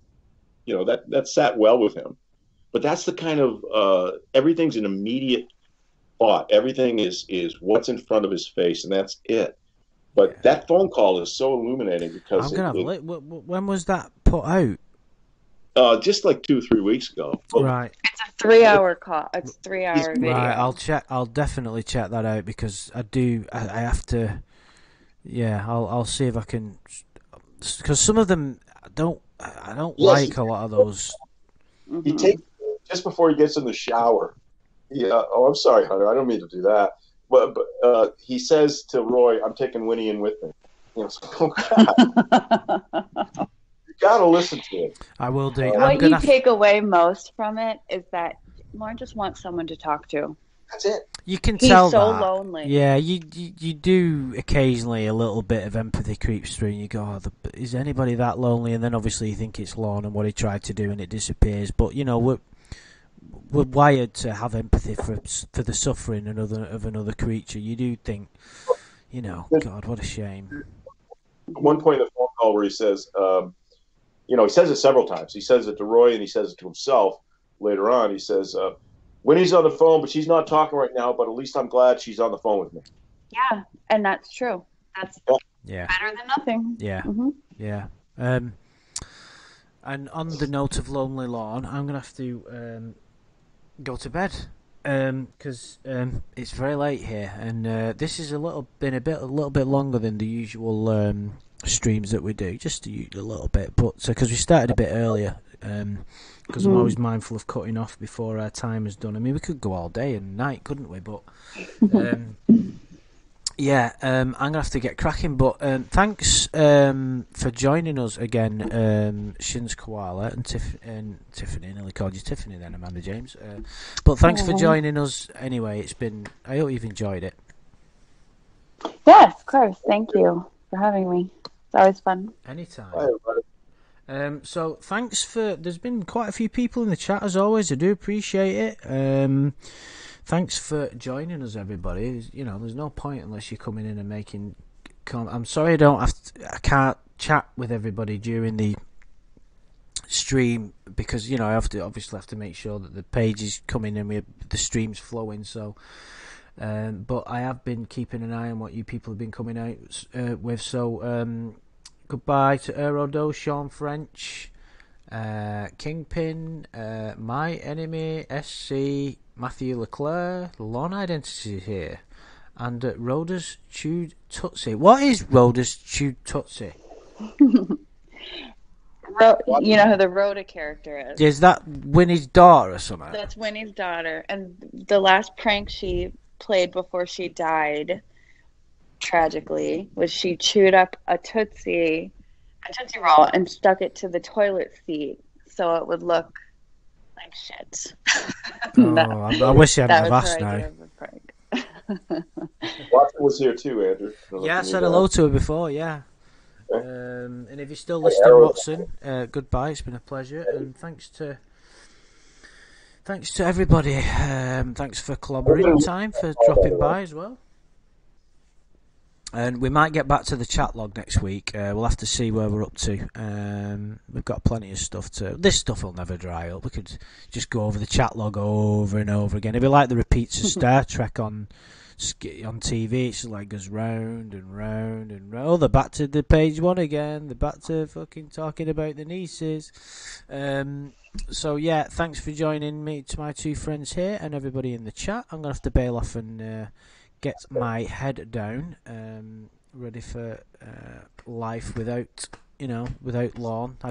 you know that that sat well with him but that's the kind of uh, everything's an immediate thought everything is is what's in front of his face and that's it but
Yeah.
that phone call is so illuminating because
I'm gonna have
it-
a li- wh- wh- When was that put out?
uh, just like two or three weeks ago. Well,
Right,
It's a three-hour call. It's three-hour video.
right. I'll check. I'll definitely check that out because I do. I, I have to. Yeah, I'll. I'll see if I can. Because some of them I don't. I don't
Yes.
like a lot of those.
He
Mhm.
takes just before he gets in the shower. Yeah. Oh, I'm sorry, Hunter. I don't mean to do that. But, but uh, he says to Roy, "I'm taking Winnie in with me." You know, it's like, oh, God, you gotta listen to it.
I will do. I'm
what
gonna.
you
have-
take away most from it is that Lorne just wants someone to talk to.
That's it.
You can
He's
tell
so
that.
lonely.
Yeah, you, you you do occasionally a little bit of empathy creeps through, and you go, oh, the, "Is anybody that lonely?" And then obviously you think it's Lorne and what he tried to do, and it disappears. But you know, we're we're wired to have empathy for for the suffering another of another creature. You do think, you know, God, what a shame.
One point in the phone call where he says, um, you know, he says it several times. He says it to Roy and he says it to himself later on. He says, uh, Winnie's on the phone, but she's not talking right now, but at least I'm glad she's on the phone with me.
Yeah, and that's true. That's
Yeah,
better than nothing.
yeah.
hmm
Yeah. Um, and on the note of Lonely Lorne, I'm gonna have to um, go to bed because um, it's very late here, and uh, this is a little been a bit a little bit longer than the usual um, streams that we do, just a, a little bit, but because we started a bit earlier. Because I'm
Mhm.
always mindful of cutting off before our time is done. I mean, we could go all day and night, couldn't we? But um, yeah, um, I'm gonna have to get cracking. But um, thanks um, for joining us again, um, Shins Koala and, Tiff- and Tiffany. I nearly called you Tiffany then, Amanda James. Uh, but thanks for joining us anyway. It's been. I hope you've enjoyed it.
Yes, of course. Thank you for having me. It's always fun.
Anytime. Um, so thanks for. There's been quite a few people in the chat as always. I do appreciate it. Um, thanks for joining us, everybody. You know, there's no point unless you're coming in and making. Com- I'm sorry, I don't have. To, I can't chat with everybody during the stream because you know I have to obviously have to make sure that the page is coming and we, the stream's flowing. So, um, but I have been keeping an eye on what you people have been coming out uh, with. So, um, goodbye to Erodo, Sean French, uh, Kingpin, uh, my enemy, SC, Matthew Leclerc, Lon Identity here, and uh, Rhoda's Chewed Tootsie. What is Rhoda's Chewed Tootsie?
Ro- you know who the Rhoda character is?
Is that Winnie's daughter or something?
That's Winnie's daughter. And the last prank she played before she died, tragically, was she chewed up a Tootsie, a Tootsie Roll, and stuck it to the toilet seat so it would look like shit.
Oh,
That-
I, I wish you
that
hadn't have asked
idea
now.
of a prank.
Watson was here too, Andrew. Don't
Yeah, I said hello to her before, yeah. Um, and if you're still listening,
Harold.
Watson, uh, goodbye. It's been a pleasure, and thanks to thanks to everybody. Um, thanks for collaborating time for dropping by as well. And we might get back to the chat log next week. Uh, we'll have to see where we're up to. Um, we've got plenty of stuff to. This stuff will never dry up. We could just go over the chat log over and over again. It'd be like the repeats of Star Trek on on TV. It's like goes round and round and round. Oh, they're back to the page one again. They're back to fucking talking about the nieces. Um, so yeah, thanks for joining me to my two friends here and everybody in the chat. I'm gonna have to bail off and uh, get my head down, um, ready for uh, life without you know without Lorne. I